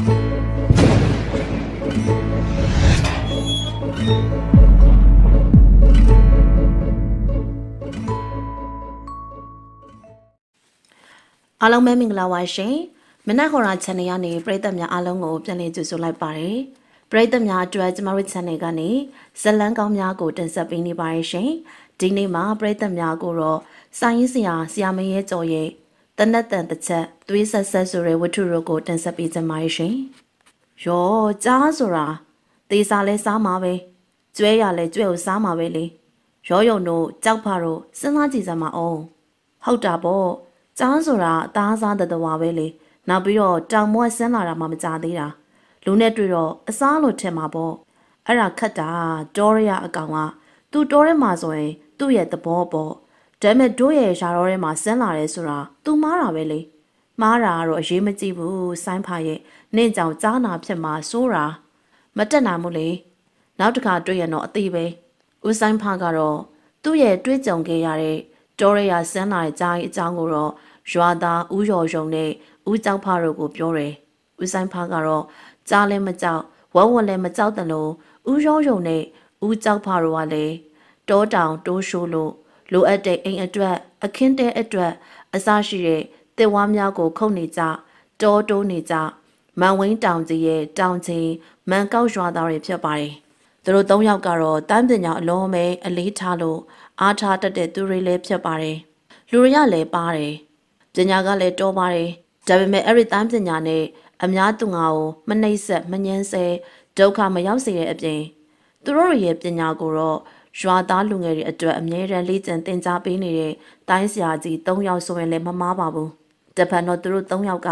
အားလုံးပဲမင်္ဂလာပါရှင်မနက်ဟော်ရာ channel ကနေပရိသတ်များအားလုံးကိုပြန်လည်ကြိုဆိုလိုက်ပါတယ်ပရိသတ်များအတွက်ကျမတို့ channel ကနေဇလန်းကောင်းများကိုတင်ဆက်ပေးနေပါတယ်ရှင်ဒီနေ့မှာပရိသတ်များကိုတော့စာရေးဆရာဆရာမရဲကျော်ရဲ့ တနက်တန်တစ်ချက်သွေးဆက်ဆက်ဆိုတဲ့ဝတ္ထုတို့ကိုတင်ဆက်ပေးကြပါရှင်ရောကြားဆိုတာသေစာလဲစားမှာပဲကျွဲရလဲကျွဲကိုစားမှာပဲလေရောယုံတို့ကြောက်ဖားတို့စဉ်းစားကြည့်စမ်းပါအောင်ဟုတ်တာပေါ့ကျန်းဆိုတာအသားစားတဲ့တဝါပဲလေနောက်ပြီးတော့တောင်မွက်ဆင်းလာတာမှမကြသေးတာလူနဲ့တွေ့တော့အစားလို့ထင်မှာပေါ့အဲ့ဒါခက်တာတောရရအကောင်ကသူတောထဲမှာဆိုရင်သူ့ရဲ့သဘောပေါ့ ဒါပေမဲ့တို့ရဲ့ရှားတော်ထဲမှာဆင်းလာတယ်ဆိုတာသူမားတာပဲလေမားတာကတော့အရေးမကြီးဘူးဆိုင်းဖာရဲ့နင့်ကြောင်ကြားနာဖြစ်မှာစိုးတာမတက်နိုင်ဘူးလေနောက်တစ်ခါတွေ့ရတော့အသေးပဲဦးဆိုင်ဖာကတော့သူ့ရဲ့တွေးကြုံခဲ့ရတဲ့တောရရဆင်းလာတဲ့ကြားအကြောင်းကိုတော့ရွာသားဦးရော်ယုံနဲ့ဦးကြောက်ဖားတို့ကိုပြောတယ်။ဦးဆိုင်ဖားကတော့ကြားလည်းမကြောက်ဝဝလည်းမကြောက်တယ်လို့ဦးရော်ယုံနဲ့ဦးကြောက်ဖားတို့ကလည်းတောတောင်တိုးရှိုးလို့ လိုအပ်တဲ့အိမ်အတွက် အခင်းတဲအတွက်အစရှိတဲ့တစ်ဝါးများကို ခုတ်နေကြတောတိုးနေကြမန်ဝင်းတောင်ကြီးရဲ့တောင်ချင်းမန်ကောက်ရွာသားတွေဖြစ်ပါတယ်။သူတို့၃ယောက်ကတော့တန်းပညာအလုံးမဲအလေးထားလို့အားထားတတ်တဲ့သူတွေလည်းဖြစ်ပါတယ်။လူရရလည်းပါတယ်။ပညာကလည်းတော်ပါတယ်ဒါပေမဲ့အဲ့ဒီတန်းပညာနဲ့အများသူငါကိုမနှိမ့်ဆက်မငင်းဆဲဒုက္ခမရောက်စေတဲ့အပြင်သူတို့ရဲ့ပညာကိုတော့ ရွာသားလူငယ်တွေအတွက်အမြဲတမ်းလေ့ကျင့်သင်ကြားပေးနေတဲ့တိုင်းဆရာကြီး၃ယောက်ဆိုရင်လည်းမမားပါဘူးတပတ်တော့သူတို့၃ယောက်က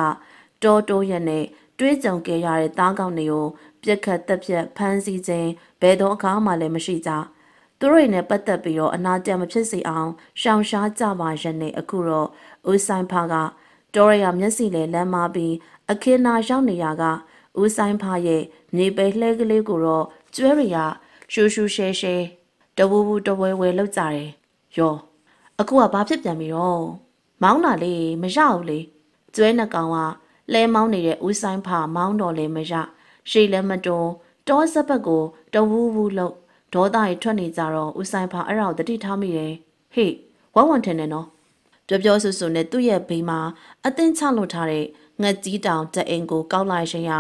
တောတိုးရက်နဲ့တွေးကြုံခဲ့ရတဲ့တားကောင်းတွေကိုပြက်ခတ်တက်ပြက်ဖမ်းဆီးခြင်းဘယ်တော့အခါမှလည်းမရှိကြသူတို့နဲ့ပတ်သက်ပြီးတော့အနာတမဖြစ်စေအောင်ရှောင်ရှားကြပါရက်နဲ့အခုတော့ဦးဆိုင်ဖာကတော်ရရမျက်စိလေလမ်းမပြီးအခင်းနာရောက်နေရကဦးဆိုင်ဖာရဲ့မြေပဲလှဲကလေးကိုတော့ကျွဲရရရှူရှူရှဲရှဲ တဝူဝူတဝဲဝဲလောက်ကြတယ်ယောအခုကဘာဖြစ်ပြန်ပြီတော့မောင်းတာလေမရဘူးလေကျွဲနှကောင်ကလဲမောင်းနေတဲ့ဦးဆိုင်ဖာမောင်းတော်လေမရရှေ့လည်းမတွန်းတောစက်ဘက်ကိုတဝူဝူလောက်ဒေါသတွေထွက်နေကြတော့ဦးဆိုင်ဖာအဲ့ဒါကိုတတိထားမိတယ်ဟေ့ဝဝွန်ထင်တယ်နော်ပြောပြောဆူဆူနဲ့သူ့ရဲ့ဘေးမှာအသင်းချလွတ်ထားတဲ့ငှက်ကြီးတောင်တအိမ်ကိုကောက်လိုက်ရှင်ရ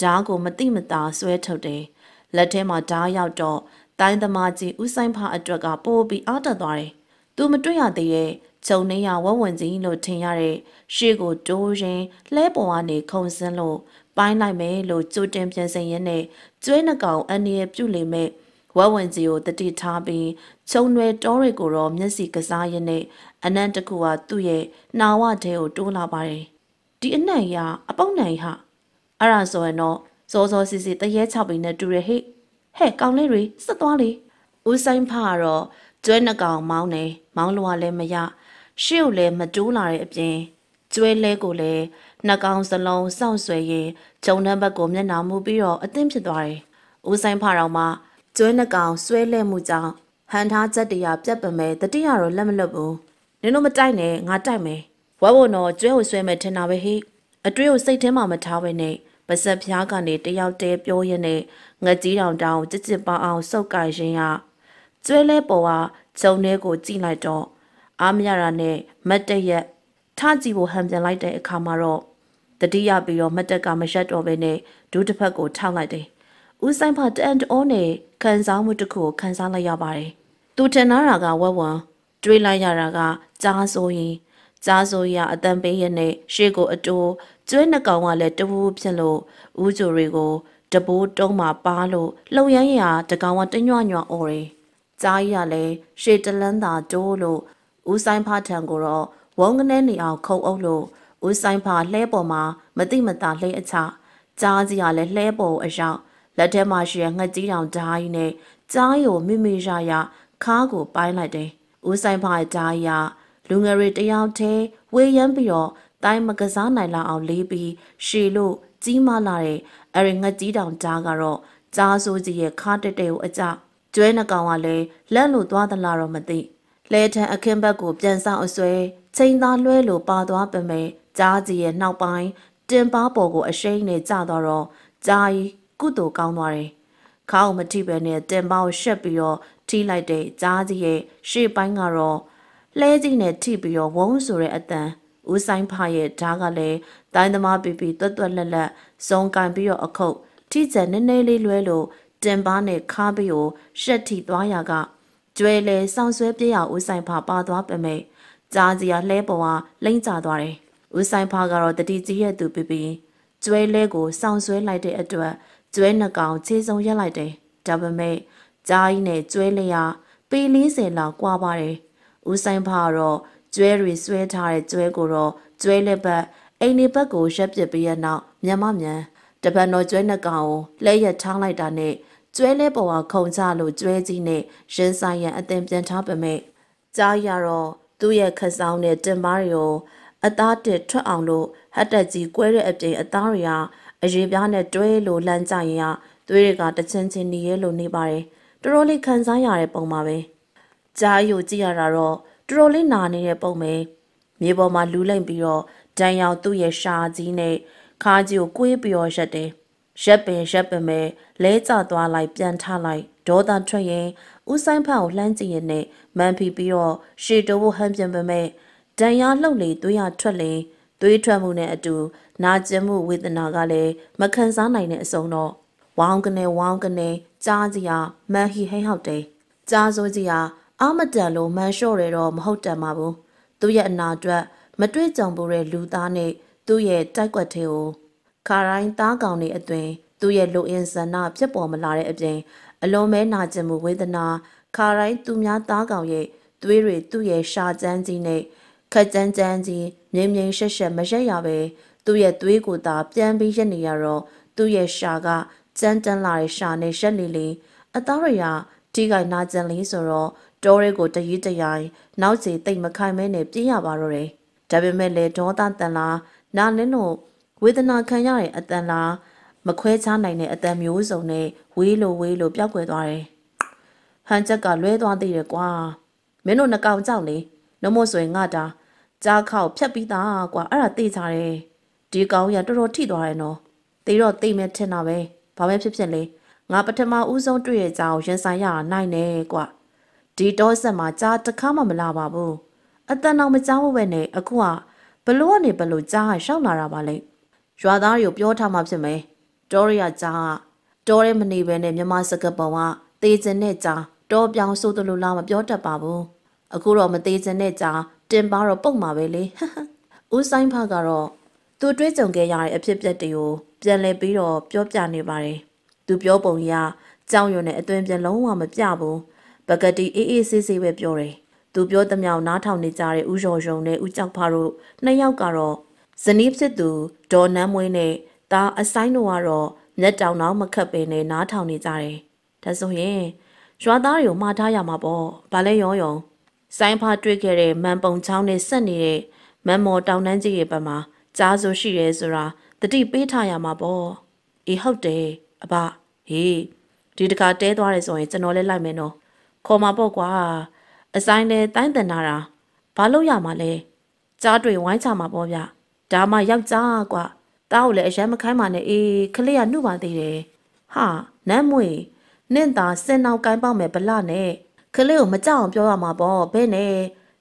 ဓားကိုမတိမတာဆွဲထုတ်တယ်။လက်ထဲမှာဓားရောက်တော့ တိုင်းသမားကြီးဦးဆိုင်ဖအတွက်ကပိုးပြီးအားတက်သွားတယ်။သူမတွေ့ရသေးရဲ့ဂျုံနေရဝဝဝင်ကြီးလို့ထင်ရတဲ့ရှေ့ကိုတိုးရင်လှဲပေါ်ကနေခုံစင်းလို့ပိုင်းလိုက်မယ်လို့ကြိုတင်ပြင်ဆင်ရင်းနဲ့ကျွေးနှကောင်အန်ရပြုတ်လိမ့်မဲ့ဝက်ဝင်ကြီးကိုတတိထားပြီးခြုံရွယ်တောတွေကိုတော့မျက်စိကစားရင်းနဲ့အနံ့တစ်ခုကသူ့ရဲ့နှာဝထဲကိုတိုးလာပါတယ်ဒီအနံ့ရအပေါက်နံရအဲ့ဒါဆိုရင်တော့စောစောစီစီတရေချပြီးနဲ့တူရဟိ ဟဲ့ကောင်လေးတွေစက်သွားလေဦးဆိုင်ဖကတော့ကျွဲနှကောင်မောင်းနေမောင်းလို့လည်းမရရှေ့ကိုလည်းမတိုးလာတဲ့အပြင်ကျွဲလဲကိုလည်းနှကောင်စလုံးစောင့်ဆွဲရင်ဂျုံနှံဘက်ကိုမျက်နှာမူပြီးတော့အသင်းဖြစ်သွားတယ်ဦးဆိုင်ဖတော်မှာကျွဲနှကောင်ဆွဲလဲမှုကြောင့်ဟန်ထားချက်တရားပြတ်ပမဲ့တတိယတော့လက်မလွတ်ဘူးနင်တို့မတိုက်နဲ့ငါတိုက်မယ်ဝဲဝတော့ကျွဲကိုဆွဲမယ်ထင်တာပဲဟိအတွေ့ကိုစိတ်ထဲမှာမထားဘဲနဲ့ ပါစက်ဖျားကနေတယောက်တည်းပြောရင်းနဲ့ငက်ကြီးတောင်တောင်ကြစ်ကြစ်ပေါအောင်စုပ်ကိုင်ရင်းရကျွဲလဲပေါ်ကဂျုံထဲကိုကြည့်လိုက်တော့အားမရတာနဲ့မတ်တရက်ထကြည့်ဖို့ဟန်ပြန်လိုက်တဲ့အခါမှာတော့တတိယပြီးတော့မတ်တက်ကမရက်တော့ဘဲနဲ့ဒူးတစ်ဖက်ကိုထောက်လိုက်တယ်ဦးဆိုင်ဖတန်တောနဲ့ခံစားမှုတစ်ခုကိုခံစားလိုက်ရပါတယ်သူထင်နာတာကဝက်ဝံတွေးလိုက်ရတာကကြားဆိုရင်ကြားဆိုရအတန်ပေးရနဲ့ရှေ့ကိုအတိုး ကျွဲနှကောင်ကလည်းတဝူးဖြစ်လို့ဦးဂျိုတွေကိုတဘိုးတုံးမှာပါလို့လှုပ်ရမ်းရတကောင်ကတညွညွအော်တယ်ကြားရလဲရှေ့တလန်းသာတိုးလို့ဦးဆိုင်ဖထံကိုတော့ဝုံကနေနေအောင်ခုံအုပ်လို့ဦးဆိုင်ဖလှဲပေါ်မှာမတိမတာလှဲအချကြားကြီးကလည်းလှဲပေါ်အရောက်လက်ထဲမှာရှိတဲ့ငှက်ကြီးတောင်ဓားကြီးနဲ့ကြားရီကိုမိမိရရခါးကိုပိုင်းလိုက်တယ်။ဦးဆိုင်ဖားဓားရီကလူငယ်တွေတယောက်တည်းဝေးရမ်းပြီးတော့ တိုင်းမကစားနိုင်လောက်အောင်လေးပြီးရှည်လို့ကြီးမားလာတဲ့အရင်ငှက်ကြီးတောင်ဓားကတော့ကြားစိုးကြီးရဲ့ခါတက်တဲ့ကိုအကြကျွဲနှကောင်ကလည်းလက်လို့သွားသလားတော့မသိလဲထန်အခင်းဘက်ကိုပြန်ဆောင်အဆွဲချိန်သားလွဲလို့ပါသွားပမယ်ကြားကြီးရဲ့နောက်ပိုင်းတင်ပါပေါ်ကိုအရှိန်နဲ့ကျသွားတော့ဂျာကြီးကုတူကောင်းသွားတယ်။ခါအောင်မထိပဲနဲ့တင်ပါကိုရှက်ပြီးတော့ထိလိုက်တဲ့ဂျာကြီးရဲ့ရှေ့ပိုင်းကတော့လှဲကြီးနဲ့ထိပြီးတော့ဝုန်းဆိုတဲ့အတန် ဦးဆိုင်ဖရဲ့ဓားကလည်းတိုင်းသမားပီပီတွတ်တွတ်လက်လက်စုံကင်ပြီးတော့အခုတ်ထိကျန်နည်းနည်းလေးလွဲလို့တင်ပါနဲ့ခါပြီးကိုရှက်ထိသွားရကကျွဲလေစောင်းဆွဲပြရဦးဆိုင်ဖပါသွားပေမဲ့ကြားစီရလှဲပေါ်ဟာလိမ့်ကျသွားတယ်ဦးဆိုင်ဖကတော့တတိကြီးရဲ့သူပီပီကျွဲလဲကိုစောင်းဆွဲလိုက်တဲ့အတွက်ကျွဲနှကောင်ခြေစုံရက်လိုက်တယ်ဒါပေမဲ့ကြားကြီးနဲ့ကျွဲလျာပေ40လောက်ကွာပါတယ်ဦးဆိုင်ဖကတော့ ကျွဲတွေဆွဲထားတဲ့ကျွဲကိုတော့ကျွဲလက်ပတ်အိမ်နေဘက်ကိုရက်ပစ်ပြီးရနောက်မြန်မာမြန်တပတ်တော်ကျွဲနှကောင်ကိုလဲရက်ထားလိုက်တာနဲ့ကျွဲလဲပေါ်ကခုံချလို့ကျွဲကြီးနဲ့ရင်ဆိုင်ရန်အသင်ပြန်ထားပေမဲ့ကြားရတော့သူ့ရဲ့ခဆောင်းနဲ့တင်ပါးတွေကိုအသားတစ်ထွက်အောင်လို့ဟတ်တက်ကြီးကွဲတဲ့အပြင်အသားတွေကအရေးပြားနဲ့တွဲလို့လမ်းကြရင်ကသွေးတွေကတချင်းချင်းနေရဲလို့နေပါတယ်တော်တော်လေးခံစားရတဲ့ပုံပါပဲကြားယူကြည့်ရတာတော့ တော်တော်လေးနာနေတဲ့ပုံပဲမြေပေါ်မှာလူးလိမ့်ပြီးတော့ဒန်ရောင်သူ့ရဲ့ရှာကြီးနဲ့ခါကြီးကိုကွေးပြီးတော့ရက်တယ်ရက်ပင်ရက်ပင်ပဲလဲကျသွားလိုက်ပြန်ထလိုက်ဒေါသထွက်ရင်ဦးဆိုင်ဖတ်ကိုလှမ်းကြည့်ရင်နဲ့မန်ဖီပြီးတော့ရှေတိုးဖို့ဟန်ပြန်ပေမဲ့ဒဏ်ရာလှုပ်လေသွေးရထွက်လေသွေးထွက်မှုနဲ့အတူနာကျင်မှုဝေဒနာကလည်းမခံစားနိုင်တဲ့အစုံတော့ဝေါင်းကနေဝေါင်းကနေကြားစီရမန်ဟီဟိဟောက်တယ်ကြားစိုးစီရ အာမတန်လို့မန်လျှော့ရတော့မဟုတ်တန်ပါဘူးသူ့ရဲ့အနာအတွက်မတွေ့ကြုံဘူးတဲ့လူသားနဲ့သူ့ရဲ့တိုက်ကွက်ထဲကိုခါတိုင်းသားကောင်တွေအသွင်သူ့ရဲ့လူအင်ဆန္ဒဖြစ်ပေါ်မလာတဲ့အပြင်အလုံးမဲနာကျင်မှုဝေဒနာခါတိုင်းသူများသားကောင်ရဲ့သွေးတွေသူ့ရဲ့ရှာကြမ်းကြီးနဲ့ခက်ကြမ်းကြမ်းကြီးမြင်းမြင်းရှက်ရှက်မရက်ရပဲသူ့ရဲ့သွေးကိုသာပြန်ပြီးရက်နေရတော့သူ့ရဲ့ရှာကကြမ်းကြမ်းလာတဲ့ရှာနဲ့ရက်လီလီအသားရရထိခိုက်နာကျင်လေးဆိုတော့ တောရဲကိုတရီးတရိုင်နောက်စီတိတ်မခိုင်မဲနဲ့ပြေးရပါတော့တယ်ဒါပေမဲ့လေဒေါသတန်လားနာလင်းလို့ဝေဒနာခံရတဲ့အတန်လားမခွဲခြားနိုင်တဲ့အတန်မျိုးစုံနဲ့ဝေးလိုဝေးလိုပျောက်ကွယ်သွားတယ်ဟန်ချက်ကလွဲသွားသေးတယ်ကွာမင်းတို့နှကောင်ကြောက်လေနှမို့ဆိုရင်ငါတာကြားခောက်ဖြတ်ပြီးသားကွာအဲ့ဒါသိကြတယ်ဒီကောင်ရတော်တော်ထိသွားတယ်နော်တေတော့သိမဲ့ထင်တာပဲဘာပဲဖြစ်ဖြစ်လေငါပထမဦးဆုံးတွေ့ရကြအောင်ရင်ဆိုင်ရနိုင်နေကွာ ဒီတော့ဆက်မှာကြားတခါမှမလာပါဘူးအတန်အောင်မကြားဘူးပဲနဲ့အခုကဘလို့ကနေဘလို့ကြားရှောက်လာတာပါလေရွာသားတွေကိုပြောထားမှဖြစ်မယ်တောရရကြားတောရဲမနေပဲနဲ့မြမစကပုံကတေးကျင်တဲ့ကြားတောပြောင်ဆိုးတလို့လားမပြောတတ်ပါဘူးအခုတော့မသေးကျင်တဲ့ကြားတင်ပါတော့ပုတ်မှာပဲလေဦးဆိုင်ဖကတော့သူတွေးကြုံခဲ့ရတဲ့အဖြစ်အပျက်တွေကိုပြန်လည်ပြီးတော့ပြောပြနေပါတယ်သူပြောပုံရကြောင်ရွံနဲ့အသွင်ပြန်လုံးဝမပြဘူး ပကတိအေးအေးဆေးဆေးပဲပြောတယ်သူပြောသမျှနားထောင်နေကြတဲ့ဦးရော်ရုံနဲ့ဦးကြောက်ဖားတို့နှစ်ယောက်ကတော့ဇနီးဖြစ်သူဒေါ်နန်းမွေးနဲ့ဒါအဆိုင်တို့ကတော့မျက်တောင်တော့မခတ်ပင်နဲ့နားထောင်နေကြတယ်ဒါဆိုရင်ရွာသားတွေကိုမှားထားရမှာပေါ့ဘာလဲရောရုံဆိုင်းဖားတွေ့ခဲ့တဲ့မန်ပုံချောင်းနဲ့ဆက်နေတဲ့မန်မော်တောင်တန်းကြီးရဲ့ဘက်မှာကြားဆိုရှိရဲဆိုတာတတိပေးထားရမှာပေါ့အေးဟုတ်တယ်အဘဟေးဒီတခါတဲသွားတယ်ဆိုရင်ကျွန်တော်လည်းလိုက်မယ်နော် ခေါ်မှာပေါ့ကွာအဆိုင်လဲတိုင်းတန်နာတာဘာလို့ရမှာလဲကြားတွေဝိုင်းချမှာပေါ့ဗျဒါမှယောက်ျားကွာတားကိုလည်းအရန်မခိုင်းပါနဲ့အေးခလေးကနှုတ်ပါသေးတယ်ဟာနမ်းမွေနင့်သာစင်နောက်ကိုင်းပေါက်မယ်ဗလနဲ့ခလေးကိုမကြောက်အောင်ပြောရမှာပေါ့ဘဲနဲ့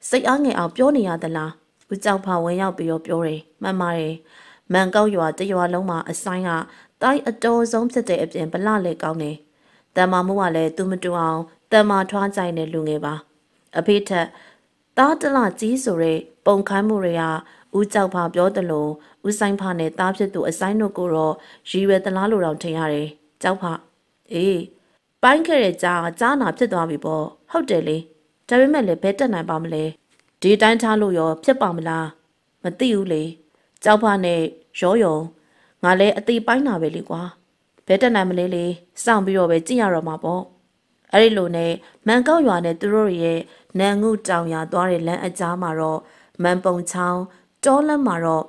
စိတ်အားငယ်အောင်ပြောနေရသလားဦးကြောက်ဖာဝင်ရောက်ပြီးတော့ပြောတယ်မှန်ပါတယ်မန်ကောက်ရွာတရွာလုံးမှာအဆိုင်ကတိုင်းအတော်ဆုံးဖြစ်တဲ့အပြင်ဗလလည်းကောင်းတယ်တမ္မာမှုကလည်းသူမတူအောင် တမ္မာထွားကြိုင်တဲ့လူငယ်ပါအဖေထက်တားတလကြီးဆိုတဲ့ပုံခိုင်းမှုတွေကဦးကြောက်ဖာပြောတယ်လို့ဦးဆိုင်ဖာနဲ့တားဖြစ်သူအဆိုင်တို့ကိုတော့ရည်ရွယ်သလားလို့တော့ထင်ရတယ်ကြောက်ဖာအေးပိုင်းခဲ့တဲ့ကြားကြားနာဖြစ်သွားပြီပေါ့ဟုတ်တယ်လေဒါပေမဲ့လည်းဘဲတက်နိုင်ပါမလဲဒီတိုင်းထားလို့ရောဖြစ်ပါမလားမသိဘူးလေကြောက်ဖာနဲ့ရောယုံငါလည်းအသေးပိုင်းတာပဲလေကွာဘဲတက်နိုင်မလဲလေစောင့်ပြီးတော့ပဲကြည့်ရတော့မှာပေါ့ အဲ့ဒီလိုနဲ့မန်ကောက်ရွာနဲ့သူတို့ရဲ့နန်ငုတောင်ရွာသွားတဲ့လမ်းအကြားမှာတော့မန်ပုံချောင်းတောလမ်းမှာတော့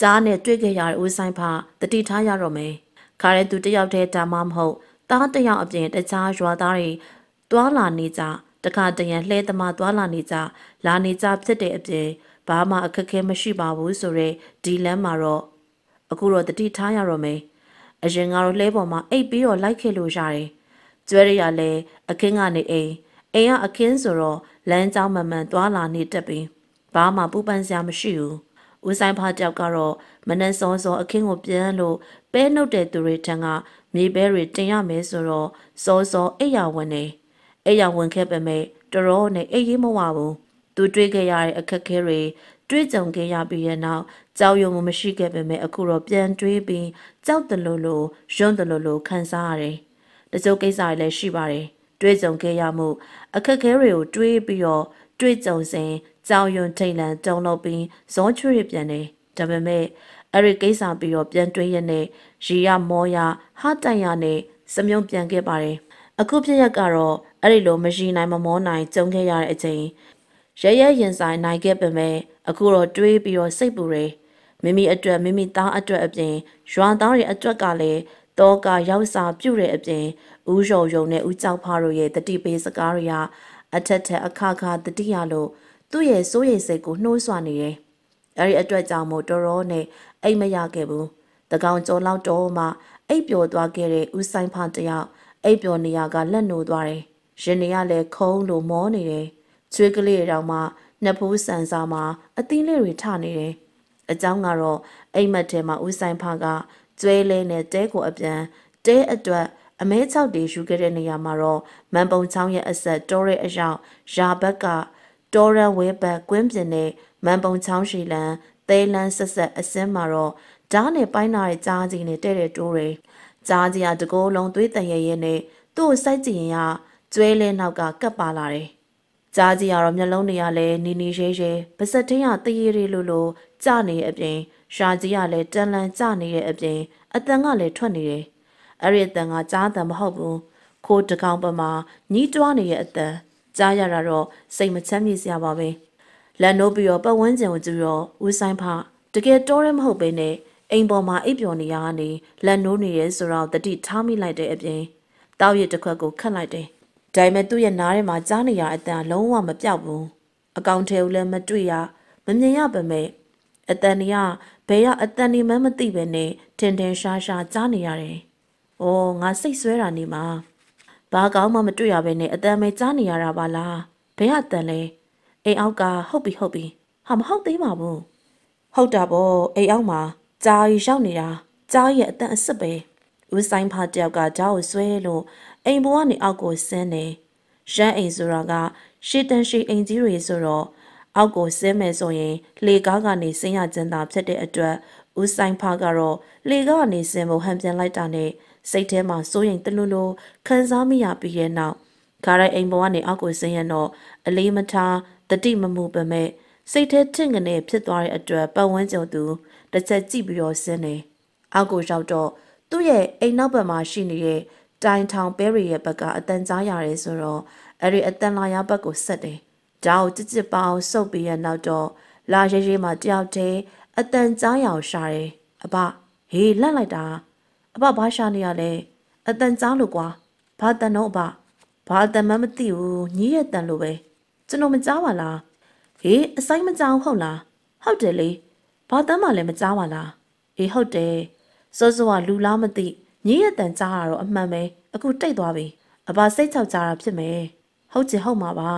ကြားနဲ့တွေ့ခဲ့ရတဲ့ဦးဆိုင်ဖတတိထားရတော့မယ်ခါတဲ့သူတယောက်တည်းဒါမှမဟုတ်သားတယောက်အပြင်တခြားရွာသားတွေတွာလာနေကြတခါတရံလှဲသမားတွာလာနေကြလာနေကြဖြစ်တဲ့အပြင်ဘာမှအခက်ခဲမရှိပါဘူးဆိုတော့ဒီလမ်းမှာတော့အခုတော့တတိထားရတော့မယ်အရင်ကတော့လဲပေါ်မှာအိပ်ပြီးတော့လိုက်ခဲ့လို့ရတယ် ကျွဲရရလဲအခင်းကနေအိမ်အိမ်ကအခင်းဆိုတော့လမ်းကြောင်းမမှန်သွားလာနေတက်ပြီးဘာမှပူပန်စရာမရှိဘူးဦးဆိုင်ဖားကြောက်ကတော့မနှစောစောအခင်းကိုပြန်လို့ပဲနှုတ်တဲ့သူတွေထံကမြေပဲတွေတင်ရမယ်ဆိုတော့စောစောအိယာဝင်နေအိယာဝင်ခဲ့ပေမဲ့တော်တော်နဲ့အိရေးမဝဘူးသူတွေးခဲ့ရတဲ့အခက်ခဲတွေတွေးကြုံခဲ့ရပြီးတဲ့နောက်ကြောက်ရွံ့မှုမရှိခဲ့ပေမဲ့အခုတော့ပြန်တွေးပြီးကြောက်တယ်လို့လို့ယွန်းတယ်လို့လို့ခံစားရတယ်။ တချို့ကိစ္စတွေလည်းရှိပါတယ်။တွေးကြုံခဲ့ရမှုအခက်ခဲတွေကိုတွေးပြီးတော့တွေးကြုံစဉ်ကြောင်ယွန်ထိတ်လန့်တုံလို့ပြီးဇောချွေပြန်နေဒါပေမဲ့အဲ့ဒီကိစ္စပြီးတော့ပြန်တွေးရတဲ့ရီရမောရဟာတိုင်ရနဲ့စမြုံပြန်ခဲ့ပါတယ်အခုဖြစ်ရက်ကတော့အဲ့ဒီလိုမရှိနိုင်မမောနိုင်ကြုံခဲ့ရတဲ့အချိန်ရရဲရင်ဆိုင်နိုင်ခဲ့ပေမဲ့အခုတော့တွေးပြီးတော့စိတ်ပူတယ်မိမိအတွက်မိမိသားအတွက်အပြင်ရွာသားတွေအတွက်ကလည်း တောကရောက်စာပြုတဲ့အပြင်ဦးရော်ရုံနဲ့ဦးကြောက်ဖားတို့ရဲ့တတိပေးစကားတွေဟာအထက်ထက်အခါခါတတိယလို့သူ့ရဲ့စိုးရိမ်စိတ်ကိုနှိုးဆွနေတယ်။အဲဒီအတွက်ကြောင့်မို့တော်တော်နဲ့အိတ်မရခဲ့ဘူး။တကောင်ကျော်လောက်တော့မှအိတ်ပျော်သွားခဲ့တဲ့ဦးဆိုင်ဖားတယောက်အိတ်ပျော်နေရကလက်နိုးသွားတယ်။ရင်တွေကလည်းခုံးလို့မောနေတယ်။ချွေးကလေးတောင်မှနှစ်ဖိုးဆန်စာမှာအသီးလေးတွေထနေတယ်။အကြောင်းကတော့အိမ်မက်ထဲမှာဦးဆိုင်ဖားက ကျွဲလဲနဲ့တဲကိုအပြန်တဲအတွက်အမဲ၆တေယူခဲ့တဲ့နေရာမှာတော့မန်ပုံချောင်းရဲ့အဆက်တောတဲ့အရောက်ရာဘက်ကတောရန်ဝဲဘက်ကွင်းပြင်နဲ့မန်ပုံချောင်းရှိလန်သဲလန်းဆက်ဆက်အစင်းမှာတော့ဓာတ်နဲ့ပိုင်းနာတဲ့ကြားကြီးနဲ့တဲ့တဲ့တိုးတွေကြားကြီးကတကိုးလုံးသွေးတန်ရဲရဲနဲ့သူ့ကိုစိုက်ကြည့်ရင်ကကျွဲလဲနောက်ကကပ်ပါလာတယ်ကြားကြီးကတော့မျက်လုံးတွေကလည်းနီနီရဲရဲပါစက်ထင်းရတရေရီလိုလိုကြနေတဲ့အပြင် ရှာကြီးကလည်းတန်လန်ကြနေတဲ့အပြင်အတန်ကလည်းထွက်နေတယ်အဲ့ဒီအတန်ကကြားတန်မဟုတ်ဘူးခိုးတကောင်ပမာညီးတွားနေတဲ့အတန်ကြားရတာတော့စိတ်မချမ်းမြေ့စရာပါပဲလက်နိုးပြီးတော့ပတ်ဝန်းကျင်ကိုကြည့်တော့ဦးဆိုင်ဖတကယ်တော်ရဲမဟုတ်ပဲနဲ့အိမ်ပေါ်မှာအိပ်ပျော်နေရကနေလက်နိုးနေရဲဆိုတော့တတိထားမိလိုက်တဲ့အပြင်တောက်ရတစ်ခွက်ကိုခတ်လိုက်တယ်ဒါပေမဲ့သူ့ရဲ့နားထဲမှာကြားနေရအတန်လုံးဝမပြောက်ဘူးအကောင့်ထဲကိုလည်းမတွေ့ရမမြင်ရပါမဲ့အတန်ကြီးက ဘယ်ကအတန်ဒီမှမသိပဲနဲ့ထင်ထင်ရှားရှားကြားနေရတယ်။အော်ငါစိတ်ဆွဲတာနေမှာဘာကောင်းမှမတွေ့ရပဲနဲ့အတန်ပဲကြားနေရတာပါလား။ဘယ်ကအတန်လဲ။အိမ်အောက်ကဟုတ်ပြီဟုတ်ပြီ။ဟာမဟုတ်သေးပါဘူး။ဟုတ်တာပေါ့အိမ်အောက်မှာကြားရီရောက်နေတာကြားရဲ့အတန်အစ်စ်ပဲ။ဦးဆိုင်ဖာတယောက်ကကြားကိုဆွဲလို့အိမ်ပေါ်ကနေအောက်ကိုဆင်းနေ။ရမ်းအိမ်ဆိုတာကရှေးတန်းရှေးအိမ်ကြီးတွေဆိုတော့ အောက်ကိုဆင်းမယ်ဆိုရင်လေကားကနေဆင်းရကျန်းသာဖြစ်တဲ့အတွက်ဦးဆိုင်ဖာကတော့လေကားကနေဆင်းဖို့ဟန်ပြန်လိုက်တာနဲ့စိတ်ထဲမှာစိုးရိမ်တလူလူခံစားမိရပြီးရဲ့နောက်ခါရိုက်အိမ်ပေါ်ကနေအောက်ကိုဆင်းရတော့အလေးမထားတတိမမှုပဲမဲ့စိတ်ထဲထင့်ကနေဖြစ်သွားတဲ့အတွက်ပတ်ဝန်းကျင်သူတစ်ချက်ကြည့်ပြီးတော့ဆင်းနေအောက်ကိုရောက်တော့သူ့ရဲ့အိမ်နောက်ဘက်မှာရှိနေတဲ့တိုင်ထောင်ပဲရီရဲ့ဘက်ကအတန်ကြားရတယ်ဆိုတော့အဲ့ဒီအတန်လာရဘက်ကိုဆက်တယ် ဓာတ်ကိုကြစ်ကြစ်ပအောင်စုပ်ပြီးရနောက်တော့လာရဲရဲမှတယောက်တည်းအတန်ကြားရောင်ရှာတယ်အဘဟေးလန့်လိုက်တာအဘဘာရှာနေရလဲအတန်ကြားလို့ကွာဘာတန်တော့အဘဘာတန်မှမသိဘူးညီးရဲ့တန်လို့ပဲကျွန်တော်မကြားပါလားဟေးအဆိုင်မကြောင်ဟုတ်လားဟုတ်တယ်လေဘာတမ်းမှလည်းမကြားပါလားအေးဟုတ်တယ်စောစောကလူလားမသိညီးရဲ့တန်ကြားတာတော့အမှန်ပဲအခုတိတ်သွားပြီအဘစိတ်ချောက်ကြတာဖြစ်မယ်ဟုတ်ချင်ဟုတ်မှာပါ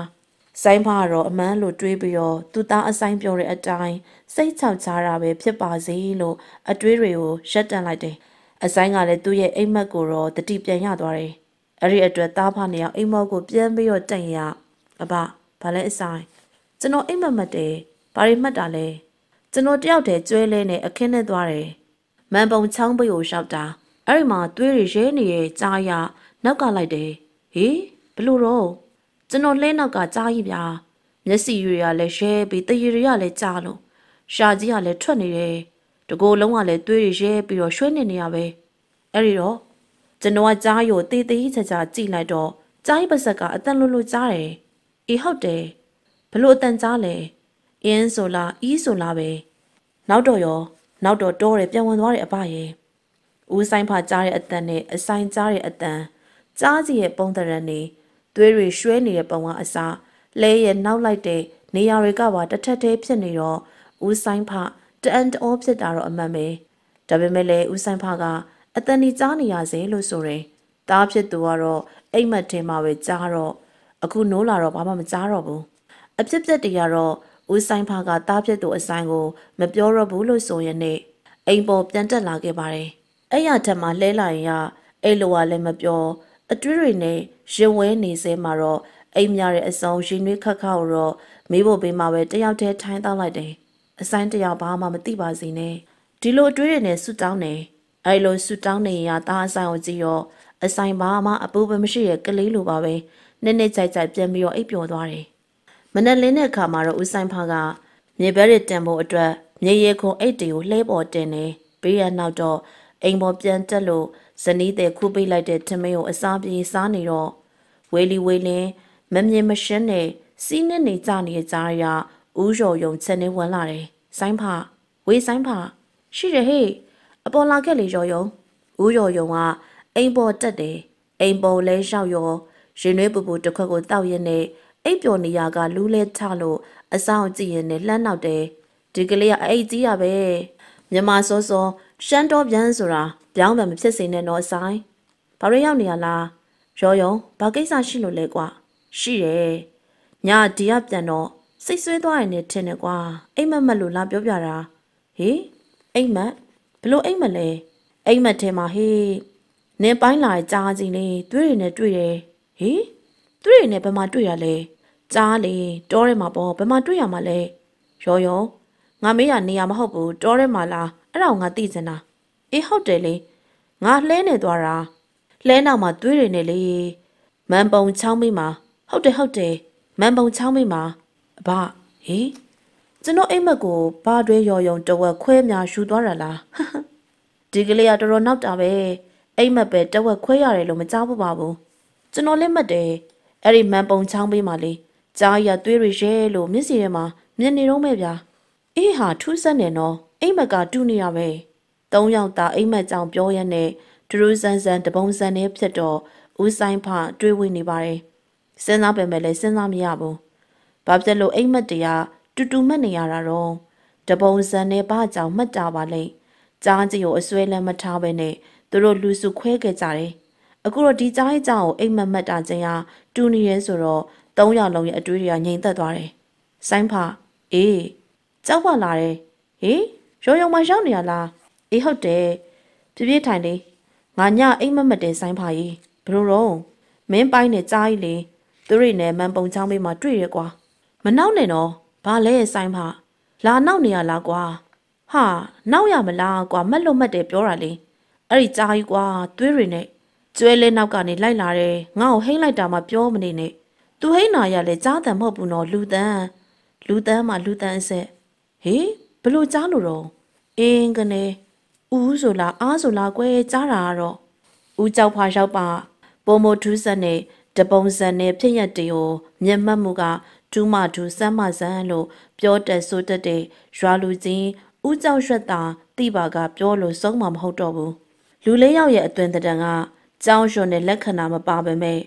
ဆိုင်းဖားကတော့အမန်းလိုတွေးပြီးတော့သူသားအဆိုင်ပြောတဲ့အတိုင်းစိတ်ချောက်ချတာပဲဖြစ်ပါစေလို့အတွေးတွေကိုရက်တန့်လိုက်တယ်။အဆိုင်ကလည်းသူ့ရဲ့အိမ်မက်ကိုတော့တတိပြန်ရသွားတယ်။အဲ့ဒီအတွက်သားဖားနေအောင်အိမ်မောက်ကိုပြန်ပြီးတော့တန့်ရအဘဘာလဲအဆိုင်ကျွန်တော်အိမ်မက်မတ်တယ်ဘာတွေမှတ်တာလဲကျွန်တော်တယောက်တည်းကျွဲလဲနဲ့အခင်းနဲ့သွားတယ်။မန်ပုံချောင်းပိတ်ကိုရှောက်တာအဲ့ဒီမှာသွေးတွေရဲနေရဲ့ကြားရနောက်ကလိုက်တယ်။ဟေးဘလို့တော့ ကျွန်တော်လဲနောက်ကကြားကြီးဗျာမျက်စိတွေကလည်းရဲပြီးတရရရလည်းကြားလို့ရှာကြီးကလည်းထွက်နေတယ်တကိုယ်လုံးကလည်းသွေးတွေရဲပြီးတော့ရွှဲနေနေရပဲအဲ့ဒီတော့ကျွန်တော်ကကြားရိုတေးသေးချာချာကြည့်လိုက်တော့ကြားပါဆက်ကအတန်လွတ်လွတ်ကြားတယ်အေးဟုတ်တယ်ဘလို့အတန်ကြားလဲအင်းဆိုလားအီးဆိုလားပဲနောက်တော့ရောနောက်တော့တောတယ်ပြန်ဝင်သွားတယ်အဖရဲ့ဦးဆိုင်ဖာကြားတဲ့အတန်နဲ့အဆိုင်ကြားတဲ့အတန်ကြားစီရဲ့ပုံတရံနေ သွေးတွေရွှဲနေတဲ့ပုံကအစားလဲရဲ့နောက်လိုက်တဲ့နေရာတွေကပါတထက်သေးဖြစ်နေတော့ဦးဆိုင်ဖတအန်တောဖြစ်တာတော့အမှန်ပဲဒါပေမဲ့လည်းဦးဆိုင်ဖကအတန်ဒီကြားနေရစေလို့ဆိုရင်တားဖြစ်သူကတော့အိမ်မက်ထဲမှာပဲကြားတော့အခုနိုးလာတော့ဘာမှမကြားတော့ဘူးအဖြစ်ပြက်တွေကတော့ဦးဆိုင်ဖကတားဖြစ်သူအဆိုင်ကို မပြောတော့ဘူးလို့ဆိုရင်နဲ့အိမ်ပေါ်ပြန်တက်လာခဲ့ပါတယ်အဲ့ရထက်မှလဲလာရင်ရအဲ့လိုကလည်းမပြောအတွေးတွေနဲ့ ရင်ဝဲနေစဲမှာတော့အိမ်များတဲ့အစုံရှင်တွေခက်ခါကိုတော့မေးဖို့ပေးမှာပဲတယောက်တည်းထိုင်းတောက်လိုက်တယ်အဆိုင်တယောက်ဘာမှမသိပါစေနဲ့ဒီလိုအတွေးတွေနဲ့ဆူတောင်းနေအဲ့လိုဆူတောင်းနေရတာအဆိုင်ကိုကြည့်ရောအဆိုင်ဘာမှအပူပဲမရှိရဲ့ကလေးလိုပါပဲနည်းနည်းကြိုက်ကြိုက်ပြန်ပြီးတော့အိပ်ပျော်သွားတယ်မနက်လင်းတဲ့အခါမှာတော့ဦးဆိုင်ဖာကမြေဘဲတွေတန်ဖို့အတွက်မြေရဲခုံအိတ်တွေကိုလှဲပေါ်တင်နေဘေးရနောက်တော့အိမ်ပေါ်ပြန်တက်လို့ဇနီးတဲ့ခုပိတ်လိုက်တဲ့ထမင်းကိုအစားပြေးစားနေတော့ ဝေလီဝေလင်းမမြင်မရှင်းနဲ့စီးနဲ့နေကြနေတဲ့ကြားရဦးရော်ယုံချက်နေဝင်လာတယ်ဆိုင်းဖဝေးဆိုင်းဖရှိတယ်ဟေ့အပေါ်လာခဲ့လေရော်ယုံဦးရော်ယုံကအိမ်ပေါ်တက်တယ်အိမ်ပေါ်လဲလျှောက်ရောရင်နှွေးပူပူတစ်ခွက်ကိုတောက်ရက်နဲ့အိပ်ပျော်နေရကလူးလဲထလို့အဆောင်ကြည့်ရင်လည်းလှမ်းနောက်တယ်ဒီကလေးကအိတ်ကြီးရပဲမြမစောစောရှမ်းတော်ပြန်ဆိုတာပြောင်းတယ်မဖြစ်စေနဲ့တော့အဆိုင်ဘာလို့ရောက်နေရလား ရောယုံဘာကိစ္စရှိလို့လဲကွာရှိတယ်ညဒီကပြန်တော့စိတ်ဆွေးသွားရင်လည်းထင်တယ်ကွာအိမ်မက်မက်လို့လာပြောပြတာဟေးအိမ်မက်ဘလို့အိမ်မက်လဲအိမ်မက်ထဲမှာဟေးနင်းပိုင်းလာကြားကြီးလေတွေးရနဲ့တွေ့တယ်ဟေးတွေးရနဲ့ဘယ်မှာတွေ့ရလဲကြားလေတောထဲမှာပေါ့ဘယ်မှာတွေ့ရမှာလဲရောယုံငါမေးရနေရမဟုတ်ဘူးတောထဲမှာလားအဲ့ဒါကိုငါသိစင်တာအေးဟုတ်တယ်လေငါလှဲနေသွားတာ လှဲနောက်မှာတွေးရနေလေမန်ပုံချောင်းမိမှာဟုတ်တယ်ဟုတ်တယ်မန်ပုံချောင်းမိမှာအဘဟေးကျွန်တော်အိမ်မက်ကိုဘာတွဲရော်ယုံတဝက်ခွဲများယူသွားတာလားဒီကလေးကတော်တော်နောက်တာပဲအိမ်မက်ပဲတဝက်ခွဲရတယ်လို့မကြားဘူးပါဘူးကျွန်တော်လက်မှတ်တယ်အဲ့ဒီမန်ပုံချောင်းပေးမှလေကြားရသွေးရရဲလို့မျက်စီထဲမှာမြင်နေတော့မဲ့ဗျာအေးဟာထူးဆန်းနေနော်အိမ်မက်ကတူနေရပဲသုံးယောက်သားအိမ်မက်ကြောင်ပြောရတဲ့ ဒရူးဆန်းဆန်းတပုံစံနဲ့ဖြစ်တော့ဦးဆိုင်ဖတွေးဝေနေပါတယ်စဉ်းစားပေမဲ့လည်းစဉ်းစားမရဘူးဘာဖြစ်လို့အိမ်မက်တရားတူတူမှတ်နေရတာတော့တပုံစံနဲ့ဘာကြောင်မှတ်တာပါလိမ့်ကြားကြီးကိုအစွဲလမ်းမထားပဲနဲ့သူတို့လူစုခွဲခဲ့ကြတယ်အခုတော့ဒီကြားရဲ့ကြောင်ကိုအိမ်မက်မှတ်တာချင်းဟာတူနေရဲဆိုတော့သုံးယောက်လုံးရဲ့အတွေးတွေကငြိမ်သက်သွားတယ်ဆိုင်းဖအေးကြောက်ပါလာတယ်ဟေးရောရုံမရောက်နေရလားအေးဟုတ်တယ်ပြပြထိုင်လေး ငါညအိမ်မက်မတဲဆိုင်းဖကြီးဘလို့တော့မင်းပိုင်းနဲ့ကြားကြီးလေသူတွေနဲ့မန်ပုံချောင်းပေးမှတွေ့ရကွာမနောက်နဲ့တော့ဘာလဲဆိုင်ဖလာနောက်နေရလားကွာဟာနောက်ရမလားကွာမက်လို့မက်တယ်ပြောတာလေအဲ့ဒီကြားကြီးကွာသွေးတွေနဲ့ကျွဲလဲနောက်ကနေလိုက်လာတယ်ငါ့ကိုဟိမ့်လိုက်တာမှပြောမနေနဲ့သူဟိမ့်နာရလဲကြားတယ်မဟုတ်ဘူးနော်လူတန်းလူတန်းမှလူတန်းအဆက်ဟေးဘလို့ကြားလို့တော့အင်းကနေ ဦးဆိုလားအားဆိုလားကွဲကြားတာကတော့ဦးကြောက်ဖာရောက်ပါပုံမထူးဆက်နဲ့တပုံစံနဲ့ဖြစ်ရက်တွေကိုမျက်မှတ်မှုကဒူးမဒူးစမ်းမစမ်းလို့ပြောတက်ဆိုတတ်တဲ့ရွာလူချင်းဦးကြောက်ရွက်တာတိပါကပြောလို့ဆုံးမှာမဟုတ်တော့ဘူးလူလေးယောက်ရဲ့အသွင်တံကကြောင်းရွှွန်တဲ့လက္ခဏာမပါပဲမဲ့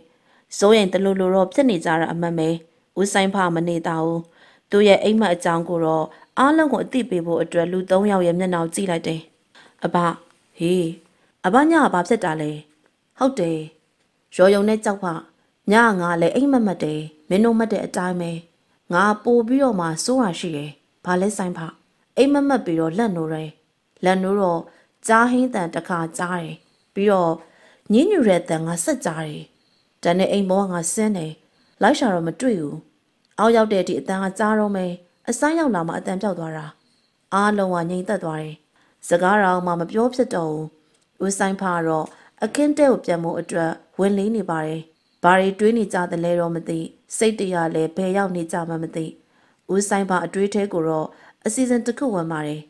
စိုးရင်တလူလူတော့ဖြစ်နေကြတာအမှန်ပဲဦးဆိုင်ဖမနေတာဘူးသူ့ရဲ့အိမ်မက်အကြောင်းကိုတော့အားလုံးကိုအသိပေးဖို့အတွက်လူ၃ယောက်ရဲ့မျက်နှာကြည့်လိုက်တယ် အဘဟေးအဘညကဘာဖြစ်တာလဲဟုတ်တယ်ရော်ယုံနဲ့ကြောက်ဖညငါလည်းအိမ်မက်မက်တယ်မင်းတို့မက်တဲ့အတိုင်းပဲငါပို့ပြီးတော့မှစိုးရရှိတယ်ဘာလဲဆိုင်ဖအိမ်မက်မက်ပြီးတော့လက်နိုးတယ်လက်နိုးတော့ကြားဟင်းတန်တစ်ခါကြားတယ်ပြီးတော့ညင်းညူတဲ့တန်ငါဆက်ကြားတယ်တန်တဲ့အိမ်ဘောကငါဆင်းတယ်လိုက်ရှာတော့မတွေ့ဘူးအောက်ရောက်တဲ့ဒီအတန်ကကြားတော့မယ်အဆိုင်ရောက်လာမှအတန်ပြောက်သွားတာအားလုံးကငြိမ်သက်သွားတယ် စကားတော်မှမပြောဖြစ်တော့ဘူးဦးဆိုင်ဖာတော့အခင်းတဲကိုပြန်ဖို့အတွက်ဝင်လေးနေပါတယ်ဘာတွေတွေးနေကြတယ်လဲတော့မသိစိတ်တရားလည်းဘယ်ရောက်နေကြမှမသိဦးဆိုင်ဖာအတွေးထဲကိုတော့အစီအစဉ်တစ်ခုဝင်ပါတယ်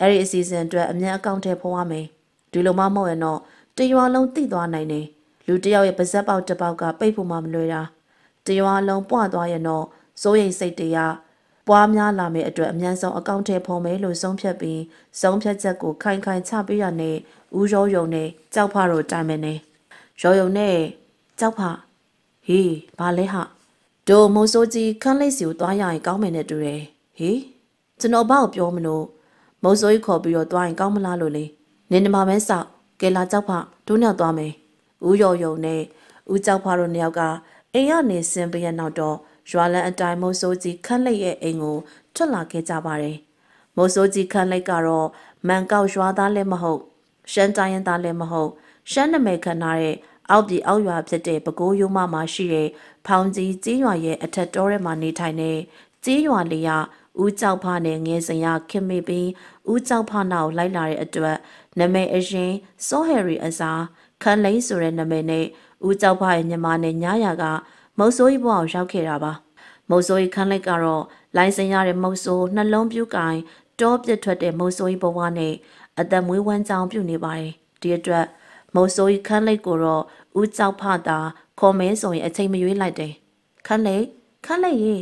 အဲ့ဒီအစီအစဉ်အတွက်အမြန်အကောင့်ထဲဖော်ရမယ်ဒီလိုမှမဟုတ်ရင်တော့တရွာလုံးသိသွားနိုင်တယ်လူတယောက်ရဲ့ပါဇက်ပေါက်တစ်ပေါက်ကပိတ်ဖို့မှမလွယ်တာတရွာလုံးပွားသွားရင်တော့စိုးရိမ်စိတ်တရား ပွားများလာမယ့်အတွက်အမြန်ဆုံးအကောင့်ထဲဖော်မယ်လို့ဆုံးဖြတ်ပြီးဆုံးဖြတ်ချက်ကိုခိုင်ခိုင်ချပေးရနဲ့ဦးရောယုံနဲ့ကြောက်ဖတို့တိုင်မယ်နဲ့ရောယုံနဲ့ကြောက်ဖဟေးဘာလဲဟာဒိုမိုးစိုးကြီးခန်းလေးစီကိုသွားရရင်ကောင်းမယ်နဲ့တူတယ်ဟေးကျွန်တော်ဘာကိုပြောမလို့မိုးစိုးကြီးခေါ်ပြီးတော့သွားရင်ကောင်းမလားလို့လေနင်းနမမဲဆောက်ကဲလာကြောက်ဖဒုညောက်သွားမယ်ဦးရော်ယုံနဲ့ဦးကြောက်ဖတို့နှစ်ယောက်ကအိမ်ကနေဆင်းပြီးရနောက်တော့ ရွာလန်အတိုင်းမိုးစိုးကြီးခန့်လိုက်ရဲ့အိမ်ကိုထွက်လာခဲ့ကြပါတယ်မိုးစိုးကြီးခန့်လိုက်ကတော့မန်ကောက်ရွာသားလည်းမဟုတ်ရှမ်းတိုင်းရင်းသားလည်းမဟုတ်ရှမ်းနမဲခန့်ထားတဲ့အောက်ပြည်အောက်ရွာဖြစ်တဲ့ပဲခူးရိုးမမှာရှိတဲ့ဖောင်ကြီးကြီးရွာရဲ့အထက်တောထဲမှာနေထိုင်တဲ့ကြီးရွာလေးရဦးကြောက်ဖနဲ့ငယ်စင်ရခင်မေပြီးဦးကြောက်ဖနောက်လိုက်လာတဲ့အတွက်နမဲအရင်စောဟယ်ရီအစားခန်လိန်ဆိုတဲ့နမဲနဲ့ဦးကြောက်ဖရဲ့ညီမနဲ့ညားရက မုတ်ဆိုးကြီးဘဝကိုရောက်ခဲ့တာပါမုတ်ဆိုးကြီးခန်းလိုက်ကတော့လိုင်းစင်ရတဲ့မုတ်ဆိုးနှလုံးပြူကင်တောပြစ်ထွက်တဲ့မုတ်ဆိုးကြီးဘဝနဲ့အသက်မွေးဝမ်းကြောင်းပြုနေပါတယ်ဒီအတွက်မုတ်ဆိုးကြီးခန်းလိုက်ကိုတော့ဦးကြောက်ဖတာခေါ်မဲဆိုရင်အချိန်မရွေးလိုက်တယ်ခန်းလိုက်ခန်းလိုက်ရေ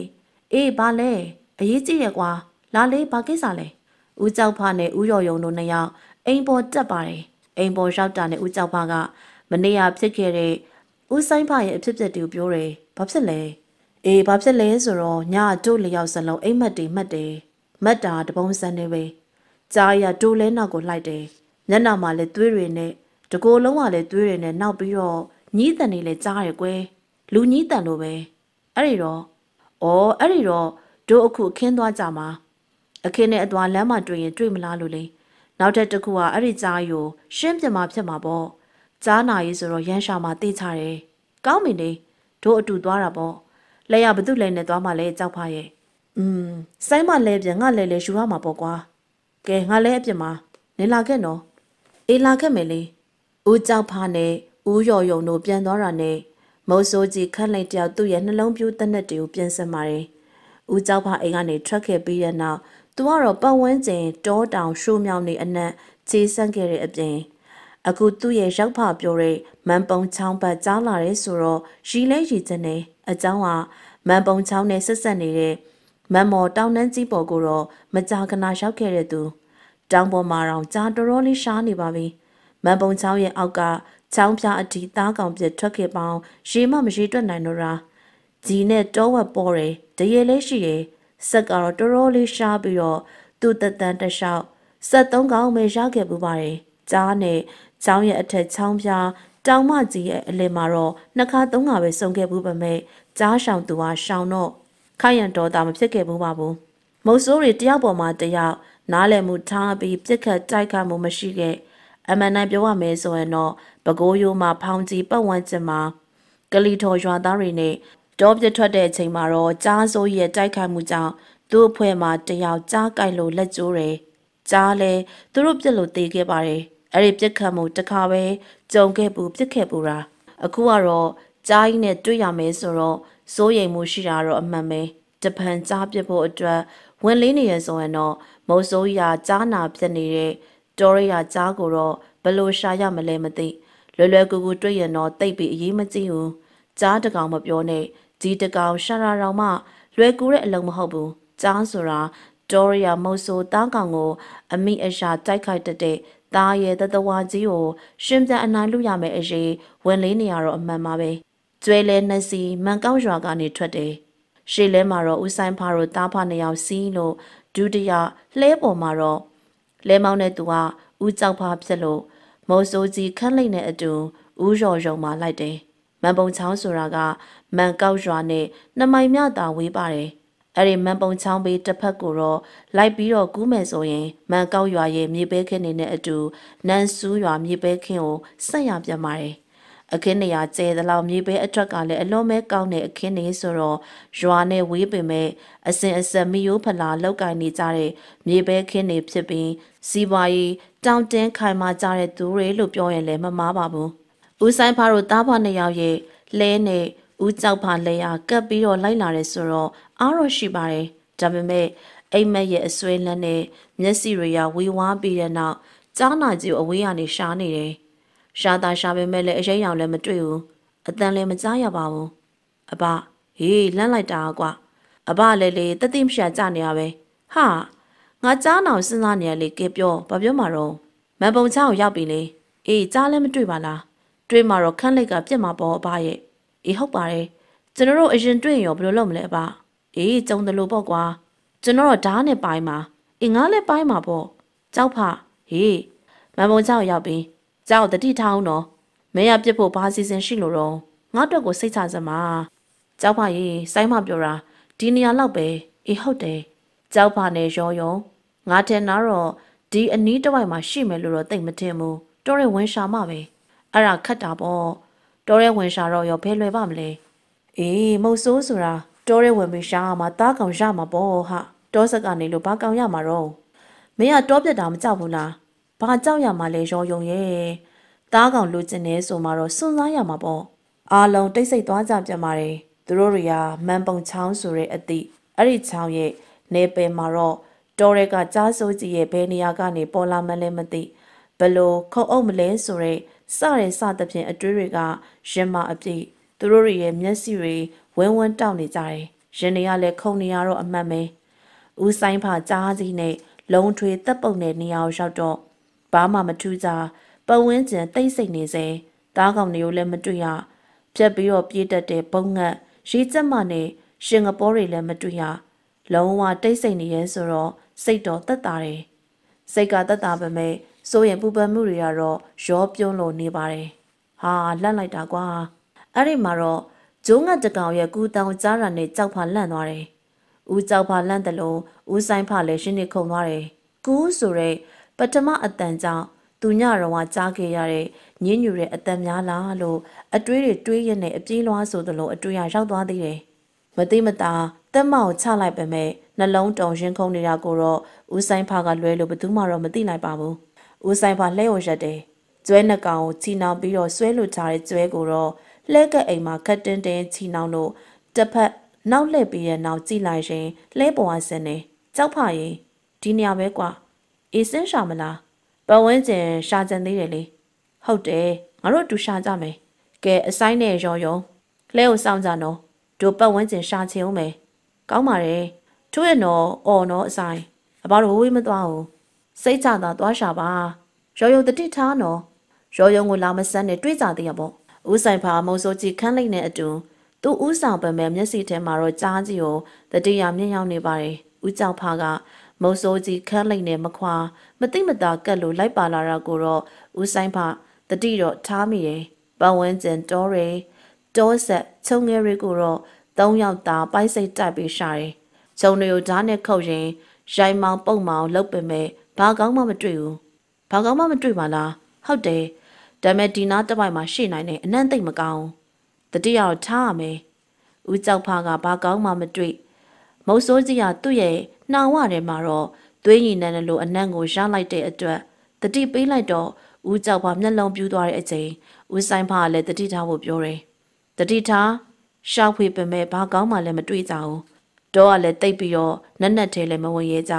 အေးဘာလဲအရေးကြီးရကွာလာလေဘာကိစ္စလဲဦးကြောက်ဖနဲ့ဦးရော်ယုံတို့နှစ်ယောက်အိမ်ပေါ်တက်ပါတယ်အိမ်ပေါ်ရောက်တာနဲ့ဦးကြောက်ဖကမနေ့ကဖြစ်ခဲ့တဲ့ ဦးဆိုင်ဖရဲ့အဖြစ်အပျက်တွေကိုပြောတယ်ဘာဖြစ်လဲအေးဘာဖြစ်လဲဆိုတော့ညတို့လျောက်စလုံးအိမ်မက်တွေမှတ်တယ်မတ်တာတပုံစံနေပဲကြားရတိုးလဲနောက်ကိုလိုက်တယ်မျက်နှာမှာလည်းသွေးတွေနဲ့တကိုယ်လုံးကလည်းသွေးတွေနဲ့နောက်ပြီးတော့ညီးတန်နေလဲကြားရကွယ်လူညီးတန်လိုပဲအဲ့ဒီတော့ဩအဲ့ဒီတော့တို့အခုအခင်းသွားကြမှာအခင်းနဲ့အသွားလမ်းမှာတွေ့ရင်တွေ့မလားလို့လေနောက်ထပ်တစ်ခုကအဲ့ဒီကြားယူရှင်းပြမှာဖြစ်မှာပေါ့ ကြားနာရေးဆိုတော့ရမ်းရှာမှာတေးချတယ်ကောင်းပြီလေတို့အတူသွားတာပေါ့လဲရဘသူလဲနဲ့သွားမှလဲကြောက်ဖားရဲ့อืมစိုင်းမလဲပြန်ငါလဲလဲယူရမှာပေါ့ကွာကဲငါလဲအပြစ်မှာနေလာခဲ့နော်အေးလာခဲ့မယ်လေဦးကြောက်ဖားနဲ့ဦးရော်ယုံတို့ပြန်သွားတာနဲ့မိုးစိုးကြီးခန့်လိုက်တယောက်သူ့ရဲ့နှလုံးပြူးတနက်တွေကိုပြင်ဆင်ပါတယ်ဦးကြောက်ဖားအိမ်ကနေထွက်ခဲ့ပြီးတဲ့နောက်သူကတော့ပတ်ဝန်းကျင်တောတောင်ရှုမြောင်နေအနက်ခြေဆန့်ခဲ့တဲ့အပြင် အခုသူ့ရဲ့ရောက်ဖပြောတဲ့မန်ပုံချောင်းဘက်ကြားလာတဲ့ဆိုတော့ရီလဲရီချင်နေအเจ้าကမန်ပုံချောင်းနဲ့ဆက်ဆက်နေတဲ့မန်မော်တောင်နှန်းကြီးပေါ်ကိုတော့မကြာခဏရောက်ခဲ့တဲ့သူတောင်ပေါ်မှာတော့ကြာတော်တော်လေးရှားနေပါပြီမန်ပုံချောင်းရဲ့အောက်ကချောင်းပြအတီသားကောင်ပြထွက်ခဲ့ပေါင်းရေမမရေတွက်နိုင်တော့တာဂျီနဲ့တောဝက်ပေါ်တယ်တရေလေးရှိတယ်ဆက်ကတော့တော်တော်လေးရှားပြီးတော့သူ့တတန်တလျှောက်ဆက်သုံးကောင်ပဲရခဲ့ပူပါတယ်ကြားနဲ့ ချောင်းရဲ့အထက်ချောင်းပြားတောင်မကြီးရဲ့အလယ်မှာတော့နှစ်ခါသုံးခါပဲစုံခဲ့ဘူးပါမဲ့ကြားရှောင်သူဟာရှောင်တော့ခိုင်ရန်တော်တာမဖြစ်ခဲ့ဘူးပါဘူးမုတ်ဆိုးတွေတယောက်ပေါ်မှာတယောက်နားလည်မှုထားပြီးပြစ်ခတ်တိုက်ခတ်မှုမရှိခဲ့အမှန်တမ်းပြောရမယ်ဆိုရင်တော့ပဲခူးရိုးမှာဖောင်ကြီးပတ်ဝန်းကျင်မှာကလီထော်ရွာသားတွေနဲ့တောပြထွက်တဲ့အချိန်မှာတော့ကြားစိုးရဲ့တိုက်ခိုက်မှုကြောင့်သူ့အဖွဲ့မှာတယောက်ကြားကြိုက်လို့လက်ကျိုးတယ်ကြားလဲသူတို့ပြစ်လို့တေးခဲ့ပါတယ် အဲ့ဒီပြစ်ခတ်မှုတစ်ခါပဲကြုံခဲ့ပူပြစ်ခဲ့ပူတာအခုကတော့ကြားကြီးနဲ့တွေ့ရမယ်ဆိုတော့စိုးရိမ်မှုရှိတာတော့အမှန်ပဲဂျပန်ကြားပြစ်ဖို့အတွက်ဝင်လေးနေရဆိုရင်တော့မုတ်ဆိုးရကြားနာဖြစ်နေတဲ့တော်ရရကြားကိုတော့ဘလို့ရှာရမလဲမသိလွယ်လွယ်ကူကူတွေ့ရင်တော့တိတ်ပြီးအရေးမကြီးဘူးကြားတကောင်မပြောနဲ့ကြီးတကောင်ရှာရာတော်မှလွယ်ကူတဲ့အလုံးမဟုတ်ဘူးကြားဆိုတာဒေါ်ရီယာမုတ်ဆိုတားကောင်ကို အမိအရှာတိုက်ခိုက်တတဲ့ သားရဲ့တတဝါကြီးကိုရှင်ပြန်အနိုင်လူရမယ်အရေးဝင်လေးနေရတော့အမှန်ပါပဲကျွဲလဲနှစီမန်ကောက်ရွာကနေထွက်တယ်ရှေ့လဲမှာတော့ဦးဆိုင်ဖာတို့တားဖနှစ်ယောက်စီးလို့ဒုတိယလှဲပေါ်မှာတော့လဲမောင်းတဲ့သူကဦးကြောက်ဖာဖြစ်လို့မော်ဆိုကြီးခန့်လိုက်တဲ့အတူဦးရော်ရုံမှာလိုက်တယ်မန်ပုံချောင်းဆိုတာကမန်ကောက်ရွာနဲ့နှမိုင်မြတာဝေးပါတယ် အဲ့ဒီမန်ပုံချောင်းဘေးတစ်ဖက်ကိုတော့လိုက်ပြီးတော့ကူးမယ်ဆိုရင်မန်ကောက်ရွာရဲ့မြေပဲခင်းနေတဲ့အတူနန်းစူးရွာမြေပဲခင်းကိုဆက်ရပြန်ပါတယ်အခင်းနေရကျဲသလောက်မြေပဲအထွက်ကလည်းအလွန်မဲကောင်းတဲ့အခင်းနေဆိုတော့ရွာနဲ့ဝေးပင်မဲ့အစင်အဆက်မီယိုးဖလာလောက်ကင်နေကြတဲ့မြေပဲခင်းနေဖြစ်ပြီးစီးပွားရေးတောင်တင်းခိုင်မာကြတဲ့သူတွေလို့ပြောရင်လည်းမမားပါဘူးဦးဆိုင်ဖားတို့တားဖားနှစ်ယောက်ရဲ့လဲနဲ့ ဦးကြောက်ဖားလဲရကပ်ပြီးတော့လိုက်လာတယ်ဆိုတော့အားတော့ရှိပါတယ်ဒါပေမဲ့အိမ်မက်ရဲ့အဆွဲလန်းနဲ့မျက်စိတွေရဝေဝါးပြီးတဲ့နောက်ကြားနာကြီးကိုအဝေးကနေရှားနေတယ်ရှားတာရှားပေမဲ့လည်းအရေးရောင်လည်းမတွေ့ဘူးအတန်လည်းမကြားရပါဘူးအဘဟေးလန့်လိုက်တာကွာအဘလည်းလေတသိမရှာကြနေရပဲဟာငါကြားနောင်စဉ်းစားနေရလေကဲပြောဘာပြောမှာတော့မန်ပုံချောင်းရောက်ပြီလေအေးကြားလည်းမတွေ့ပါလားတွေ့မှာတော့ခန့်လိုက်ကပြစ်မှာပေါ့အဘရဲ့ အေးဟုတ်ပါတယ်ကျွန်တော်တို့အရင်တွေ့ရင်ရောဘယ်လိုလုပ်မလဲအဘအေးကြုံတယ်လို့ပေါ့ကွာကျွန်တော်တော့ဓားနဲ့ပိုင်းမှာအင်းငါလည်းပိုင်းမှာပေါ့ကြောက်ဖဟေးမန်ပုံကြောက်ရောက်ပြီးကြောက်တတိထောင်းတော့မင်းရပြစ်ဖို့ဘာစီစဉ်ရှိလို့တော့ငါတော့ကိုစိတ်ချစမ်းပါကြောက်ပါရေးစိုင်းမပြောတာဒီနေရာလောက်ပဲအေးဟုတ်တယ်ကြောက်ပါနဲ့ရောယုံငါထင်တော့ဒီအနီးတစ်ဝိုက်မှာရှိမယ်လို့တော့သိမထင်ဘူးတော်ရဲဝင်ရှာမှပဲအဲ့ဒါခတ်တာပေါ့ တော်ရဲဝင်ရှာတော့ရောဘယ်လွယ်ပါမလဲအေးမဟုတ်ဆိုးဆိုတာတော်ရဲဝင်ပြီးရှာမှာတားကောင်ရမှာပေါ့ဟာတောဆက်ကနေလို့ဘာကောင်ရမှာတော့မင်းကတောပြက်တာမကြောက်ဘူးလားဘာကြောက်ရမှာလဲရောယုံရဲ့တားကောင်လူကျင်နေဆိုမှတော့စွန့်စားရမှာပေါ့အားလုံးတိတ်ဆိတ်သွားကြပြန်ပါတယ်သူတို့တွေကမန်ပုံချောင်းဆိုတဲ့အသည့်အဲ့ဒီချောင်းရဲ့နေပယ်မှာတော့တော်ရဲကကြားစိုးကြီးရဲ့ဘယ်နေရာကနေပေါ်လာမှန်းလဲမသိဘလို့ခုံအုပ်မလဲဆိုတဲ့ စရဲစသဖြင့်အတွေးတွေကရင်မအပြည့်သူတို့ရဲ့မျက်စိတွေဝင်းဝန်းတောက်နေကြတယ်ရင်တွေကလည်းခုံနေရတော့အမှတ်ပဲဦးဆိုင်ဖာကြားကြီးနဲ့လုံထွေတက်ပုတ်တဲ့နေရာကိုရောက်တော့ဘာမှမထူးကြပတ်ဝန်းကျင်တိတ်ဆိတ်နေစေတားကောင်တွေကိုလည်းမတွေ့ရဖြတ်ပြီးတော့ပြေးတက်တဲ့ပုံငတ်ရေကျက်မနဲ့ရှင်ကပိုးတွေလည်းမတွေ့ရလုံးဝတိတ်ဆိတ်နေရဲဆိုတော့စိတ်တော်တက်တာတယ်စိတ်ကတက်တာပဲမဲ့ စိုးရင်ပူပန်မှုတွေကတော့ရောပြုံးလို့နေပါတယ်ဟာလန့်လိုက်တာကွာအဲ့ဒီမှာတော့ဂျိုးငတ်တကောင်ရဲ့ကူတောင်ကြားရနဲ့ကြောက်ဖာလန့်သွားတယ်ဦးကြောက်ဖာလန့်တယ်လို့ဦးဆိုင်ဖာလည်းရှင်းနေခုန်သွားတယ်ကူးဆိုတဲ့ပထမအတန်ကြောင့်သူညတော်ကကြားခဲ့ရတဲ့ညင်းညူတဲ့အတန်များလားလို့အတွေးတွေတွေးရနေအပြေးလွှားဆိုသလိုအတွေးရရောက်သွားသေးတယ်မသိမသာတက်မောက်ချလိုက်ပေမဲ့နှလုံးတုံရင်ခုန်နေတာကိုတော့ဦးဆိုင်ဖာကလွဲလို့ဘယ်သူမှတော့မသိနိုင်ပါဘူး ဦးဆိုင်ဖာလှဲ့ဝရက်တယ်ကျွဲနှကောင်ကိုချီနှောင်ပြီးတော့ဆွဲလွတ်ထားတဲ့ကျွဲကိုတော့လှဲကအိမ်မှာခတ်တင်းတင်းချီနှောင်လို့တစ်ဖက်နောက်လှည့်ပြီးရဲ့နောက်ကြည့်လိုက်ရင်လှဲပေါ်အစင်းနေကြောက်ဖရင်ဒီနေရာပဲကွာအေးစင်းရှာမလားပဝင်းကျင်ရှာကြံသေးတယ်လေဟုတ်တယ်ငါတို့တူရှာကြမယ်ကဲအဆိုင်နဲ့ရော်ယုံလှဲကိုစောင့်ကြနော်တို့ပတ်ဝန်းကျင်ရှာချင်ဦးမယ်ကောင်းပါတယ်ထို့ရနော်အော်နော်အဆိုင်အဘတို့ဝေးမသွားဘူး စိတ်ချတာသွားရှာပါရော်ယုံတတိထားနော်ရော်ယုံကိုလာမဆန်းနဲ့တွေးကြသေးရပေါ့ဦးဆိုင်ဖာမုံစိုးကြီးခန်းလိုက်တဲ့အတူသူ့ဦးဆောင်ပမဲ့မျက်စိထဲမှာတော့ကြားကြီးကိုတတိယမြင့်ရောက်နေပါတယ်ဦးကြောက်ဖာကမုံစိုးကြီးခန်းလိုက်နဲ့မခွာမသိမသာကက်လို့လိုက်ပါလာတာကိုတော့ဦးဆိုင်ဖာတတိတော့ထားမိတယ်ပဝန်းကျင်တောရဲတောဆက်ချုံငယ်တွေကိုတော့သုံးယောက်သားပိုက်စိတ်တိုက်ပြီးရှာတယ်ဂျုံတွေကိုဓာတ်နဲ့ခုတ်ရင်ရိုင်မောင်ပုံမောင်လှုပ်ပေမဲ့ ဘာကောင်းမှမတွေ့ဘူးဘာကောင်းမှမတွေ့ပါလားဟုတ်တယ်ဒါမဲ့ဒီနာတစ်ပိုက်မှာရှေ့နိုင်နေအနံ့သိမ့်မကောင်းတတိယတော့ထားရမယ်ဦးကြောက်ဖားကဘာကောင်းမှမတွေ့မုတ်ဆိုးကြီးကသူ့ရဲ့နှောင်ဝထဲမှာတော့သွေးညီနန်းလိုအနံ့ကိုရလိုက်တဲ့အတွက်တတိပေးလိုက်တော့ဦးကြောက်ဖားမျက်လုံးပြူးသွားတဲ့အချိန်ဦးဆိုင်ဖားကလည်းတတိထားဖို့ပြောတယ်တတိထားရှောက်ဖွေပေမဲ့ဘာကောင်းမှလည်းမတွေ့ကြဘူးတော့ကလည်းတိတ်ပြီးတော့နက်နက်ထဲလည်းမဝင်ရဲကြ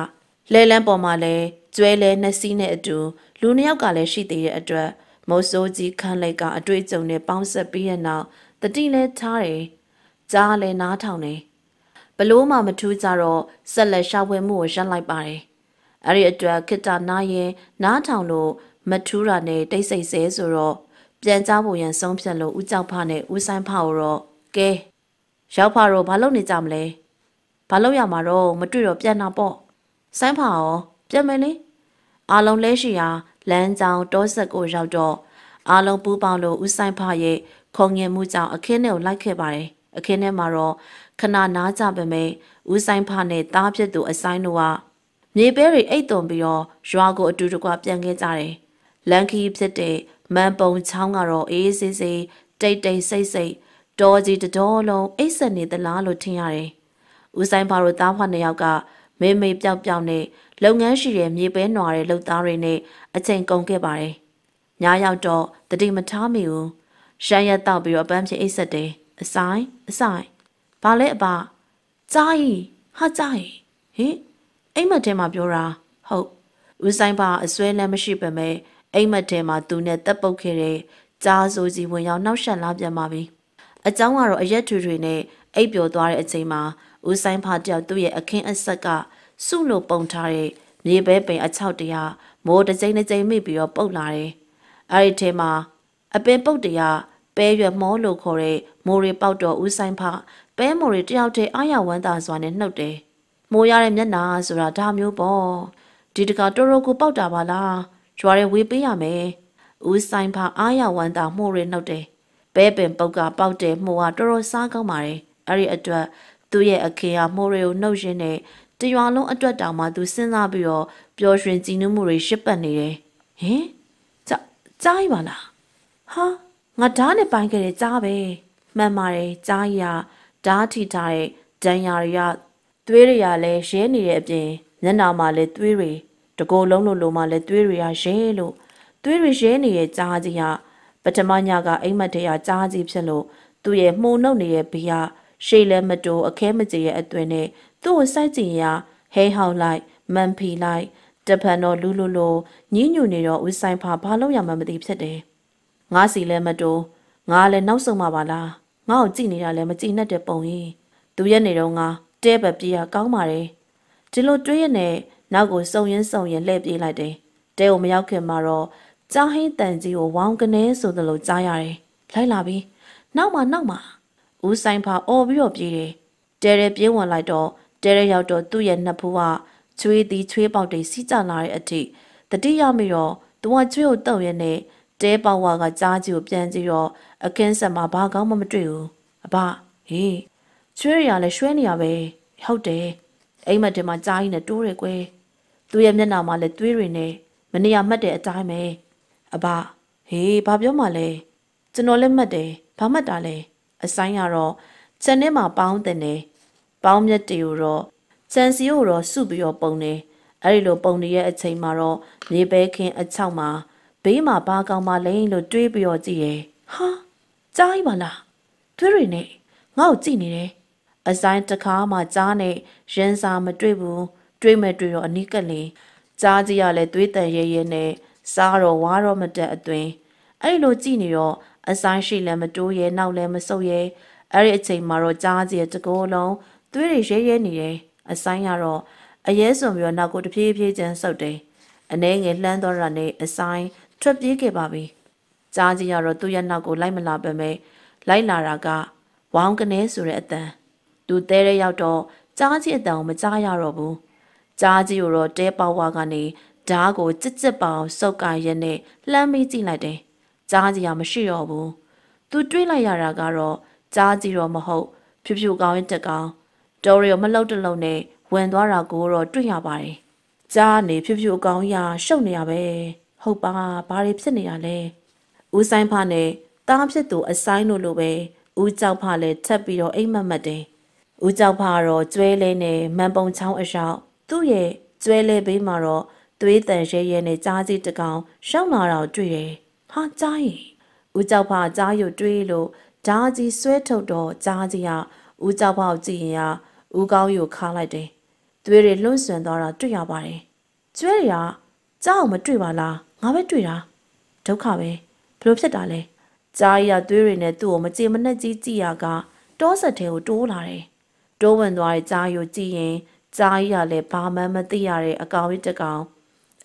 လဲလန်းပေါ်မှာလည်း ကျွဲလဲနှစ်စီးနဲ့အတူလူနှစ်ယောက်ကလည်းရှိသေးတဲ့အတွက်မိုးစိုးကြီးခန်းလိုက်ကအတွေ့အကြုံနဲ့ပေါင်းဆက်ပြီးတဲ့နောက်တတိလဲထားတယ်ကြားလဲနားထောင်တယ်ဘလို့မှမထူးကြတော့ဆက်လက်ရှာဖွေမှုကိုရပ်လိုက်ပါတယ်အဲ့ဒီအတွက်ခိတ္တနာရင်နားထောင်လို့မထူးတာနဲ့တိတ်ဆိတ်ဆဲဆိုတော့ပြန်ကြဖို့ရန်ဆုံးဖြတ်လို့ဦးကြောက်ဖနဲ့ဦးဆိုင်ဖကိုတော့ကဲရောက်ဖတော့ဘာလုပ်နေကြမလဲဘာလုပ်ရမှာတော့မတွေ့တော့ပြန်တာပေါ့ဆိုင်းဖရောပြန်မယ်လေ အားလုံးလဲရှိရာလမ်းကြောင်တောဆက်ကိုရောက်တော့အားလုံးပူပေါင်းလို့ဦးဆိုင်ဖရဲ့ခုံငင်မှုကြောင့်အခင်းထဲကိုလိုက်ခဲ့ပါတယ်အခင်းထဲမှာတော့ခဏနားကြပေမဲ့ဦးဆိုင်ဖနဲ့တားဖြစ်သူအဆိုင်တို့ကမြေပဲတွေအိတ်သွန်ပြီးတော့ရွာကိုအတူတကွပြန်ခဲ့ကြတယ်လန်ခီဖြစ်တဲ့မန်ပုံချောင်းကတော့အေးအေးဆေးဆေးတိတ်တိတ်ဆိတ်ဆိတ်တော်ကြီးတတော်လုံးအိတ်ဆက်နေသလားလို့ထင်ရတယ်ဦးဆိုင်ဖာတို့သားဖွားနှစ်ယောက်ကမေမေပြောက်ပြောက်နဲ့ လုပ်ငန်းရှိတဲ့မြေပဲနွားတဲ့လုပ်သားတွေနဲ့အချိန်ကုန်ခဲ့ပါတယ်။ညရောက်တော့တတိမထားမိဘူး။ရှမ်းရက်တောက်ပြီးတော့အပန်းဖြစ်အိတ်ဆက်တယ်။အဆိုင်အဆိုင်ဘာလဲအပကြားကြီးဟာကြားကြီးဟင်အိမ်မက်ထဲမှာပြောတာဟုတ်ဦးဆိုင်ပါအစွဲလည်းမရှိပေမဲ့အိမ်မက်ထဲမှာသူနဲ့တက်ပုတ်ခဲ့တဲ့ကြားစိုးစီဝင်ရောက်နှောက်ရှက်လာပြန်ပါပြီ။အเจ้าကတော့အရက်ထွေထွေနဲ့အိပ်ပျော်သွားတဲ့အချိန်မှာဦးဆိုင်ဖာတယောက်သူ့ရဲ့အခင်းအဆက်က စုလို့ပုံထားတဲ့မြေပဲပင်အချောက်တရမိုးတစ်ကြိမ်တစ်ကြိမ်မိပြီးတော့ပုတ်လာတယ်။အဲဒီထဲမှာအပင်ပုတ်တရပဲရွက်မောလို့ခေါ်တဲ့မိုးရီပေါက်တော်ဦးဆိုင်ဖပဲမိုးရီတယောက်တည်းအာရဝမ်းသာစွာနဲ့နှုတ်တယ်။မိုးရတဲ့မျက်နာဆိုတာဒါမျိုးပေါ့။ဒီတကတော်တော်ကိုပေါက်တာပါလားရွာရဲဝေးပေးရမယ်ဦးဆိုင်ဖာအားရဝမ်းသာမှုတွေနှုတ်တယ်ပဲပင်ပုတ်ကပေါက်တယ်မှုကတော်တော်စားကောင်းပါတယ်အဲ့ဒီအတွက်သူ့ရဲ့အခေဟာမှုတွေကိုနှုတ်ရင်းနဲ့ တရွာလုံးအတွက်တောင်မှသူစဉ်းစားပြီးတော့ပျော်ရွှင်ကြည်နူးမှုတွေရှစ်ပတ်နေတယ်ဟင်ကြကြားရပါလားဟာငါဓာတ်နဲ့ပိုင်းခဲ့တဲ့ကြားပဲမှန်ပါတယ်ကြားရဓာတ်ထိထားတဲ့ဒဏ်ရာတွေကသွေးတွေကလည်းရဲနေတဲ့အပြင်မျက်နှာမှာလည်းသွေးတွေတကိုယ်လုံးလိုလိုမှလည်းသွေးတွေကရဲလို့သွေးတွေရဲနေတဲ့ကြားကြီးကပထမညကအိမ်မက်တရကြားကြီးဖြစ်လို့သူ့ရဲ့မှုန်နှုတ်နေတဲ့ဘီယာရှေ့လဲမတိုးအခဲမကြေရဲ့အသွင်နဲ့ သူ့ကိုစိုက်ကြည့်ရဟဲဟောက်လိုက်မန်ဖီလိုက်တဖန်တော့လူလူလိုညင်းညူနေတော့ဦးဆိုင်ဖာဘာလို့ရမှမသိဖြစ်တယ်ငါစီလဲမတိုးငါလည်းနောက်ဆုံးမှပါလားငါ့ကိုကြည့်နေတာလည်းမကြည့်နဲ့တဲ့ပုံကြီးသူရဲ့နေတော့ငါတဲပပြေးရကောင်းပါတယ်ဒီလိုတွေးရနဲ့နောက်ကိုစုံရင်းစုံရင်လှည့်ပြေးလိုက်တယ်တဲကိုမရောက်ခင်မှာတော့ကြားဟင်းတန်ကြီးကိုဝေါင်းကနေဆိုသလိုကြားရတယ်လိုက်လာပြီနောက်မှနောက်မှဦးဆိုင်ဖာအော်ပြီးတော့ပြေးတယ်တဲရဲပြေးဝင်လိုက်တော့ တဲရဲရောက်တော့သူ့ရဲ့နှစ်ဖူးကချွေးသည်ချွေးပေါက်တွေစီးကျလာတဲ့အထိတတိယမိတော့သူကချွေးကိုတုပ်ရနဲ့တဲပေါဝါကကြားကြီးကိုပြန်ကြည့်တော့အခင်းဆက်မှာဘာကောင်းမှမတွေ့ဘူးအဘဟေးချွေးရလည်းရွှဲနေရပဲဟုတ်တယ်အိမ်မက်တင်မှာကြားကြီးနဲ့တိုးရကွယ်သူ့ရဲ့မျက်နှာမှာလည်းသွေးတွေနဲ့မနေရမှတ်တဲ့အတိုင်းပဲအဘဟေးဘာပြောမှလဲကျွန်တော်လည်းမှတ်တယ်ဘာမှတ်တာလဲအဆိုင်ကတော့ခြံထဲမှာပေါင်းတင်တယ် ပေါင်းမြက်တွေကိုတော့ခြံစီကိုတော့စုပြီးတော့ပုံတယ်အဲ့ဒီလိုပုံနေရဲ့အချိန်မှာတော့မြေပဲခင်းအချောက်မှာဘေးမှာဘာကောင်မှလိမ့်လို့တွေးပြီးတော့ကြည့်ရဲ့ဟာကြား ਈ ပါလားသွေးတွေနဲ့ငါ့ကိုကြည့်နေတယ်အဆိုင်တစ်ခါမှကြားနဲ့ရင်းစားမတွေ့ဘူးတွေးမဲ့တွေ့တော့အနိကလေးကြားကြီးရလဲသွေးတန်ရဲရဲနဲ့စားတော့ဝါတော့မတက်အသွင်အဲ့လိုကြည့်နေတော့အဆိုင်ရှိလည်းမတိုးရဲနောက်လည်းမဆုပ်ရဲအဲ့ဒီအချိန်မှာတော့ကြားကြီးတကောလုံး သွေးတွေရဲရဲနေတယ်အဆိုင်ကတော့အရဲစွန်ပြီးတော့နောက်ကိုတပြေးပြေးချမ်းဆုပ်တယ်အနေငယ်လှမ်းတော့တာနဲ့အဆိုင်ထွက်ပြေးခဲ့ပါပြီကြားကြီးကတော့သူ့ရဲ့နောက်ကိုလိုက်မလာပဲမဲ့လိုက်လာတာကဝေါင်းကနေဆိုတဲ့အတန်သူတဲရဲရောက်တော့ကြားကြီးအတန်ကိုမကြားရတော့ဘူးကြားကြီးကိုတော့တဲပေါဝါကနေဓားကိုကြစ်ကြစ်ပေါင်စုပ်ကရဲနဲ့လှမ်းပြီးကြည့်လိုက်တယ်ကြားကြီးကမရှိတော့ဘူးသူတွေးလိုက်ရတာကတော့ကြားကြီးတော့မဟုတ်ဖြူဖြူကောင်းရင်တက်ကောင်း တော်ရီမလှုပ်တလုံးနဲ့ဝင်သွားတာကိုတော့တွေ့ရပါတယ်ကြားနေဖြူဖြူကောင်းရရှုပ်နေရပဲဟုတ်ပါဘာတွေဖြစ်နေရလဲဦးဆိုင်ဖနဲ့တားဖြစ်သူအဆိုင်တို့လိုပဲဦးကြောက်ဖလည်းထပ်ပြီးတော့အိမ်မက်မက်တယ်ဦးကြောက်ဖကတော့ကျွဲလဲနဲ့မန်ပုံချောင်းအရောက်သူ့ရဲ့ကျွဲလဲဘေးမှာတော့သွေးတန်ရဲရဲနဲ့ကြားစီတကောင်ရှောင်းလာတော့တွေ့တယ်ဟာကြားရင်ဦးကြောက်ဖကြားရုပ်တွေးလို့ဓာကြီးဆွဲထုတ်တော့ကြားကြီးကဦးကြောက်ဖကိုကြည့်ရင်က ဦးကောင်းယူခါလိုက်တယ်သွေးတွေလွန့်ဆွန်သွားတာတွေ့ရပါတယ်ကျွဲတွေကကြောက်မတွေ့ပါလားငါပဲတွေ့တာဒုက္ခပဲဘလို့ဖြစ်တာလဲကြားရသွေးတွေနဲ့သူ့ကိုမကြေမနှက်ကြီးကြည့်ရကတောဆက်ထဲကိုတိုးလာတယ်တိုးဝင်သွားတဲ့ကြားရုပ်ကြည့်ရင်ကြားရလည်းဘာမှမသိရတဲ့အကောင်ရစ်တကောင်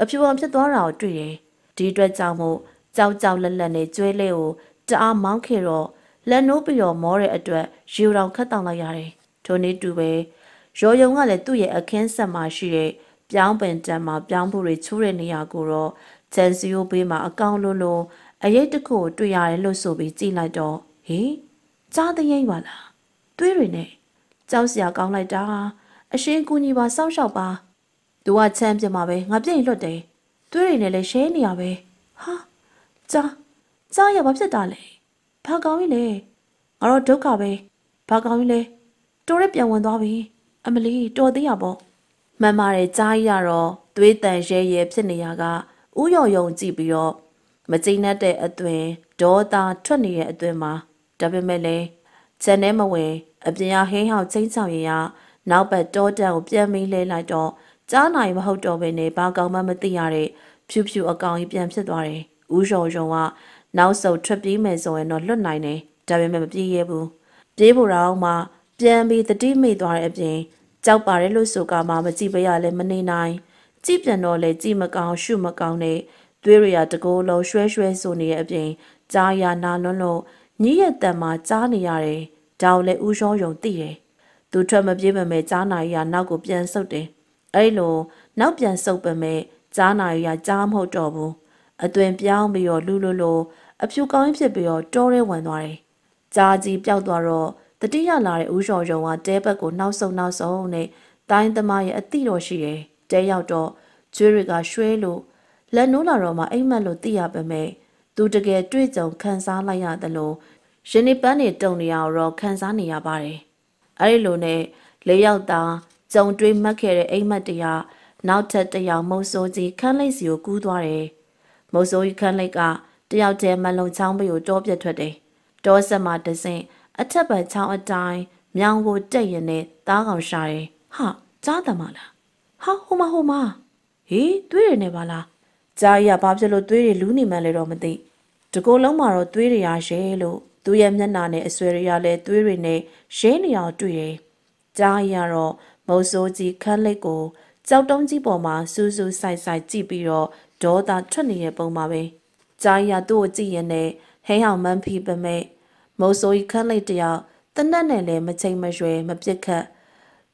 အဖြူအောင်ဖြစ်သွားတာကိုတွေ့တယ်ဒီအတွက်ကြောင့်မို့ကြောက်ကြောက်လက်လက်နဲ့ကျွဲလေးကိုတအားမောင်းခဲ့တော့လက်နိုးပြီးတော့မောတဲ့အတွက်ရေတောင်ခတ်တောင်လိုက်ရတယ် ထိုနည်းတူပဲရောယုံကလည်းသူ့ရဲ့အခင်းဆက်မှာရှိတဲ့ပြောင်းပင်တံမှာပြောင်းဖို့တွေချိုးတဲ့နေရာကိုတော့ဂျန်စီယိုဘေးမှာအကောင်လုံးလုံးအရေးတခုကိုတွေ့ရတယ်လို့ဆိုပြီးကြည့်လိုက်တော့ဟေးကြားသိရင်ပါလားသွေးတွေနဲ့ကြောက်စရာကောင်းလိုက်တာအရှင်ကူညီပါစောင့်ရှောက်ပါသူကချမ်းပြမှာပဲငါပြည့်လွတ်တယ်သွေးတွေနဲ့လည်းရှဲနေရပဲဟာကြားကြားရဘာဖြစ်တာလဲဘာကောင်းကြီးလဲငါတော့ဒုက္ခပဲဘာကောင်းကြီးလဲ တော်ရက်ပြန်ဝင်သွားပြီအမလီတော်သေးရပေါ့မှန်ပါတယ်ကြားရတော့သွေးတန်ရဲရဲဖြစ်နေရကဥယော်ယုံကြည့်ပြီးတော့မကြိမ်နဲ့တဲ့အသွင်ဒေါသထွက်နေတဲ့အသွင်မှာဒါပေမဲ့လည်းခြံထဲမဝင် အပြင်အဟင်းဟောက်ချင်းချောင်ရင်ကနောက်ဘက်တောတန်ကိုပြန်မေးလဲလိုက်တော့ကြားနိုင်မဟုတ်တော့ဘဲနဲ့ဘာကောင်မှမသိရတဲ့ဖြူဖြူအကောင်ကြီးပြန်ဖြစ်သွားတယ်။ဦးရော်ရုံကနောက်ဆုတ်ထွက်ပြေးမယ်ဆိုရင်တော့လွတ်နိုင်တယ်။ဒါပေမဲ့မပြေးရဘူး။ပြေးဖို့တော့မှ ပြန်ပြီးတတိမိသွားတဲ့အပြင်ကြောက်ပါတယ်လို့ဆိုကမှမကြည့်ပေးရလဲမနေနိုင်။ကြည့်ပြန်တော့လဲကြည့်မကောင်းရှုမကောင်းနဲ့သွေးရရတကိုးလုံးရွှဲရွှဲဆိုနေတဲ့အပြင်ကြားရနာလွန်းလို့ညီးရဲ့တန်မှာကြားနေရတယ်။ဒါကိုလည်းဦးရောယုံသိတယ်။သူထွက်မပြေးမမဲ့ကြားနာရီကနောက်ကိုပြန်ဆုတ်တယ်။အဲ့လိုနောက်ပြန်ဆုတ်ပမဲ့ကြားနာရကြားမဟုတ်တော့ဘူးအသွင်ပြောင်းပြီးတော့လူလူလိုအဖြူကောင်းဖြစ်ပြီးတော့တောရဲဝင်သွားတယ်ကြားကြီးပျောက်သွားတော့ တတိယလာတဲ့ဦးလျှော်ရုံကတဲဘက်ကိုနောက်ဆုံးနောက်ဆုံးနဲ့တိုင်းသမားရဲ့အတိတော်ရှိတယ်တဲရောက်တော့ကျွေးတွေကရွှဲလို့လက်နိုးလာတော့မှအိမ်မက်လို့သိရပါမယ်သူတကယ်တွေ့ကြုံခံစားလိုက်ရတယ်လို့ရှင်နေပန်းနေတုံနေရတော့ခံစားနေရပါတယ်အဲ့ဒီလိုနဲ့လေးယောက်သားကြုံတွေးမှတ်ခဲ့တဲ့အိမ်မက်တရားနောက်ထပ်တယောက်မုံစိုးကြီးခန်းလိုက်စီကိုကူးသွားတယ်မုံစိုးကြီးခန်းလိုက်ကတယောက်တည်းမလုံချောင်းပေးကိုတောပြတ်ထွက်တယ်တောဆက်မှာတဆင့် အထက်ဘက်ချောင်းအတိုင်းမြောင်ကိုတက်ရင်နဲ့သားကောင်ရှာတယ်ဟာကြားတယ်မလားဟာဟိုမဟိုမဟေးတွေးရနေပါလားကြားရဘာဖြစ်လို့တွေးရလူးနေမှန်းလဲတော့မသိတကိုယ်လုံးမှာတော့တွေးရရရဲလို့သူ့ရဲ့မျက်နှာနဲ့အဆွဲရရလဲသွေးတွေနဲ့ရှင်းနေအောင်တွေ့တယ်။ကြားရတော့မုတ်ဆိုးကြီးခန်းလက်ကိုကြောက်တုံးကြီးပေါ်မှာစူးစူးဆိုင်ဆိုင်ကြည့်ပြီးတော့ဒေါသထွက်နေတဲ့ပုံမှာပဲ။ကြားရသူ့ကိုကြည့်ရင်လည်းဟဲဟောင်မန်းဖီပမဲ့ မုတ်ဆိုးကြီးခန်းလက်တယောက်တနက်နဲ့လည်းမချိန်မရွယ်မပြစ်ခတ်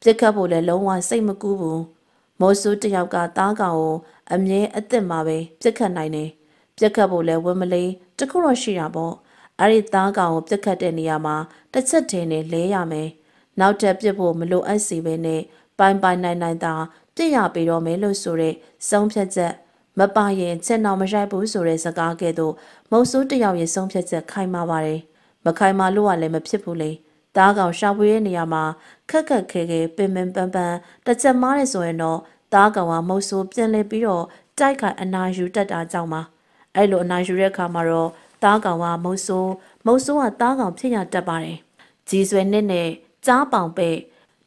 ပြစ်ခတ်ဖို့လည်းလုံးဝစိတ်မကူးဘူး။မိုးဆူတယောက်ကသားကောင်ကိုအမြဲအစ်စ်မှာပဲပြစ်ခတ်နိုင်တယ်။ပြစ်ခတ်ဖို့လည်းဝင်းမလေးတခုတော့ရှိတာပေါ့အဲ့ဒီသားကောင်ကိုပြစ်ခတ်တဲ့နေရာမှာတစ်ချက်တည်းနဲ့လဲရမယ်။နောက်ထပ်ပြစ်ဖို့မလိုအပ်စီပဲနဲ့ပိုင်ပိုင်နိုင်နိုင်သာပြစ်ရပြီးတော့မယ်လို့ဆိုတဲ့ဆုံးဖြတ်ချက်မပါရင်ချက်နောက်မရိုက်ဘူးဆိုတဲ့စကားကဲ့သို့မုတ်ဆိုးတယောက်ရဲ့ဆုံးဖြတ်ချက်ခိုင်မာပါတယ်။ မခိုင်မာလို့ကလည်းမဖြစ်ဘူးလေ။သားကောင်ရှာဖွေတဲ့နေရာမှာခက်ခက်ခဲခဲပင်ပင်ပန်းပန်းတစ်ချက်မားတယ်ဆိုရင်တော့သားကောင်ကမုတ်ဆိုးပြန်လဲပြီးတော့တိုက်ခိုင်အနာယူတတ်တာကြောင့်ပါ။အဲ့လိုအနာယူတဲ့အခါမှာတော့သားကောင်ကမုတ်ဆိုးမုတ်ဆိုးကသားကောင်ဖြစ်ရတတ်ပါတယ်။ကြီးဆွဲနှစ်နဲ့ကြားပေါင်ပဲ့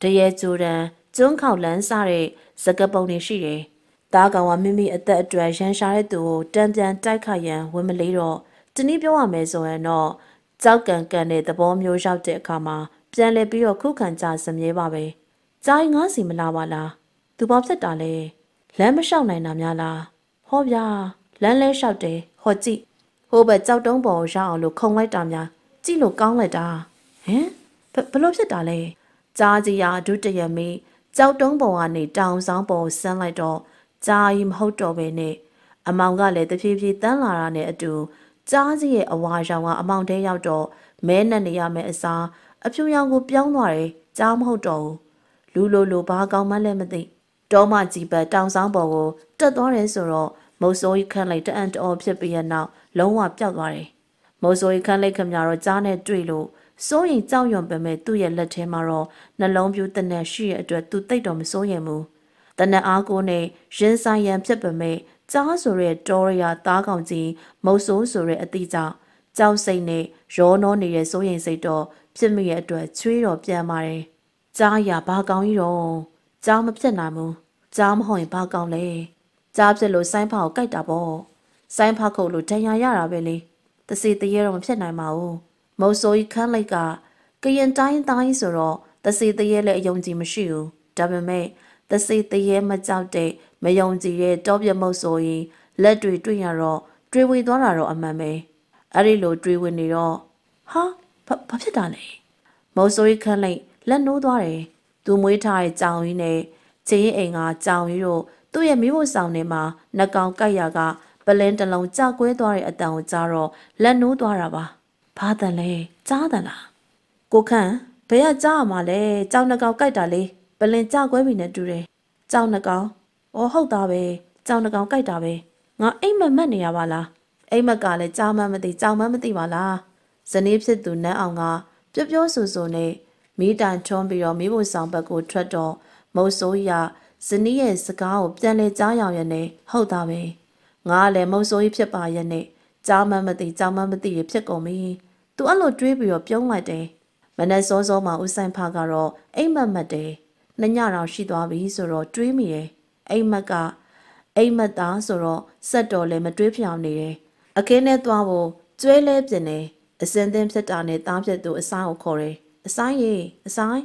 တရေကျိုတန်ကျွန်းခေါလန်းစားတဲ့စကပုံတွေရှိတယ်။သားကောင်ကမိမိအသက်အတွက်ရန်ရှာတဲ့သူကိုတံပြန်တိုက်ခတ်ရန်ဝင်မလေးတော့တနည်းပြောရမယ်ဆိုရင်တော့ ကြောက်ကန်ကန်တဲ့သဘောမျိုးရောက်တဲ့အခါမှာပြန်လဲပြီးတော့ခုခံကြစမြဲပါပဲ။ကြားငါးစီမလာပါလား။သူဘာဖြစ်တာလဲ။လမ်းမလျှောက်နိုင်တာများလား။ဟောဗျာလမ်းလဲလျှောက်တယ်ဟောကြည့်ဟိုဘက်ကြောက်တုံးပေါ်ရောက်အောင်လို့ခုံလိုက်တာများကြည့်လို့ကောင်းလိုက်တာဟင်ဘလို့ဖြစ်တာလဲကြားကြီးရာဒုတရမေးကြောက်တုံးပေါ်ကနေတောင်ဆောင်ပေါ်ဆန်းလိုက်တော့ကြားကြီးမဟုတ်တော့ပဲနဲ့အမောင်ကလည်းတဖြည်းဖြည်းတန်းလာတာနဲ့အတူ ကြားကြီးရဲ့အဝါရောင်ကအမောင်ထဲရောက်တော့မဲနဲ့နေရမယ်အစားအဖြူရောင်ကိုပြောင်းသွားတယ်ကြားမဟုတ်တော့ဘူးလူလိုလိုဘာကောင်းမှလည်းမသိတောမကြီးပတ်တောင်ဆောင်ပေါ်ကိုတက်သွားတယ်ဆိုတော့မုတ်ဆိုးကြီးခန့်လိုက်တအံ့တော်ဖြစ်ပြီးရနောက်လုံးဝပျောက်သွားတယ်။မိုးစိုးရီခန်းလိုက်ခမရတော့ကြားနဲ့တွေ့လို့စိုးရင်ကြောက်ရွံ့ပေမဲ့သူ့ရဲ့လက်ထဲမှာတော့နှလုံးပြူးတနက်ရှိရဲ့အတွက်သူတိတ်တော့မစိုးရင်ဘူး။တနက်အားကိုနဲ့ရင်ဆိုင်ရန်ဖြစ်ပေမဲ့ ကြားဆိုတဲ့တောရရသားကောင်ကြီးမုတ်ဆိုးဆိုတဲ့အတိကြောင့်ကြောက်စိတ်နဲ့ရောနှောနေတဲ့စိုးရင်စိတ်တော့ဖြစ်မိရဲ့အတွက်ချွေးတော့ပြန်ပါတယ်။ကြားရဘာကောင်ကြီးတော့ကြားမဖြစ်နိုင်ဘူး။ကြားမဟုတ်ရင်ဘာကောင်လဲ။ကြားဖြစ်လို့ဆိုင်းဖောက်ကိုကြိုက်တာပေါ့။ဆိုင်းဖခုတ်လို့ဒဏ်ရာရတာပဲလေတစီတရေတော့မဖြစ်နိုင်ပါဘူးမုတ်ဆိုးကြီးခန်းလိုက်ကကရင်တိုင်းတိုင်းဆိုတော့တစီတရေလည်းအယုံကြည်မရှိဘူးဒါပေမဲ့တစီတရေမကြောက်တဲ့ မယုံကြည်တဲ့တောပြမုတ်ဆိုးကြီးလက်တွေတွေ့ရတော့တွေးဝေသွားတာတော့အမှန်ပဲအဲ့ဒီလိုတွေးဝင်နေတော့ဟာဘာဖြစ်တာလဲမုတ်ဆိုးကြီးခန်းလိုက်လက်နိုးသွားတယ်သူမွေးထားတဲ့ကြောင်ကြီးနဲ့ချင်းရင်အိမ်ကကြောင်ကြီးတို့သူ့ရဲ့မိဖို့ဆောင်ထဲမှာနှကောင်ကြိုက်ရကပလင်းတလုံးကြောက်ကွဲသွားတဲ့အတန်ကိုကြားတော့လက်နိုးသွားတာပါဘာတန်လဲကြားတန်လားကိုခန့်ဘယ်ကကြားရမှာလဲကြောက်နှကောင်ကြိုက်တာလေပလင်းကြောက်ကွဲပြီနဲ့တူတယ်ကြောက်နှကောင် ဩဟုတ်သားပဲကြောက်နှကောင်ကြိုက်တာပဲငါအိမ်မက်မက်နေရပါလားအိမ်မက်ကလည်းကြောက်မှမသိကြောက်မှမသိပါလားဇနီးဖြစ်သူနန်းအောင်ကပြောပြောဆူဆူနဲ့မိတန်ထွန်းပြီးတော့မိဖို့ဆောင်ဘက်ကိုထွက်တော့မုတ်ဆိုးရဇနီးရဲ့စကားကိုပြန်လဲကြားရောင်ရနေဟုတ်သားပဲငါကလည်းမုံဆိုးကြီးဖြစ်ပါရဲ့နဲ့ကြားမမသိကြားမမသိရဖြစ်ကုန်ပြီ။ तू အဲ့လိုတွေးပြီးတော့ပြုံးလိုက်တယ်။မနက်စောစောမှဦးဆိုင်ဖကတော့အိမ်မက်မက်တယ်။နှစ်ညတော်ရှိသွားပြီဆိုတော့တွေးမိတယ်။ အိမ်မက်ကအိမ်မက်သားဆိုတော့စက်တော်လည်းမတွေးဖြောင်နေတယ်။အခင်းထဲသွားဖို့ကျွဲလဲပြင်တယ်။အစင်းသင်းဖြစ်တာနဲ့တားဖြစ်သူအဆိုင်ကိုခေါ်တယ်။အဆိုင်ရေအဆိုင်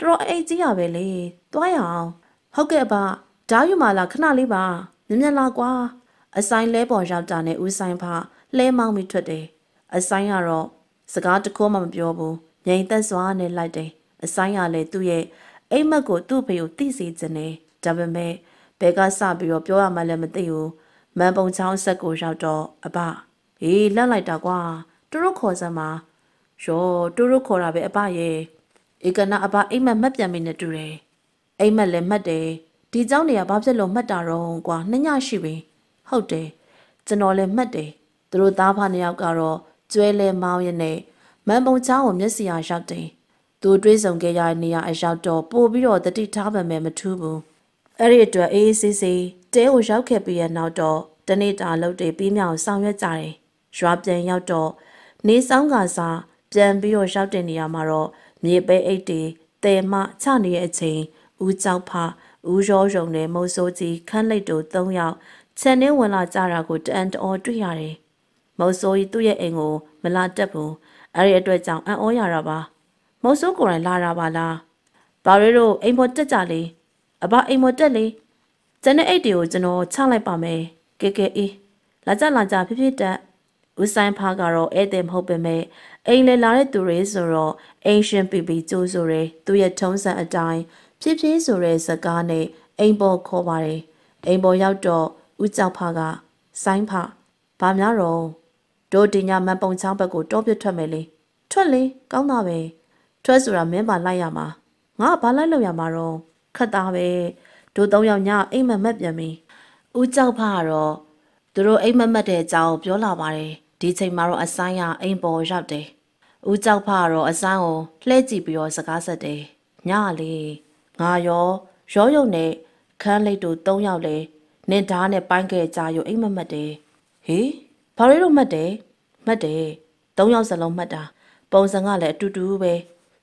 တော်အိတ်ကြီးရပဲလေ။သွားရအောင်။ဟုတ်ကဲ့ပါဓာယူမာလာခဏလေးပါမြင်မြင်လာကွာအဆိုင်လဲပေါ်ရောက်တာနဲ့ဦးဆိုင်ဖလှဲမောင်းပြီးထွက်တယ်အဆိုင်ကတော့စကားတခိုးမှမပြောဘူးငြိမ်သက်စွာနဲ့လိုက်တယ်အဆိုင်ကလည်းသူ့ရဲ့အိမ်မက်ကိုသူ့ဖေကိုတိစေခြင်းနဲ့ဒါပေမဲ့ ဘဲကစပြီးတော့ပြောရမှလည်းမသိဘူးမန်ပုံချောင်းဆက်ကိုရောက်တော့အဘဟေးလှက်လိုက်တာကွာသူတို့ခေါ်စမ်းပါရောသူတို့ခေါ်တာပဲအဘရဲ့ဧကနာအဘအိမ်မက်မက်ပြန်မိနေတူတယ်အိမ်မက်လည်းမှတ်တယ်ဒီเจ้าနေကဘာဖြစ်လို့မှတ်တာတော့ကွာနှစ်ညရှိပြီဟုတ်တယ်ကျွန်တော်လည်းမှတ်တယ်သူတို့သားဖနှစ်ယောက်ကတော့ကျွဲလဲမောင်းရနဲ့မန်ပုံချောင်းကိုမျက်စိအားရောက်တယ်သူတွေးဆောင်ခဲ့ရတဲ့နေရာအရောက်တော့ပို့ပြီးတော့တတိထားပါမယ်မထူးဘူး အဲ့ဒီအတွက်အေးအေးဆေးဆေးတဲကိုရောက်ခဲ့ပြီးရဲ့နောက်တော့တနေ့တာလုပ်တွေပြီးမြောက်ဆောင်ရွက်ကြတယ်ရွာပြန်ရောက်တော့နေဆောင်ကစားပြန်ပြီးတော့ရောက်တဲ့နေရာမှာတော့မြေပဲအိတ်တွေတဲမချနေတဲ့အချိန်ဦးကြောက်ဖဦးရောရုံနဲ့မုံစိုးကြီးခန်းလိတ်တို့၃ယောက်ခြံနှင်းဝင်လာကြတာကိုတအန်တော်တွေ့ရတယ်မုံစိုးကြီးသူ့ရဲ့အိမ်ကိုမလာတက်ဘူးအဲ့ဒီအတွက်ကြောင့်အံ့ဩရတာပါမုံစိုးကိုယ်တိုင်လာတာပါလားဘာရဲတို့အိမ်ပေါ်တက်ကြလေ အဘအိမ်ပေါ်တက်လေကျန်တဲ့အိတ်တွေကိုကျွန်တော်ချလိုက်ပါမယ်ကဲကဲအေးလာကြလာကြဖြည်းဖြည်းတက်ဦးဆိုင်ဖားကတော့ဧည့်သည်မဟုတ်ပေမဲ့အိမ်လေလာတဲ့သူတွေဆိုတော့အိမ်ရှင်ပီပီကြိုးဆိုရဲသူ့ရဲ့ထုံးစံအတိုင်းဖြည်းဖြည်းဆိုတဲ့စကားနဲ့အိမ်ပေါ်ခေါ်ပါတယ်အိမ်ပေါ်ရောက်တော့ဦးကြောက်ဖားကဆိုင်းဖားဘာများတော့တို့တင်ညာမန်ပုံချောင်းဘက်ကိုတောပြထွက်မယ်လေထွက်လေကောင်းတာပဲထွက်ဆိုတာမင်းပါလိုက်ရမှာငါဘာလိုက်လို့ရမှာတော့ ခတ်သားပဲတို့သုံးယောက်ညအိမ်မက်မက်ပြန်ပြီဦးကြောက်ဖားကတော့သူတို့အိမ်မက်မက်တဲ့အကြောင်းပြောလာပါတယ်ဒီချိန်မှာတော့အဆိုင်ရအိမ်ပေါ်ရောက်တယ်ဦးကြောက်ဖားကတော့အဆိုင်ကိုလှဲကြည့်ပြီးတော့စကားဆက်တယ်ညလေငါရောရောယုံနဲ့ခန်းလိတ်တို့၃ယောက်လေနင်ဓားနဲ့ပိုင်းခဲ့ကြရုံအိမ်မက်မက်တယ်ဟေးဘာတွေတော့မှတ်တယ်မှတ်တယ်၃ယောက်စလုံးမှတ်တာပုံစံကလည်းအတူတူပဲ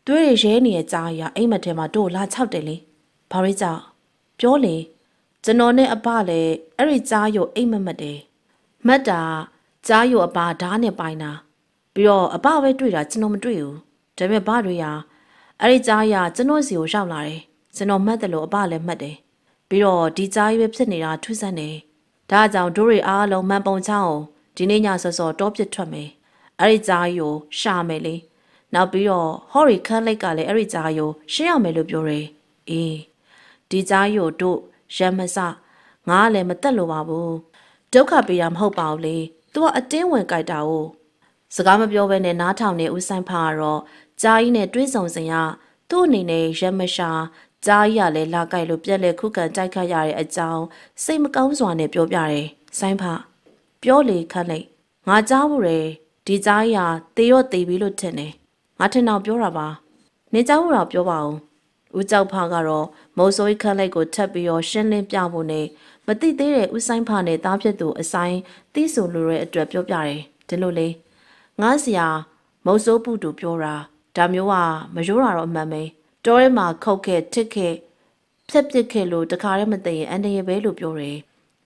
တွေးရရဲနေတဲ့ကြားရအိမ်မက်ထဲမှာတို့လာချောက်တယ်လေ ဘာတွေကြောင့်ပြောလေကျွန်တော်နဲ့အဘလည်းအဲ့ဒီကြားရုံအိမ်မက်မက်တယ်မှတ်တာကြားရုံအဘဓားနဲ့ပိုင်းတာပြီးတော့အဘပဲတွေ့တာကျွန်တော်မတွေ့ဘူးဒါပေမဲ့ဘာတွေရအဲ့ဒီကြားရကျွန်တော်စီကိုရောက်လာတယ်ကျွန်တော်မှတ်တယ်လို့အဘလည်းမှတ်တယ်ပြီးတော့ဒီကြားရွေးဖြစ်နေတာထူးဆန်းတယ်ဒါကြောင့်တို့တွေအားလုံးမှန်ပုံချောင်းဒီနေ့ညစောစောတောပစ်ထွက်မယ်အဲ့ဒီကြားကြီးကိုရှာမယ်လေနောက်ပြီးတော့ဟော်ရီခန်းလိုက်ကလည်းအဲ့ဒီကြားကြီးကိုရှင်းရမယ်လို့ပြောတယ်အေး ဒီကြားကြီးကိုတို့ရမစငါလည်းမတက်လို့ပါဘူးဒုက္ခပေးတာမဟုတ်ပါဘူးလေသူကအတင်းဝင်ကြိုက်တာ哦စကားမပြောဘဲနဲ့နားထောင်နေဦးဆိုင်ဖာကတော့ကြားကြီးနဲ့တွေးဆောင်စဉ်ကသူ့အနေနဲ့ရမရှာကြားကြီးကလည်းလာကြိုက်လို့ပြက်လက်ခုခံတိုက်ခတ်ရတဲ့အကြောင်းစိတ်မကောင်းစွာနဲ့ပြောပြတယ်ဆိုင်ဖာပြောလေခန့်လိုက်ငါကြားဘူးတယ်ဒီကြားကြီးဟာတေရောတေပြီလို့ထင်တယ်ငါထင်တော့ပြောတာပါနေကြားဘူးတော့ပြောပါဦးဦးကြောက်ဖာကတော့ မိုးစိုးခန့်လိုက်ကိုထပ်ပြီးတော့ရှင်းလင်းပြဖို့နဲ့မသိသေးတဲ့ဦးဆိုင်ဖာနဲ့တားဖြစ်သူအဆိုင်သိဆိုလိုတဲ့အတွက်ပြောပြတယ်ဒီလိုလေငါဆရာမုတ်ဆိုးပုတူပြောတာဒါမျိုးကမရိုးတာတော့အမှန်ပဲတောထဲမှာခုတ်ခဲ့တစ်ခဲ့ဖြက်ပစ်ခဲ့လို့တခါတည်းမသိရင်အန်တရပဲလို့ပြောတယ်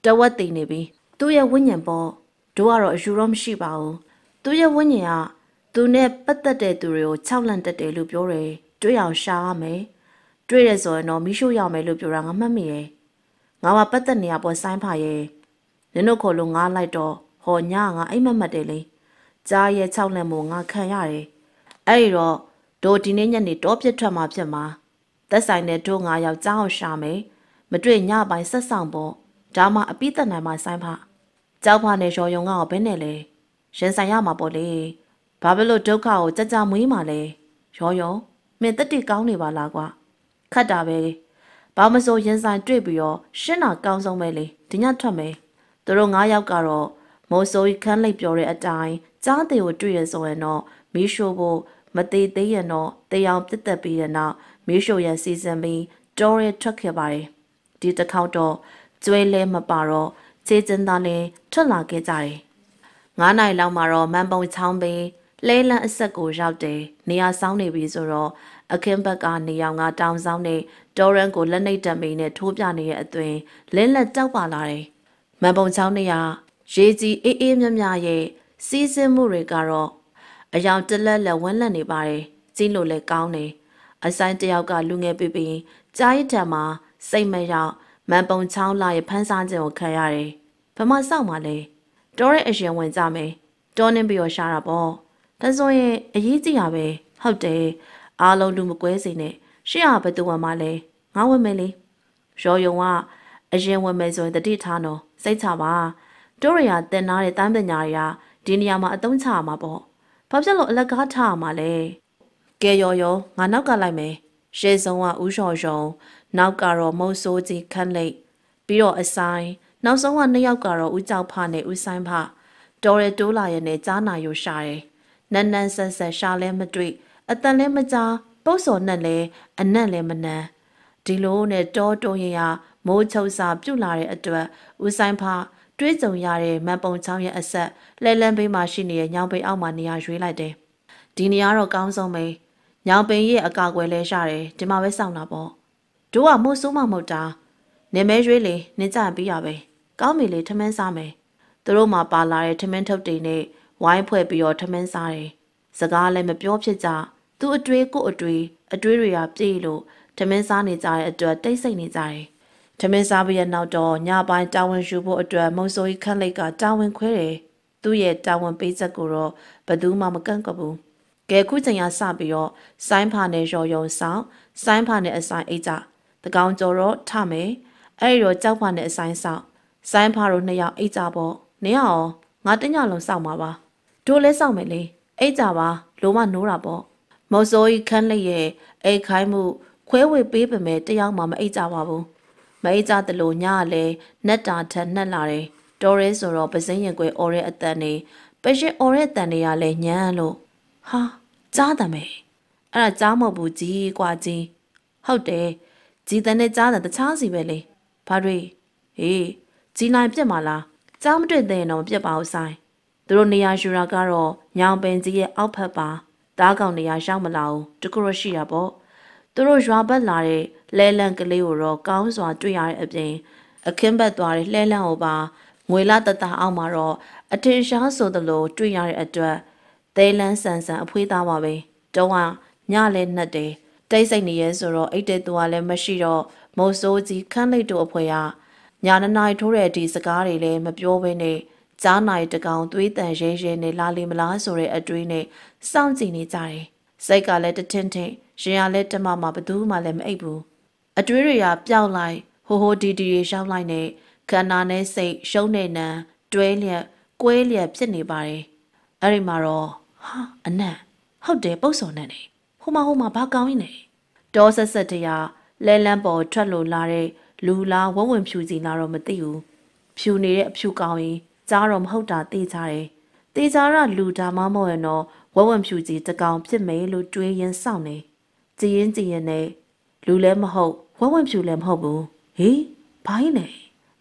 တဝက်သိနေပြီသူ့ရဲ့ဝိညာဉ်ပေါ့တို့ကတော့အယူတော့မရှိပါဘူးသူ့ရဲ့ဝိညာဉ်ကသူနဲ့ပတ်သက်တဲ့သူတွေကိုခြောက်လန့်တက်တယ်လို့ပြောတယ်တွေ့အောင်ရှာရမယ် တွေ့ရဆိုရင်တော့မိရှုရမယ်လို့ပြောတာငါမှတ်မိတယ်ငါကပတ်သက်နေရပေါ်ဆိုင်းဖာရဲ့နင်တို့ခေါ်လို့ငါလိုက်တော့ဟောညငါအိမ်မက်မက်တယ်လေကြားရဲ့ခြောက်လန့်မို့ငါခံရတယ်အဲ့ဒီတော့တို့ဒီနေ့ညနေတော့ပြစ်ထွက်มาဖြစ်မှာသက်ဆိုင်တဲ့တို့ငါယောက်ကြားအောင်ရှာမယ်မတွေ့ညပိုင်းဆက်ဆောင်ပေါ့ဒါမှအပိသက်နိုင်မှဆိုင်းဖာကြောက်ဖာနဲ့ရော်ယုံကဘယ်နဲ့လဲရင်ဆိုင်ရမှာပေါ့လေဘာဖြစ်လို့ဒုက္ခကိုကြကြမွေးမှာလဲရော်ယုံမင်းတက်တိကောင်းနေပါလားကွာ ခတ်တာပဲဘာမစိုးရင်ဆိုင်တွေ့ပြီးတော့ရှင်းတာကောင်းဆုံးပဲလေဒီညထွက်မယ်သူတို့၅ယောက်ကတော့မိုးစိုးကြီးခန်းလိုက်ပြောတဲ့အတိုင်းကြားသေးကိုတွေ့ရဆိုရင်တော့မီးရှို့ဖို့မသေးသေးရင်တော့တရားပြတ်သက်ပြီးတဲ့နောက်မီးရှို့ရစီစဉ်ပြီးတောရဲထွက်ခဲ့ပါတယ်ဒီတစ်ခေါက်တော့ကျွဲလဲမပါတော့ခြေကျင်းသားလည်းထွက်လာခဲ့ကြတယ်။9နိုင်လောက်မှာတော့မန်ပုံချောင်းပင်လဲလန်းအဆက်ကိုရောက်တယ်။နေရာဆောင်နေပြီဆိုတော့ အခင်းဘက်ကနေရောင်ကတောင်ဆောင်နဲ့တောရန်ကိုလက်နှိပ်တံမိန်နဲ့ထိုးပြနေတဲ့အသွင်လင်းလက်တောက်ပါလာတယ်။မန်ပုံချောင်းနေရာရေကြီးအေးအေးမြမြရဲ့စီးစင်းမှုတွေကတော့အယောင်တလက်လက်ဝန်းလက်နေပါတယ်။ကြီးလို့လည်းကောင်းတယ်။အဆိုင်တယောက်ကလူငယ်ပြပြကြားရတဲ့မှာစိတ်မရောက်မန်ပုံချောင်းလာရဲ့ဖန်းစားခြင်းကိုခံရတယ်။ဘမစောက်မှလဲတောတဲ့အရင်ဝင်ကြမယ်။တောနေပြီးတော့ရှာတာပေါ့။ဒါဆိုရင်အရေးကြီးရပဲ။ဟုတ်တယ်။ အားလုံးလူမကွဲစေနဲ့။ရှေ့ကဘယ်သူမှမလဲ။ငါဝင်မယ်လေ။ရော်ယုံကအရင်ဝင်မယ်ဆိုရင်တတိထားနော်စိတ်ချပါတို့ရရတင်နာတဲ့တန်းပညာတွေကဒီနေရာမှာအသုံးချရမှာပေါ့ဘာဖြစ်လို့အလကားထားရမှာလဲကဲရော်ရောငါနောက်ကလိုက်မယ်ရှေ့ဆုံးကဥလျှော်ရှုံနောက်ကတော့မုတ်ဆိုးကြီးခန့်လိတ်ပြီးတော့အဆိုင်နောက်ဆုံးကနှစ်ယောက်ကတော့ဦးကြောက်ဖနဲ့ဦးဆိုင်ဖတော်ရတိုးလာရဲ့နဲ့ကြားနာယူရှာတယ်နန်းနန်းဆက်ဆက်ရှာလဲမတွေ့ အတန်လဲမကြားပုတ်စော်နဲ့လဲအနက်လဲမနန်းဒီလိုနဲ့တောတုံးရရမိုးချုပ်စာပြုတ်လာတဲ့အတွက်ဦးဆိုင်ဖတွေးကြုံရတဲ့မန်ပုံချောင်းရဲ့အဆက်လဲလန်းဘေးမှာရှိနေတဲ့ညောင်ပိန်အောက်မှာနေရာရွေးလိုက်တယ်ဒီနေရာတော့ကောင်းဆုံးပဲညောင်ပိန်ရဲ့အကာအကွယ်လဲရှာတယ်ဒီမှာပဲစောင့်တာပေါ့တို့ကမို့ဆိုးမှမဟုတ်တာနေမဲရွေးလေနင်းကြပြီးရပဲကောင်းပြီလေထမင်းစားမယ်သူတို့မှပါလာတဲ့ထမင်းထုတ်တွေနဲ့ဝိုင်းဖွဲ့ပြီးတော့ထမင်းစားတယ်စကားလည်းမပြောဖြစ်ကြ သူအတွေးကိုအတွေးအတွေးတွေကပြေးလို့ထမင်းစားနေကြတဲ့အတွက်တိတ်ဆိတ်နေကြတယ်ထမင်းစားပြီးရနောက်တော့ညပိုင်းတာဝန်ယူဖို့အတွက်မုံစိုးကြီးခန့်လိုက်ကတာဝန်ခွဲတယ်သူ့ရဲ့တာဝန်ပေးချက်ကိုတော့ဘယ်သူမှမကန့်ကွက်ဘူးကဲခုချိန်ရစပြီးတော့ဆိုင်းဖာနဲ့ရော်ယုံဆောင်ဆိုင်းဖာနဲ့အဆိုင်အိတ်ကြတကောင်ကျော်တော့ထမယ်အဲ့ဒီတော့ကြောက်ဖာနဲ့အဆိုင်ဆောင်ဆိုင်းဖာတို့နှစ်ယောက်အိတ်ကြပေါ့နင်းအောင်ငါတညလုံးစောင့်ပါပါတို့လဲစောင့်မယ်လေအိတ်ကြပါလိုမနိုးတာပေါ့ မုတ်စိုးကြီးခန်းလေးရဲ့အိတ်ခိုင်းမှုခွဲဝေပေးပေမဲ့တယောက်မှမအိတ်ကြပါဘူးမအိတ်ကြတလို့ညကလည်းနက်တာထက်နှက်လာတယ်တော်ရဲဆိုတော့ပစိမ့်ရင်ကွယ်အော်ရဲအတန်နေပရှစ်အော်ရဲအတန်တွေကလည်းညမ်းလို့ဟာကြားတယ်မေအဲ့ဒါကြားမဟုတ်ဘူးကြီးกว่าကြီးဟုတ်တယ်ကြီးတဲ့နဲ့ကြားတယ်တခြားစီပဲလေဘာတွေဟေးကြီးနိုင်ပြက်မှာလားကြားမတွေ့တဲ့ရင်တော့ပြက်ပါဦးဆိုင်သူတို့နေရာယူရာကတော့ညောင်ပင်ကြီးရဲ့အောက်ဖက်ပါ တားကောင်နေရာရောက်မလာဘူးတကူရရှိရပေါ့သူတို့ရွာဘက်လာတဲ့လဲလန့်ကလေးကိုတော့ကောင်းစွာတွေ့ရတဲ့အပြင်အခင်းဘက်သွားတဲ့လှဲလန့်ကိုပါငွေလာတတအောက်မှာတော့အထင်ရှားဆိုသလိုတွေ့ရတဲ့အတွက်သဲလန်းဆန်ဆန်အဖွေးသားပါပဲတုံးကညလဲနှက်တယ်တိတ်ဆိတ်နေရဲဆိုတော့အိတ်တဲ့သူကလည်းမရှိတော့မုတ်ဆိုးကြီးခန်းလိုက်တို့အဖွဲကညာနနိုင်ထိုးတဲ့ဒီစကားတွေလည်းမပြောဘဲနဲ့ ကြားနိုင်တကောင်သွေးတန်ရဲရဲနဲ့လာလီမလားဆိုတဲ့အတွေးနဲ့စောင့်ကြည့်နေကြတယ်စိတ်ကလည်းတထင်းထင်းရင်ရလည်းတမမဘသူမှလည်းမအိပ်ဘူးအတွေးတွေကပျောက်လိုက်ဟိုဟိုဒီဒီရေရှောက်လိုက်နဲ့ခန္ဓာနဲ့စိတ်ရှုံးနေနံတွဲလျက်ကွဲလျက်ဖြစ်နေပါတယ်အဲ့ဒီမှာတော့ဟာအနံ့ဟုတ်တယ်ပုတ်စော်နဲ့နေဟိုမှာဟိုမှာဘာကောင်းရင်းနေဒေါ်ဆက်ဆက်တရလဲလန်းပေါ်ထွက်လို့လာတဲ့လူလားဝဝဝင်ဖြူစီလာတော့မသိဘူးဖြူနေတဲ့အဖြူကောင်းရင် ကြားတော့မဟုတ်တာသိကြတယ်သိကြရလူဒါမှမဟုတ်ရင်တော့ဝဝဝင်ဖြူကြီးတကောင်ဖြစ်မယ်လို့တွေးရင်စောင့်နေကြည်ရင်ကြည်ရင်နဲ့လူလည်းမဟုတ်ဝဝဝင်ဖြူလည်းမဟုတ်ဘူးဟေးဘာရင်လဲ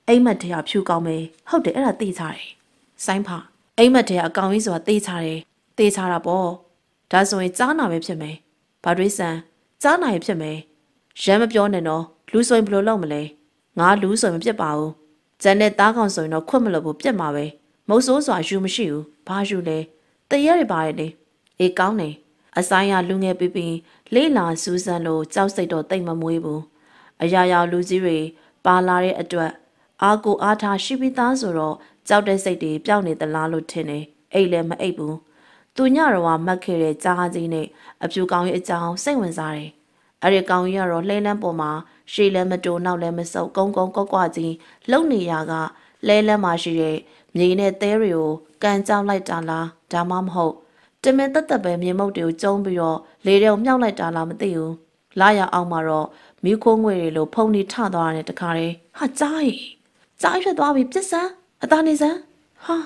အိမ်မက်တရားဖြူကောင်းမယ်ဟုတ်တယ်အဲ့ဒါသိကြတယ်ဆိုင်းဖအိမ်မက်တရားအကောင်ကြီးဆိုတာသိကြတယ်သိကြတာပေါ့ဒါဆိုရင်ကြားနာပဲဖြစ်မယ်ဘာတွေးဆန်ကြားနာရဖြစ်မယ်ရမ်းမပြောနဲ့နော်လူဆိုရင်ဘယ်လိုလုပ်မလဲငါလူဆိုရင်မပြစ်ပါဘူး ကျန်တဲ့သားကောင်ဆိုရင်တော့ခွတ်မလို့ဘူးပြစ်မှာပဲမုတ်ဆိုးစွာယူမရှိဘူးဘာယူလဲတရက်ရပါရဲ့လေအေးကောင်းတယ်အဆိုင်ရလူငယ်ပြပြလေးလာစူးစမ်းလို့ကြောက်စိတ်တော့တိတ်မမွေးဘူးအရာရာလူကြီးတွေပါလာတဲ့အတွက်အာကိုအားထားရှိပြီးသားဆိုတော့ကြောက်တဲ့စိတ်တွေပျောက်နေသလားလို့ထင်တယ်အိတ်လည်းမအိတ်ဘူးသူညတော်ကမှတ်ခဲ့တဲ့ကြားကြီးနဲ့အဖြူကောင်ရဲ့အကြောင်းစိတ်ဝင်စားတယ် အဲ့ဒီကောင်ကြီးကတော့လှဲလန်းပေါ်မှာရှေ့လည်းမတိုးနောက်လည်းမဆုပ်ကုန်းကုန်းကွက်ကွက်ကြီးလုံနေရကလဲလန်းမှာရှိတဲ့မြေနဲ့သဲတွေကိုကန်ကြောက်လိုက်တာလားဒါမှမဟုတ်တမင်တက်တက်ပဲမြေမုတ်တွေကိုကျုံပြီးတော့လေတွေမြှောက်လိုက်တာလားမသိဘူးလာရအောင်မှာတော့မိခိုးငွေတွေလိုဖုန်နေထသွားတဲ့တခါတည်းဟာကြားရီကြားဖြစ်သွားပြီပြစ်စမ်းအသားနေစမ်းဟာ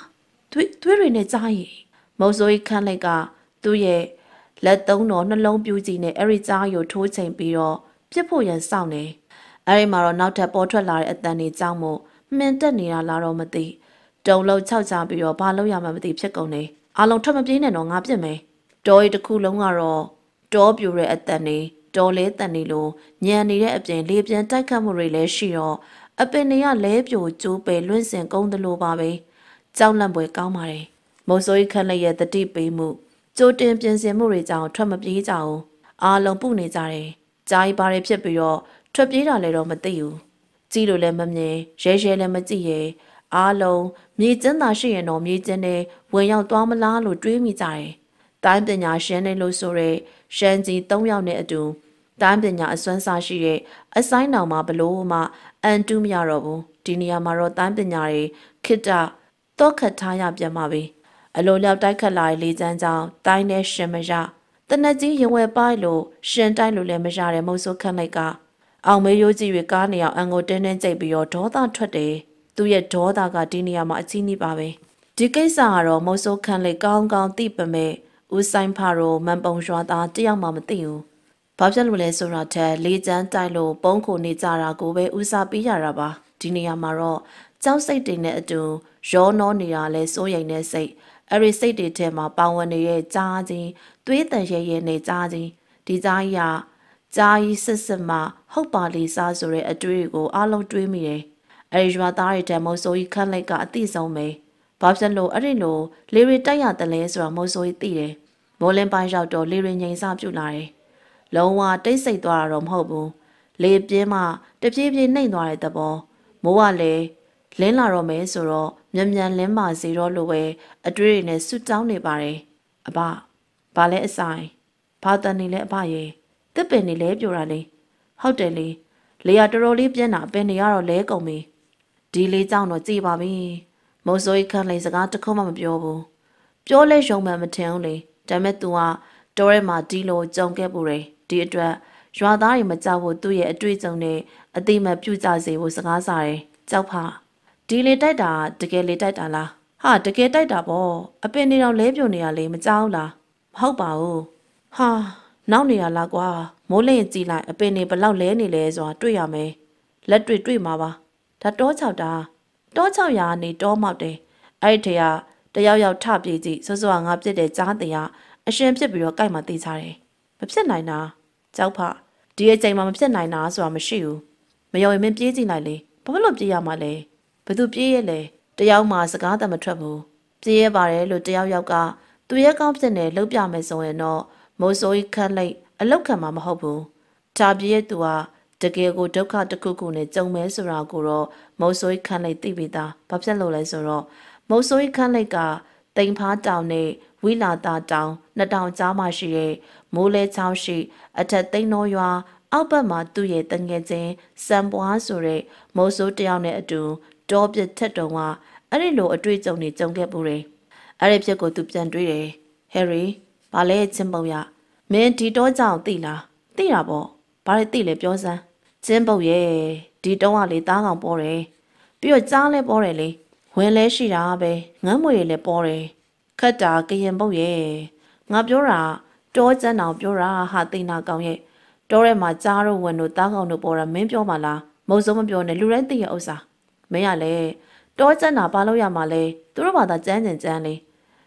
သွေးသွေးတွေနဲ့ကြားရီမုတ်ဆိုးကြီးခန်းလိုက်ကသူ့ရဲ့ လက်သုံးတော်နှလုံးပြူးကြီးနဲ့အဲ့ဒီကြားကိုထိုးချိန်ပြီးတော့ပြစ်ဖို့ရန်စောင့်နေအဲ့ဒီမှာတော့နောက်ထပ်ပေါ်ထွက်လာတဲ့အတန်တွေကြောင့်မို့မှင်တက်နေတာလားတော့မသိတုံလုံးခြောက်ချပြီးတော့ဘာလို့ရမှမသိဖြစ်ကုန်နေအားလုံးထွက်မပြေးနဲ့တော့ငါပြစ်မယ်တောရီတစ်ခုလုံးကတော့တောပြူတဲ့အတန်တွေတောလဲတန်နေလို့ညံနေတဲ့အပြင်လေပြန်တိုက်ခတ်မှုတွေလည်းရှိတော့အပင်တွေကလဲပြိုကျိုးပယ်လွင့်စင်ကုန်းသလိုပါပဲကြောက်လန့်ပွဲကောင်းပါတယ်မုံစိုးကြီးခန့်လက်ရဲ့တတိပေးမှု ကြိုတင်ပြင်ဆင်မှုတွေကြောင့်ထွက်မပြေးကြအောင်အားလုံးပုနေကြတယ်ကြားရီပါတယ်ဖြစ်ပြီးတော့ထွက်ပြေးတာလည်းတော့မသိဘူးကြည့်လို့လည်းမမြင်ရဲရဲလည်းမကြည့်ရဲ့အားလုံးမြေကျင်းသာရှိရင်တော့မြေကျင်းနဲ့ဝင်ရောက်သွားမလားလို့တွေးမိကြတယ်တိုင်းပညာရှင်တွေလို့ဆိုရဲရှမ်းကြီး၃ယောက်နဲ့အတူတိုင်းပညာအစွမ်းစားရှိတဲ့အဆိုင်တော်မှာဘလို့မှအန်တူးမရတော့ဘူးဒီနေရာမှာတော့တိုင်းပညာတွေခိတ္တတော့ခတ်ထားရပြန်ပါပြီ အလိုလျောက်တိုက်ခတ်လာတဲ့လေချမ်းကြောင့်တိုင်းနဲ့ရှင်မရတနက်ကြီးရင်ဝဲပိုင်းလို့ရှင်တိုက်လို့လည်းမရတဲ့မုတ်ဆိုးခန့်လိုက်ကအောင်မေးရိုးကြီးတွေကားနေအောင်အန်ကိုတင်းတင်းကြိတ်ပြီးတော့ဒေါသထွက်တယ်သူ့ရဲ့ဒေါသကဒီနေရာမှာအကြီးကြီးပါပဲဒီကိစ္စကတော့မုတ်ဆိုးခန့်လိုက်ကောင်းကောင်းသိပမဲ့ဦးဆိုင်ဖာရိုမန်ပုံရွာသားတယောက်မှမသိဘူးဘာဖြစ်လို့လဲဆိုတာထက်လေချမ်းတိုက်လို့ပုံခုနေကြတာကိုပဲဦးစားပေးရတာပါဒီနေရာမှာတော့ကြောက်စိတ်တွေနဲ့အတူရောနှောနေတာလဲစိုးရိမ်တဲ့စိတ် အဲ့ဒီစိတ်တွေထဲမှာပါဝင်နေတဲ့ကြားချင်းသွေးတန်ရဲရဲနဲ့ကြားချင်းဒီကြားကြီးကကြားကြီးစစ်စစ်မှဟုတ်ပါလေစားဆိုတဲ့အတွေ့အကိုအလုံးတွေးမိတယ်အဲ့ဒီရွာသားတွေတမိုးဆိုကြီးခန့်လိုက်ကအသိဆုံးပဲဘာဖြစ်လို့အဲ့ဒီလိုလေရီတိုက်ရတယ်လဲဆိုတာမိုးဆိုကြီးသိတယ်မိုးလင်းပိုင်းရောက်တော့လေရီငိန်စပြုတ်လာတယ်လုံးဝတိတ်ဆိတ်သွားတာတော့မဟုတ်ဘူးလေပြင်းမှတပြေးပြေးနှိမ့်သွားတဲ့သဘောမိုးကလည်း လင်းလာတော့မယ်ဆိုတော့မြန်မြန်လင်းပါစေတော့လို့ပဲအတွေ့အနဲ့ဆွတောင်းနေပါတယ်အဘဘာလဲအဆိုင်ဘာတန်နေလဲအဘရေတစ်ပင်နေလဲပြိုတာလေဟုတ်တယ်လေလေယာတော်တော်လေးပြင်းတာအပင်တွေကတော့လဲကုန်ပြီဒီလေးကြောင့်တော့ကြည်ပါပြီမုံစိုးခန့်လေးစကားတခုမှမပြောဘူးပြောလဲရုံမှန်မထင်ဘူးလေဒါပေမဲ့ तू ကတော်ရဲမှာဒီလိုကြုံခဲ့ပူတယ်ဒီအတွက်ရွာသားတွေမကြောက်ဘူးသူ့ရဲ့အတွေ့အကြုံနဲ့အတိမတ်ပြုကြစေဖို့စကားစားတယ်ကြောက်ဖာ ဒီလေတိုက်တာတကယ်လေတိုက်တာလားဟာတကယ်တိုက်တာပေါ့အပင်နေတော့လဲပြုံနေရလေမကြောက်လားမဟုတ်ပါဘူးဟာနောက်နေရလားကွာမိုးလင်းကြည့်လိုက်အပင်နေဘလောက်လဲနေလဲဆိုတာတွေ့ရမယ်လက်တွေ့တွေ့မှာပါဒါတောချောက်တာတောချောက်ရာနေတောမောက်တယ်အဲ့ဒီထဲကတယောက်ယောက်ထပြေးကြည့်စောစောကငါပြစ်တဲ့ကြားတရားအရှင်ဖြစ်ပြီးတော့ကြိုက်မှသိချတယ်မဖြစ်နိုင်တာကြောက်ဖဒီအချိန်မှာမဖြစ်နိုင်တာဆိုတာမရှိဘူးမယုံရင်မပြေးကြည့်လိုက်လေဘာလို့ပြေးရမှာလဲဘ သူပြေးရလဲတယောက်မှစကားတမထွက်ဘူးပြေးရပါတယ်လို့တယောက်ယောက်ကသူရဲ့ကောင်းဖြစ်နေလှုပ်ပြမယ်ဆိုရင်တော့မိုးစိုးကြီးခန့်လိုက်အလောက်ခံမှာမဟုတ်ဘူးဒါပြေးသူဟာတကယ်ကိုဒုက္ခတစ်ခုခုနဲ့ကြုံမဲဆိုတာကိုတော့မိုးစိုးကြီးခန့်လိုက်သိပြီးသားဘာဖြစ်လို့လဲဆိုတော့မိုးစိုးကြီးခန့်လိုက်ကတိမ်ဖားတောင်နဲ့ဝီလာတာတောင်နှစ်တောင်ကြားမှာရှိတဲ့မိုးလဲချောင်းရှိ အထက်သိန်းတော်ရွာအောက်ဘက်မှာသူ့ရဲ့တငယ်ချင်းစံပွားဆိုတဲ့မိုးစိုးတယောက်နဲ့အတူ တောပြစ်ထက်တုံကအဲ့ဒီလိုအတွေ့အကြုံတွေကြုံခဲ့ပူတယ်။အဲ့ဒီဖြစ်ကိုသူပြန်တွေးတယ်။ဟယ်ရီဘာလဲချင်းပုံရမင်းဒီတော့ကြောင်သိလားသိတာပေါ့ဘာလဲသိလဲပြောစမ်းချင်းပုတ်ရဲ့ဒီတုံးကလေသားကောင်ပေါ်တယ်ပြီးတော့ကြားလဲပေါ်တယ်လေဝင်လဲရှိတာပဲငမ်းမွေလည်းပေါ်တယ်ခတ်တာကရင်ပုတ်ရဲ့ငါပြောတာတောကျန်းအောင်ပြောတာဟာသိနာကောင်ရဲ့တောထဲမှာကြားတော့ဝင်တို့သားကောင်တို့ပေါ်တာမင်းပြောမှလားမဟုတ်ဆုံးမပြောနဲ့လူတိုင်းသိရဥစ္စာ မင်းကလည်းတောကျန်းတာဘာလို့ရမှာလဲသူတို့ဘာသာကျန်းကျင်ကျန်းလေ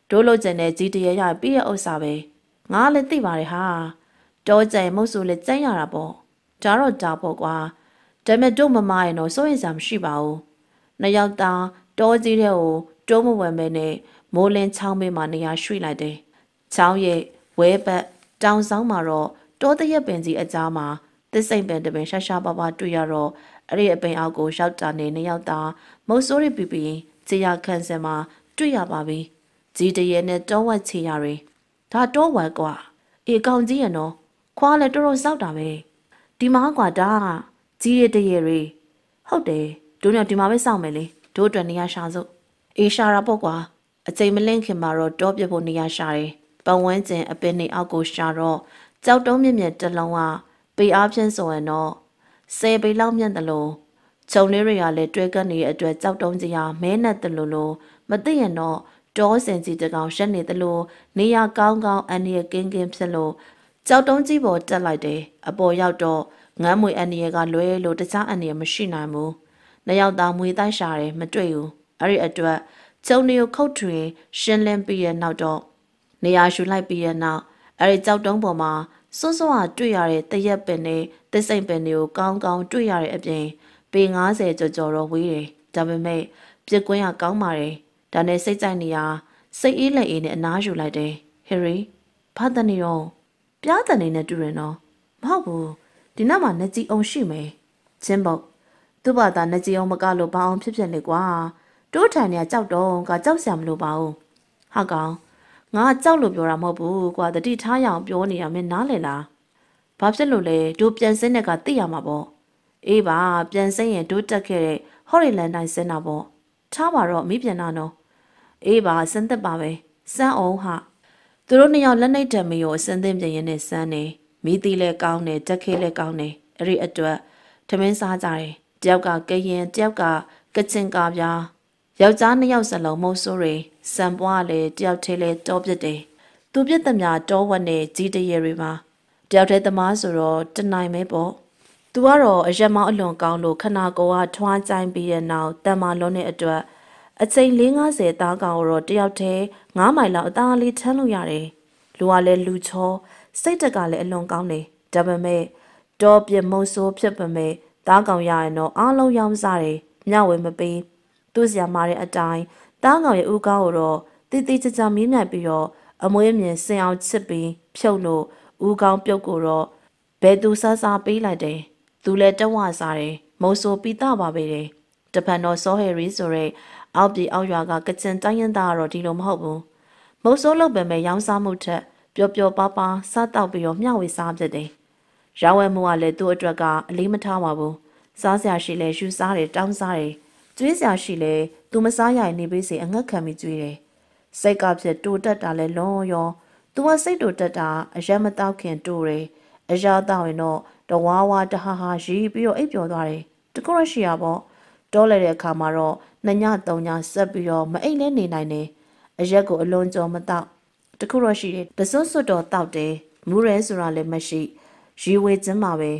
ဒိုးလို့ကျင်တဲ့ကြီးတရရပြီးရဲ့ဥစ္စာပဲငါလည်းသိပါတယ်ဟာတောကျန်မဟုတ်ဆိုလည်းကျန်းရတာပေါ့ဒါတော့ဒါပေါ့ကွာဒါပေမဲ့တို့မမရင်တော့စိုးရင်စရာမရှိပါဘူးနှစ်ယောက်သားတောကြီးတဲ့ကိုတိုးမဝင်ပဲနဲ့မိုးလင်းချောင်းဘေးမှာနေရာရွှေ့လိုက်တယ်ချောင်းရဲ့ဝဲဘက်တောင်ဆောင်မှာတော့တောတရက်ပင်ကြီးအကြားမှာသစ်စိမ်ပင်တပင်ရှာရှာပါပါတွေ့ရတော့ အဲ့ဒီအပင်အောက်ကိုရောက်တာနေနှစ်ယောက်သားမုတ်ဆိုးရီပီပီခြေရခန့်စင်မှာတွေ့ရပါပြီကြီးတရဲနဲ့တောဝက်ခြေရတွေဒါတောဝက်ကွာအေကောင်ကြီးရနော်ခွားလဲတော်တော်စောက်တာပဲဒီမှာကွာဒါကြီးရတရဲတွေဟုတ်တယ်တို့ညဒီမှာပဲစောင့်မယ်လေတို့အတွက်နေရာရှာစို့အေးရှာတာပေါ့ကွာအချိန်မလင့်ခင်မှာတော့တောပြဖို့နေရာရှာတယ်ပတ်ဝန်းကျင်အပင်နေအောက်ကိုရှာတော့ကြောက်တုံးမြင့်မြင့်တစ်လုံးကပေအားဖြင့်ဆိုရင်တော့ ဆယ်ပေလောက်မြင့်တယ်လို့ခြုံလေးတွေကလည်းတွဲကပ်နေတဲ့အတွက်ကြောက်တုံးကြီးဟာမဲနဲ့တယ်လို့လို့မသိရင်တော့တောစင်ကြီးတကောင်ရက်နေတယ်လို့နေရကောင်းကောင်းအန်ရကင်းကင်းဖြစ်လို့ကြောက်တုံးကြီးပေါ်တက်လိုက်တယ်အပေါ်ရောက်တော့ငမ်းမွေအန်ရကလွဲလို့တခြားအန်ရမရှိနိုင်ဘူးနှစ်ယောက်သားမွေတိုက်ရှာတယ်မတွေ့ဘူးအဲ့ဒီအတွက်ကျုံနေကိုခုတ်ထွင်ရှင်းလင်းပြီးရဲ့နောက်တော့နေရာယူလိုက်ပြီးရဲ့နောက်အဲ့ဒီကြောက်တုံးပေါ်မှာစွန်းစွန်းဟာတွေ့ရတဲ့တရက်ပင်နဲ့ သစ်စိမ်ပင်တွေကိုကောင်းကောင်းတွေ့ရတဲ့အပြင်ပေ90ကျော်ကျော်တော့ဝေးတယ်ဒါပေမဲ့ပြစ်ကွင်းကကောင်းပါတယ်ဒါနဲ့စိတ်ကြိုက်နေရစိတ်အေးလက်အေးနဲ့အနားယူလိုက်တယ်ဟယ်ရီဘာတနေရောပြားတနေနဲ့တူရင်တော့မဟုတ်ဘူးဒီနောက်မှာနှကြီးအောင်ရှိမယ်ချင်းပုတ်သူ့ဘာသာနှကြီးအောင်မကလို့ဘာအောင်ဖြစ်ဖြစ်လေကွာတိုးထိုင်နေကြောက်တော့ကကြောက်စရာမလိုပါဘူးဟာကောင်ငါကြောက်လို့ပြောတာမဟုတ်ဘူးကွာတတိထားရအောင်ပြောနေရမင်းနားလည်လား ဘာဖြစ်လို့လဲတို့ပြန်စင်းတဲ့ကသိရမှာပေါ့အေးပါပြန်စိမ့်ရင်ဒိုးတက်ခဲ့တဲ့ဟော်ရီလန်တိုင်းစင်းတာပေါ့ထားပါတော့မိပြန်တာနော်အေးပါစမ်းသက်ပါပဲစမ်းအောင်ဟာသူတို့နှစ်ယောက်လက်နှိပ်တံမီကိုအစင်းသင်းပြင်ရင်းနဲ့စမ်းနေမိသီးလဲကောင်းတယ်တက်ခဲလဲကောင်းတယ်အဲ့ဒီအတွက်ထမင်းစားကြတယ်တယောက်ကကရင်တယောက်ကကချင်ကာပြားယောက်ျားနှစ်ယောက်စလုံးမုတ်ဆိုးတွေစံပွားလေတယောက်သေးလေတောပြစ်တယ်သူပြစ်သမျှတောဝက်နဲ့ကြီးတရေတွေမှာတ ယောက်တည်းသမားဆိုတော့တနိုင်မဲပေါ့သူကတော့အရက်မောင်းအလွန်ကောင်းလို့ခနာကိုကထွားကြိုင်းပြီးတဲ့နောက်တန်မာလုံးတဲ့အတွက်အချိန်450သားကောင်တော့တယောက်တည်း9မိုင်လောက်အသားလေးထမ်းလို့ရတယ်လူကလည်းလူချောစိတ်တက်ကလည်းအလွန်ကောင်းတယ်ဒါပေမဲ့တောပြမုံဆိုးဖြစ်ပေမဲ့သားကောင်ရရင်တော့အားလုံးရောင်းစားတယ်မျှဝေမပေးသူ့ဆရာမတဲ့အတိုင်းသားကောင်ရဲ့ဦးကောင်းကိုတော့တိတိကျကျမြင်းမြိုက်ပြီးတော့အမွေးမြင်စင်အောင်ချစ်ပြီးဖြုတ်လို့ ဦးကောင်းပြုတ်ကိုတော့ဘယ်သူဆဆပေးလိုက်တယ်သူလည်းတဝစားတယ်မုံဆိုပိတပါပဲတယ်တဖန်တော့စောဟယ်ရီဆိုတဲ့အောက်ပြည်အောက်ရွာကကချင်တိုင်းရင်းသားကတော့ဒီလိုမဟုတ်ဘူးမုံဆိုးလုပ်ပေမဲ့ရောင်းစားမှုထက်ပျော်ပျော်ပါပါစားတောက်ပြီးတော့မျှဝေစားဖြစ်တယ်ရောင်းဝယ်မှုကလည်းသူ့အတွက်ကအလေးမထားပါဘူးစားစရာရှိလဲယူစားတယ်တောင်းစားတယ်ကျွေးစရာရှိလဲသူမစားရရင်နေပေးစေအငတ်ခံပြီးကျွေးတယ်စိတ်ကဖြစ်တိုးတက်တာလဲလွန်ရော သူကစိတ်တိုးတက်တာအရက်မတောက်ခင်တိုးတယ်အရာတောက်ရင်တော့တဝါဝါတဟာဟာရီးပြီးတော့အိပ်ပျော်သွားတယ်တကောရရှိရပေါ့တောလဲတဲ့အခါမှာတော့နှစ်ညသုံးညဆက်ပြီးတော့မအိပ်လဲနေနိုင်တယ်အရက်ကိုအလွန်ကြော်မတောက်တခုတော့ရှိတယ်တစွတ်စွတ်တော့တောက်တယ်မူးရဲဆိုတာလည်းမရှိရီဝေခြင်းမှာပဲ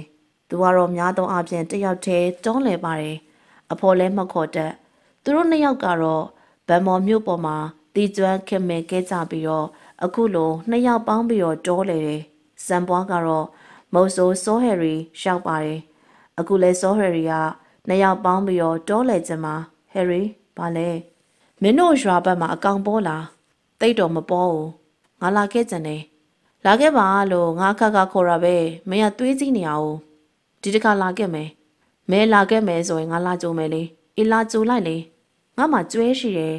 သူကတော့များသောအားဖြင့်တယောက်တည်းတွန်းလဲပါတယ်အဖော်လဲမခေါ်တတ်သူတို့နှစ်ယောက်ကတော့ဗန်မော်မြို့ပေါ်မှာတီကျွမ်းခင်မဲကဲကြပြီးတော့ အခုလိုနှစ်ယောက်ပေါင်းပြီးတော့တောလေတယ်စံပွားကတော့မုတ်ဆိုးစောဟယ်ရီရှောက်ပါတယ်အခုလဲစောဟယ်ရီကနှစ်ယောက်ပေါင်းပြီးတော့တောလေခြင်းမှာဟယ်ရီဘာလဲမင်းတို့ရွာဘက်မှာအကောင်ပေါ်လာတိတ်တော်မပေါ်ဘူးငါလာခဲ့ကြတယ်လာခဲ့ပါလို့ငါခက်ခါခေါ်တာပဲမင်းကသွေးကြီးနေအောင်ဒီတစ်ခါလာခဲ့မယ်မဲလာခဲ့မယ်ဆိုရင်ငါလာကြိုမယ်လေအေးလာကြိုလိုက်လေငါမှကျွဲရှိတယ်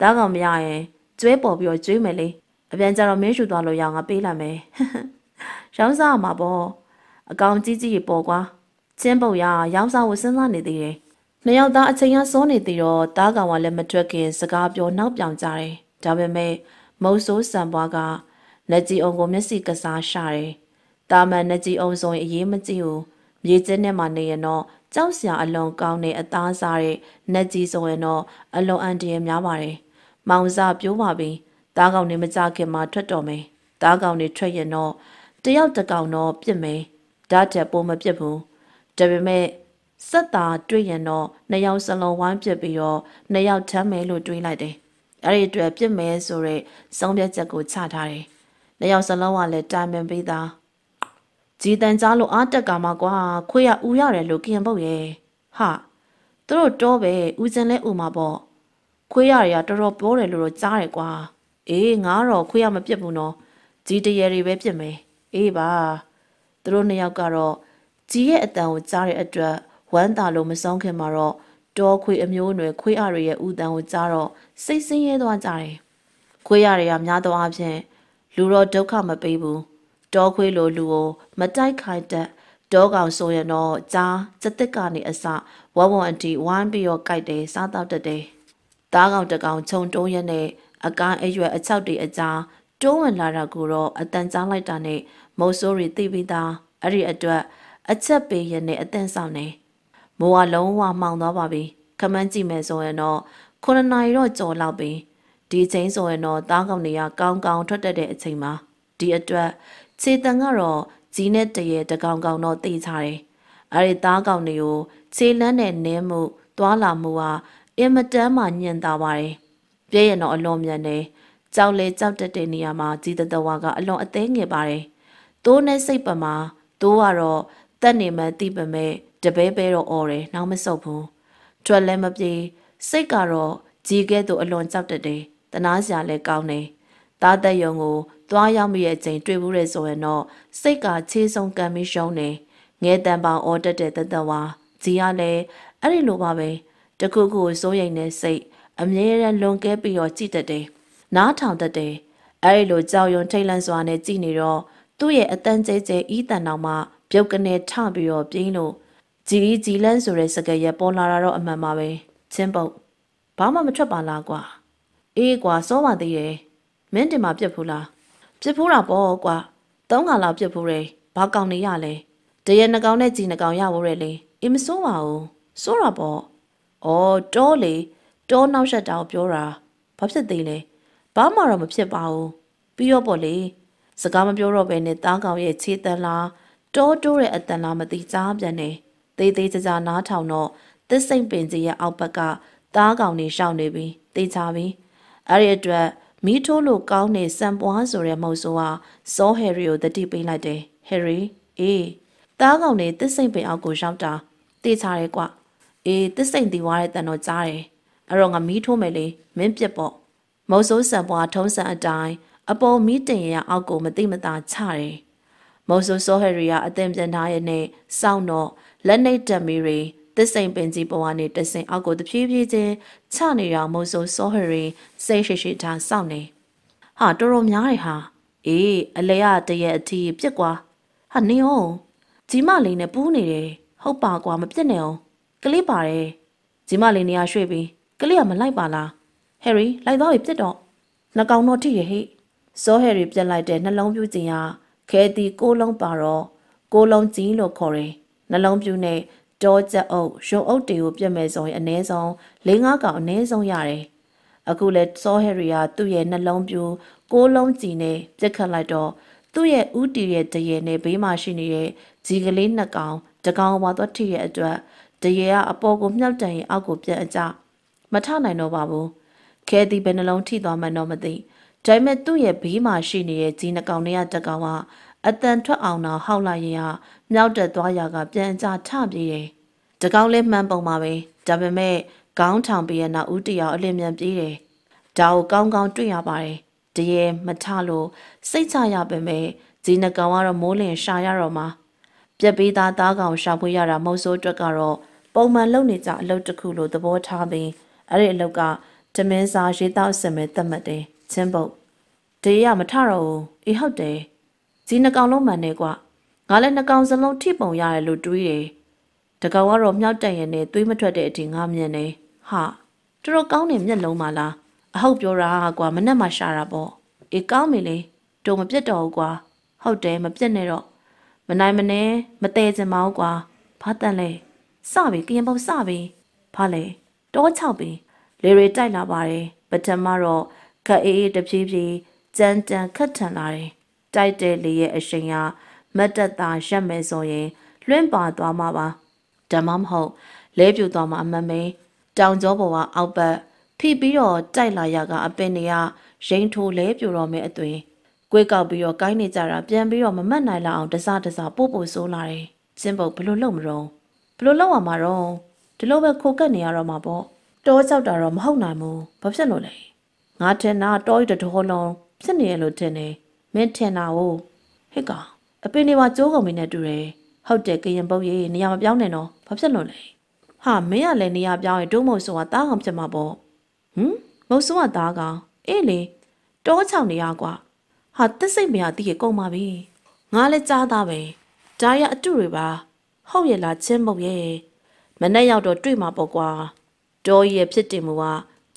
တားကောင်မရရင်ကျွဲပေါ်ပြီးတော့ကျွေးမယ်လေ အပြန်ကြတော့မင်းရှူသွားလို့ရအောင်ငါပေးလိုက်မယ်ရောင်းစားမှာပေါ့အကောင်ကြီးကြီးပေါ်ကွာချင်းပုတ်ရရောင်းစားဖို့စဉ်းစားနေသေးတယ်နှစ်ယောက်သားအချိန်ရစောနေသေးတော့တားကောင်ကလည်းမထွက်ခင်စကားပြောနောက်ပြောင်ကြတယ်ဒါပေမဲ့မုတ်ဆိုးစံပွားကလက်ကြီးအောင်ကိုမျက်စိကစားရှာတယ်တာမန်လက်ကြီးအောင်ဆိုရင်အေးမကြည့်ဘူးမြေကျင်းထဲမှာနေရင်တော့ကြောက်စရာအလွန်ကောင်းတဲ့အသားစားတဲ့နက်ကြီးဆိုရင်တော့အလွန်အန်တရာများပါတယ်။မောင်စားပြိုးပါပြီ။ တားကောင်နေမကြခင်မှာထွက်တော်မယ်။တားကောင်နေထွက်ရင်တော့တယောက်တစ်ကောင်တော့ပြစ်မယ်။ဓာတ်တက်ပိုမပြစ်ဘူး။ဒါပေမဲ့စက်သားတွေ့ရင်တော့နှစ်ယောက်စလုံးဝိုင်းပြစ်ပြီးတော့နှစ်ယောက်ထမ်းမယ်လို့တွေးလိုက်တယ်။အဲ့ဒီအတွက်ပြစ်မယ်ဆိုတဲ့စောင်းပြက်ချက်ကိုချထားတယ်။နှစ်ယောက်စလုံးကလည်းတိုင်ပင်ပေးသား။ကြီးတန်ကြားလို့အားတက်ကမှာကွာခွေးရဦးရတယ်လို့ကင်ပုတ်ရဲ့ဟာသူတို့တော့ပဲဦးစင်လဲဦးမှာပေါ့ခွေးရတွေကတော်တော်ပြောတယ်လို့တော့ကြားတယ်ကွာ အေးငါတော့ခွေးရမပြစ်ဘူးနော်ကြီးတရေတွေပဲပြစ်မယ်အေးပါသူတို့နှစ်ယောက်ကတော့ကြီးရဲ့အတန်ကိုကြားတဲ့အတွက်ဝမ်းသာလို့မဆုံးခင်မှာတော့တောခွေအမျိုးအနွယ်ခွေးအရရဲ့ဦးတန်ကိုကြားတော့စိတ်ဆင်းရဲသွားကြတယ်ခွေးရတွေကများသောအားဖြင့်လူတော့ဒုက္ခမပေးဘူးတောခွေးလိုလူကိုမတိုက်ခိုက်တတ်တောကောင်ဆိုရင်တော့ကြားစက်တစ်ကနေအစဝဝအတီဝိုင်းပြီးတော့ကြိုက်တယ်စားတော့တတ်တယ်။သားကောင်တကောင်ခြုံတုံးရက်နဲ့ အကိုင်းအရွယ်အချောက်တွေအကြားတိုးဝင်လာတာကိုတော့အတန်ကြားလိုက်တာနဲ့မုတ်ဆိုးရီသိပြီးသားအဲ့ဒီအတွက်အချက်ပေးရနဲ့အသင်ဆောင်နေမိုးကလုံးဝမှောင်သွားပါပြီခမန်းကြည့်မယ်ဆိုရင်တော့9နာရီတော့ကြော်လောက်ပြီဒီချိန်ဆိုရင်တော့သားကောင်တွေကကောင်းကောင်းထွက်တတ်တဲ့အချိန်မှာဒီအတွက်ခြေတန်ကတော့ကြီးနဲ့တရေတကောင်ကောင်တော့သိချတယ်။အဲဒီသားကောင်တွေကိုခြေလန်းနဲ့နင်းမှုသွာလာမှုဟာအင်မတန်မှညင်သာပါတယ်။ ပြည့်ရတော့အလွန်မြန်တယ်။ကြောက်လေကြောက်တတ်တဲ့နေရာမှာကြီးတတဝါကအလွန်အသေးငယ်ပါတယ်။တိုးနဲ့စိတ်ပမာတိုးကတော့တက်နေမှသိပေမဲ့တပဲပဲတော့អော်တယ်နောက်မဆုတ်ဘူး။ထွက်လည်းမပြေစိတ်ကတော့ကြီးကဲ့သို့အလွန်ကြောက်တတ်တယ်။တနာစရာလည်းကောင်းတယ်။သားသက်ယုံကိုသွားရောက်မိရဲ့အချိန်တွေ့ဘူးတဲ့ဆိုရင်တော့စိတ်ကချေးဆုံးကံပြီးရှုံးနေငဲတန်ပေါင်အော်တက်တဲ့တသက်ဝါကြီးကလည်းအဲ့ဒီလိုပါပဲတခုခုစိုးရိမ်နေစိတ် အမြဲတမ်းလွန်ကဲပြီးတော့ကြည်တတ်တယ်နားထောင်တတ်တယ်အဲ့ဒီလိုကြောက်ရွံထိတ်လန့်စွာနဲ့ကြည်နေတော့သူ့ရဲ့အတန်းကျဲကျဲဤတန်တော်မှပြုတ်ကနေထပြီးတော့ပြင်းလို့ဂျီဂျီလန်းဆိုတဲ့စကားရပေါ်လာတာတော့အမှန်ပါပဲချင်းပုတ်ဘာမှမထွက်ပါလားကွာအေးကွာစောပါသေးတယ်မင်းတင်မှာပြစ်ဖူးလားပြစ်ဖူးတာပေါ့ကွာသုံးခါလောက်ပြစ်ဖူးတယ်ဘာကောင်နေရလဲတရနှကောင်နဲ့ဂျီနှကောင်ရဖို့ရလေအေးမစိုးပါဘူးစိုးတာပေါ့ဩတောလေ တောနောက်ဆက်တာကိုပြောတာဘာဖြစ်သေးလဲဘာမှတော့မဖြစ်ပါဘူးပြီးတော့ပေါ့လေစကားမပြောတော့ဘဲနဲ့တားကောင်ရဲ့ခြေတန်လားတောတိုးတဲ့အတန်လားမသိကြားပြန်နေသေးသေးကြကြနားထောင်တော့သစ်စိမ့်ပင်ကြီးရဲ့အောက်ဘက်ကတားကောင်နေရှောင်နေပြီသိချပြီအဲ့ဒီအတွက်မီးထိုးလို့ကောင်းနေစံပွားဆိုတဲ့မုတ်ဆိုးဟာစောဟယ်ရီကိုတတိပေးလိုက်တယ်ဟယ်ရီအေးတားကောင်နေသစ်စိမ့်ပင်အောက်ကိုရောက်တာသိချရဲကွအေးသစ်စိမ့်တီးွားတဲ့တန်တော့ကြားတယ် အဲ့တော့ငါမီးထိုးမယ်လေမင်းပြက်ပေါ့မုတ်ဆိုးစံပွားထုံးစံအတိုင်းအပေါ်မီးတင်ရအောက်ကိုမသိမသာချတယ်မော်ဆိုဆိုဟရီယာအသင်ပြန်ထားရဲ့နဲ့စောင့်တော့လက်နှိပ်တက်မီရီသစ်စိန်ပင်ကြီးပေါ်ကနေတဆင်အောက်ကိုတဖြည်းဖြည်းချင်းချနေရမော်ဆိုဆိုဟရီစိတ်ရှိရှိထားစောင့်နေဟာတော်တော်များတယ်ဟာအေးအလေရတရက်အထီပြစ်ကွာဟာနေအောင်ကြီးမလေးနဲ့ပူးနေတယ်ဟုတ်ပါကွာမပြစ်နဲ့အောင်ကလေးပါတယ်ကြီးမလေးနေရာရွှေ့ပြီး ကလေးကမလိုက်ပါလားဟယ်ရီလိုက်သွားပြီပြစ်တော့နှကောင်တော့ထိရဟိစောဟယ်ရီပြက်လိုက်တဲ့နှလုံးပြူးခြင်းဟာခဲတီကိုလုံးပါတော့ကိုလုံးကြီးလို့ခေါ်တယ်နှလုံးပြူးနဲ့တောချက်အုပ်ရုံအုပ်တွေကိုပြက်မဲ့ဆိုရင်အနည်းဆုံး၄၅កောင်အနည်းဆုံးရတယ်အခုလဲစောဟယ်ရီယာသူ့ရဲ့နှလုံးပြူးကိုလုံးကြီးနဲ့ပြက်ခတ်လိုက်တော့သူ့ရဲ့ဥတီရဲ့တရေနဲ့ဘေးမှာရှိနေတဲ့ဂျီကလေးနှစ်ကောင်တကောင်ဝါသွားထိရဲ့အတွက်တရေကအပေါ်ကိုမြှောက်တန်ရင်အောက်ကိုပြက်အကြ မထနိုင်တော့ပါဘူးခဲတီဘယ်နှလုံးထိသွားမှန်းတော့မသိဒါပေမဲ့သူ့ရဲ့ဘေးမှာရှိနေတဲ့ဂျီနှကောင်တွေကတက်ကောင်ကအတန်ထွက်အောင်တော့ဟောက်လိုက်ရင်ဟာမြောက်တက်သွားရကပြန်ကြထပြေးတယ်။တကောင်လည်းမှန်ပုံပါပဲ။ဒါပေမဲ့ခေါင်းထောင်ပြီးရနောက်ဦးတယောက်အလင်းမြန်ပြေးတယ်။ဒါကိုကောင်းကောင်းတွေ့ရပါတယ်။တရေမထလို့စိတ်ချရပေမဲ့ဂျီနှကောင်ကတော့မိုးလင်ရှာရတော့မှာပြက်ပေးသားသားကောင်ရှာဖွေရတာမဟုတ်ဆိုးအတွက်ကတော့ပုံမှန်လုပ်နေကြအလုပ်တစ်ခုလိုသဘောထားပြီး အဲ့ဒီအလုပ်ကတမင်းစာရေးတောက်စင်မဲ့သတ်မှတ်တယ်ချင်းပုတ်တေးရမထတော့ဘူးအေးဟုတ်တယ်ဒီနှကောင်လုံးမှန်နေကွာငါလည်းနှကောင်စလုံးထိပုံရတယ်လို့တွေးတယ်တကောင်ကတော့မြောက်တက်ရင်နဲ့သွေးမထွက်တဲ့အထိငါမြင်နေဟာတော်တော်ကောင်းတယ်မျက်လုံးပါလားအဟုတ်ပြောတာကွာမနဲ့မှရှာတာပေါ့အေးကောင်းပြီလေတုံမပြတ်တော့ဘူးကွာဟုတ်တယ်မပြတ်နဲ့တော့မနိုင်မနေမသေးချင်မအောင်ကွာဘာတန်လဲစပြီကရင်ပေါက်စပြီဘာလဲ တောချောက်ပြီလေရီတိုက်လာပါတယ်ပထမတော့ခက်အေးအေးတဖြည်းဖြည်းကြမ်းကြမ်းခတ်ထန်လာတယ်။တိုက်တဲ့လေရဲ့အရှိန်ဟာမတ်တက်တာရက်မယ်ဆိုရင်လွင့်ပါသွားမှာပါ။ဓမ္မမဟုတ်လဲပြူသွားမှာအမမဲတောင်ကျောပေါ်ကအောက်ဘက်ဖိပြီးတော့တိုက်လာရကအပင်တွေကရိန်ထိုးလဲပြူတော့မယ်အသွင်ကွေးကောက်ပြီးတော့ကိုင်းနေကြတာပြန်ပြီးတော့မမတ်နိုင်လောက်အောင်တစားတစားပို့ပို့ဆိုးလာတယ်။ကျင်းပုတ်ဘလို့လုံမရောဘလို့လုံရမှာတော့ ဒီလိုပဲခိုကက်နေရတော့မှာပေါ့တောကြောက်တာတော့မဟုတ်နိုင်ဘူးဘာဖြစ်လို့လဲငါထင်တာတောရီတတော်လုံးဖြစ်နေရလို့ထင်တယ်မင်းထင်တာကိုဟစ်ကောင်အပင်တွေမှာကျိုးကုန်မင်းနဲ့တူတယ်ဟုတ်တယ်ကရင်ပုတ်ရေးနေရာမပြောင်းနဲ့နော်ဘာဖြစ်လို့လဲဟာမင်းကလည်းနေရာပြောင်းရင်ဒုမို့ဆိုတာတားကောင်ဖြစ်မှာပေါ့ဟမ်မဟုတ်ဆိုတာတားကောင်အေးလေတောချောင်နေရကွာဟာတစ်စိတ်မရတည်ရကုန်ပါပြီငါလည်းကြားသားပဲဒါရအတုတွေပါဟုတ်ရဲ့လားချင်းမုတ်ရဲ့ မနဲ့ရောက်တော့တွေ့မှာပေါ့ကွာတောကြီးရဲ့ဖြစ်တင်မှုက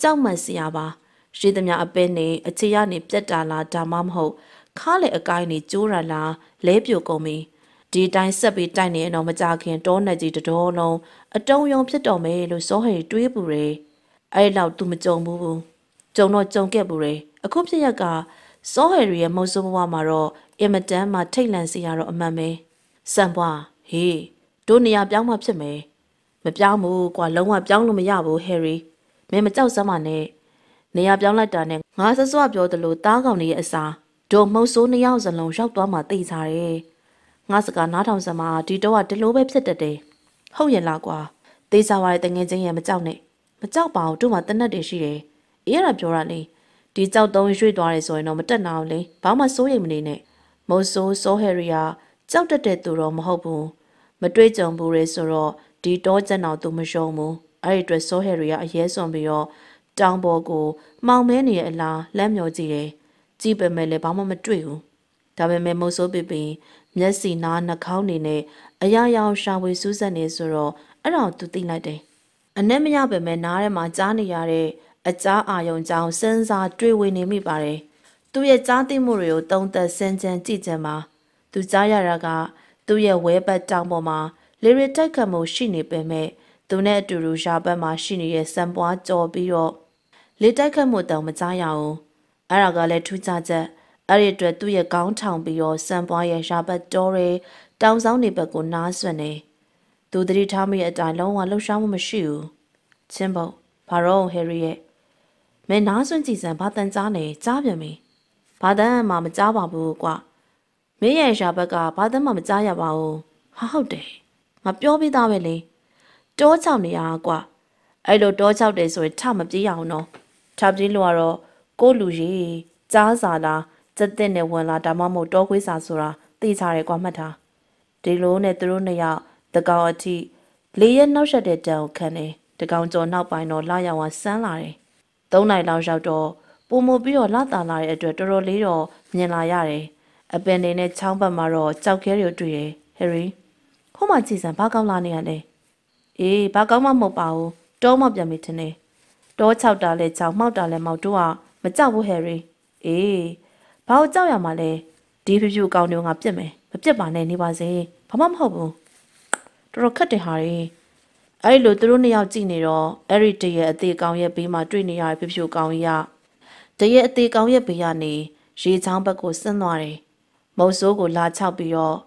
ကြောက်မှန်စရာပါရှိသမျှအပင်းနေအခြေရနေပြက်တာလားဒါမှမဟုတ်ခါလေအကိုင်းနေကျိုးရလားလဲပြိုကုန်ပြီဒီတိုင်းဆက်ပြီးတိုက်နေရင်တော့မကြခင်တောနယ်ကြီးတတော်လုံးအတုံးယုံဖြစ်တော်မယ်လို့စောဟရီတွေးပူတယ်အဲ့လောက်သူမကြုံဘူးကြုံတော့ကြုံခဲ့ပူတယ်အခုဖြစ်ရက်ကစောဟရီရဲ့မုံစိုးဘဝမှာတော့အင်မတန်မှထိတ်လန့်စီရတော့အမှန်ပဲစံပွားဟေးတို့နေရာပြောင်းမှဖြစ်မယ် မပြောင်းဘူးကွာလုံးဝပြောင်းလို့မရဘူးဟယ်ရီမင်းမကြောက်စမ်းပါနဲ့နေရာပြောင်းလိုက်တာနဲ့ငါဆဆွပြောသလိုတားကောင်တွေရဲ့အစာဒုံမှုတ်ဆိုးနှစ်ယောက်စလုံးရောက်သွားမှသိကြတယ်ငါစကားနားထောင်စမ်းမှာဒီတော့ကဒီလိုပဲဖြစ်တတ်တယ်ဟုတ်ရဲ့လားကွာသိကြပါတဲ့တငယ်ချင်းရဲ့မကြောက်နဲ့မကြောက်ပါဘူးတို့မှတနက်တွေရှိတယ်အေးရတာပြောရလေဒီကြောက်သုံးရွှေ့သွားတယ်ဆိုရင်တော့မတက်နိုင်အောင်လေဘာမှစိုးရိမ်မနေနဲ့မိုးဆိုးဆိုးဟယ်ရီယာကြောက်တတ်တဲ့သူတော့မဟုတ်ဘူးမတွေးကြုံဘူးလေဆိုတော့ ဒီတော့ကျန်တော့သူမရှုံးဘူးအဲ့ဒီအတွက်ဆိုးဟယ်ရီယာအရေးစွန်ပြီးတော့တောင်ပေါ်ကိုမှောင်မဲနေတဲ့အလားလမ်းမျောကြည့်တယ်ကြည့်ပေမဲ့လည်းဘာမှမတွေ့ဘူးဒါပေမဲ့မိုးဆိုးပင်ပင်မျက်စိနားနှာခေါင်းနေနဲ့အရာရာရှာဝေစူးစက်နေဆိုတော့အဲ့ဒါကိုသူသိလိုက်တယ်။အနဲ့မရပေမဲ့နားထဲမှာကြားနေရတဲ့အကြားအာယုံကြောင့်စဉ်းစားတွေးဝေနေမိပါတယ်။သူ့ရဲ့ကြားသိမှုတွေကိုတုံးသက်စင်ကြံကြည့်ကြမှာသူကြားရတာကသူ့ရဲ့ဝဲဘက်တောင်ပေါ်မှာ လေရီတိုက်ခတ်မှုရှိနေပေမဲ့သူနဲ့အတူတူရှာဘက်မှာရှိနေတဲ့စံပွားကြော်ပြီးတော့လေတိုက်ခတ်မှုတောင်မကြားရအောင်အဲ့ဒါကလည်းထူးခြားချက်အဲ့ဒီအတွက်သူ့ရဲ့ခေါင်းထောင်ပြီးတော့စံပွားရဲ့ရှာဘက်တော်ရဲတောင်ဆောင်နေဘက်ကိုနားဆွနေသူတတိထားမိတဲ့အတိုင်းလုံးဝလှုပ်ရှားမှုမရှိဘူးချင်းပုတ်ဘာရောဟယ်ရီရဲ့မင်းနားဆွကြည့်စမ်းဘာတန်ကြားနေကြားပြန်ပြီဘာတန်မှမကြားပါဘူးကွာမင်းရဲ့ရှာဘက်ကဘာတန်မှမကြားရပါဘူးဟာဟုတ်တယ် ငါပြောပြီးသားပဲလေတောချောက်နေရကွာအဲ့လိုတောချောက်တယ်ဆိုရင်ထမပြေးရအောင်နော်ထပြေးလို့ကတော့ကိုလူကြီးကြားစာလားစက်တဲ့နဲ့ဝင်လာဒါမှမဟုတ်တောခွေးစာဆိုတာသိချတယ်ကွာမှတ်ထားဒီလိုနဲ့သူတို့နှစ်ယောက်တကောင်အထိလေးရက်နောက်ဆက်တဲ့တန်ကိုခံတယ်တကောင်ကျော်နောက်ပိုင်းတော့လာရောက်ဝဆန်းလာတယ်သုံးနိုင်လောက်ရောက်တော့ပုံမပြီးတော့လာတာလာတဲ့အတွက်တော်တော်လေးတော့မြင်လာရတယ်အပင်တွေနဲ့ချောင်းဘက်မှာတော့ကြောက်ခဲတွေတွေ့တယ်ဟယ်ရီ ဟိုမှာကြည်စံဘာကောင်းလာနေရလဲအေးဘာကောင်းမှမဟုတ်ပါဘူးတောမောက်ပြန်ပြီထင်တယ်တောချောက်တာလဲချောင်းမှောက်တာလဲမောက်တို့ကမကြောက်ဘူးဟယ်ရီအေးဘာလို့ကြောက်ရမှာလဲဒီဖြူဖြူကောင်တွေကပြစ်မယ်မပြစ်ပါနဲ့နေပါစေဘာမှမဟုတ်ဘူးတော်တော်ခက်တယ်ဟာရီအဲ့လိုသူတို့နှစ်ယောက်ကြည့်နေတော့အဲ့ဒီတရဲ့အသေးကောင်ရဲ့ဘေးမှာတွေ့နေရတဲ့ဖြူဖြူကောင်ကြီးကတရဲ့အသေးကောင်ရဲ့ဘေးကနေရေချောင်းဘက်ကိုဆင်းသွားတယ်မုတ်ဆိုးကိုလာချောက်ပြီးတော့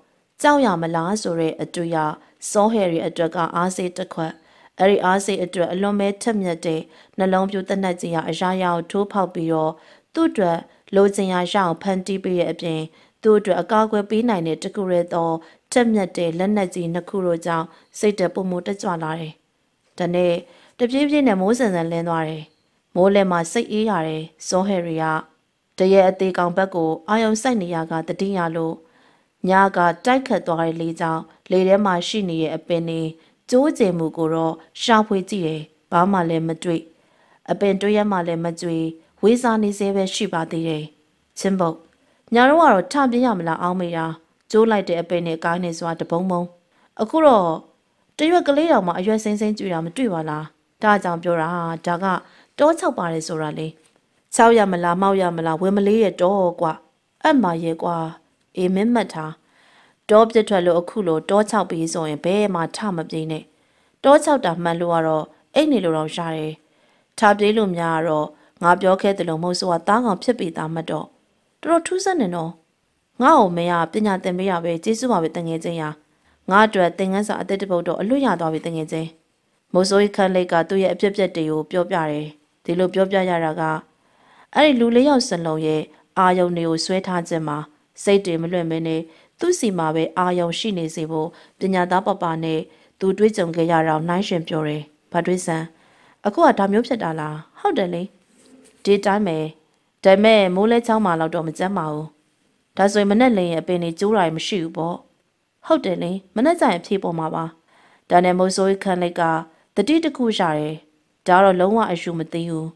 ကြောက်ရမလားဆိုတဲ့အတွေ့အစောဟယ်ရီအတွက်ကအားစိတ်တစ်ခွက်အဲ့ဒီအားစိတ်အတွက်အလွန်ပဲထက်မြက်တဲ့နှလုံးပြိုတက်နှက်ကြီးရအရာရာကိုထိုးဖောက်ပြီးတော့သူ့အတွက်လိုချင်ရာရအောင်ဖန်တီးပေးတဲ့အပြင်သူ့အတွက်အကာအကွယ်ပေးနိုင်တဲ့တကူရဲသောထက်မြက်တဲ့လက်နက်ကြီးနှစ်ခုတို့ကြောင့်စိတ်တပုံမတက်ကြွလာတယ်။ဒါနဲ့တပြေးပြေးနဲ့မိုးစံစံလင်းသွားတယ်။မိုးလဲမှာစိတ်အေးရတယ်ဇောဟယ်ရီကတရဲ့အသေးကောင်ဘက်ကိုအာယုံစိုက်နေရကတတိယလို့ ညကတိုက်ခတ်သွားတဲ့လေကြောင့်လေထဲမှာရှိနေတဲ့အပင်တွေကျိုးကျင်မှုကိုတော့ရှာဖွေကြည့်တယ်။ဘာမှလည်းမတွေ့။အပင်တွေ့ရမှလည်းမကြွေဝေးစားနေသေးပဲရှိပါသေးတယ်။ချင်းပုတ်ညာတော့ကတော့ထပြရမလားအောင်းမေတာကျိုးလိုက်တဲ့အပင်နဲ့ကိုင်းနေစွာတပုံးပုံးအခုတော့တရွက်ကလေးတောင်မှအရွက်စင်းစင်းကြွတာမတွေ့ပါလားဒါကြောင့်ပြောတာဒါကတောချောက်ပါတယ်ဆိုတာလေချောက်ရမလားမောက်ရမလားဝင်းမလေးရဲ့တောကွာအမှရဲ့ကွာ အေးမင်းမှတ်ထားတောပြစ်ထွက်လို့အခုလိုတောချောက်ပြီးဆိုရင်ဘဲမှထမပြေးနဲ့တောချောက်တာမှန်လို့ကတော့အိတ်နေလို့တော့ရတယ်ထားပြေးလို့များတော့ငါပြောခဲ့တယ်လို့မဟုတ်ဆိုကတားကောင်ဖြစ်ပြီးသားမှတ်တော့တော်တော်ထူးဆန်းနေတော့ငါ့ကိုမရပညာသင်ပေးရပဲကျေးဇူးပါပဲတငယ်ချင်းရာငါအတွက်သင်ခန်းစာအသက်တပုတ်တော့အလွတ်ရသွားပြီတငယ်ချင်းမိုးစိုးခန့်လိတ်ကသူ့ရဲ့အဖြစ်အပျက်တွေကိုပြောပြတယ်ဒီလိုပြောပြရတာကအဲ့ဒီလူလေးယောက်စလုံးရဲ့အာယုံတွေကိုဆွဲထားခြင်းမှာ စိတ်တွေမလွင့်မနေသူ့စီမှာပဲအာယုံရှိနေစေဖို့ပညာသားပပနဲ့သူတွေးကြုံခဲ့ရတော့နှိုင်းရှင်ပြောတယ်ဗတ်တွေးစံအခုကဒါမျိုးဖြစ်တာလားဟုတ်တယ်လေဒီတိုင်းပဲဒါပေမဲ့မိုးလဲချောင်းမှတော့တော့မကြမ်းပါဘူးဒါဆိုရင်မနဲ့လင်းရဲ့အပင်တွေကျိုးတာမရှိဘူးပေါ့ဟုတ်တယ်လေမနဲ့ကြရင်ဖြေပေါ်မှာပါဒါနဲ့မိုးစိုးခန်းလိုက်ကတတိတခုရတယ်ဒါတော့လုံးဝအယူမသိဘူး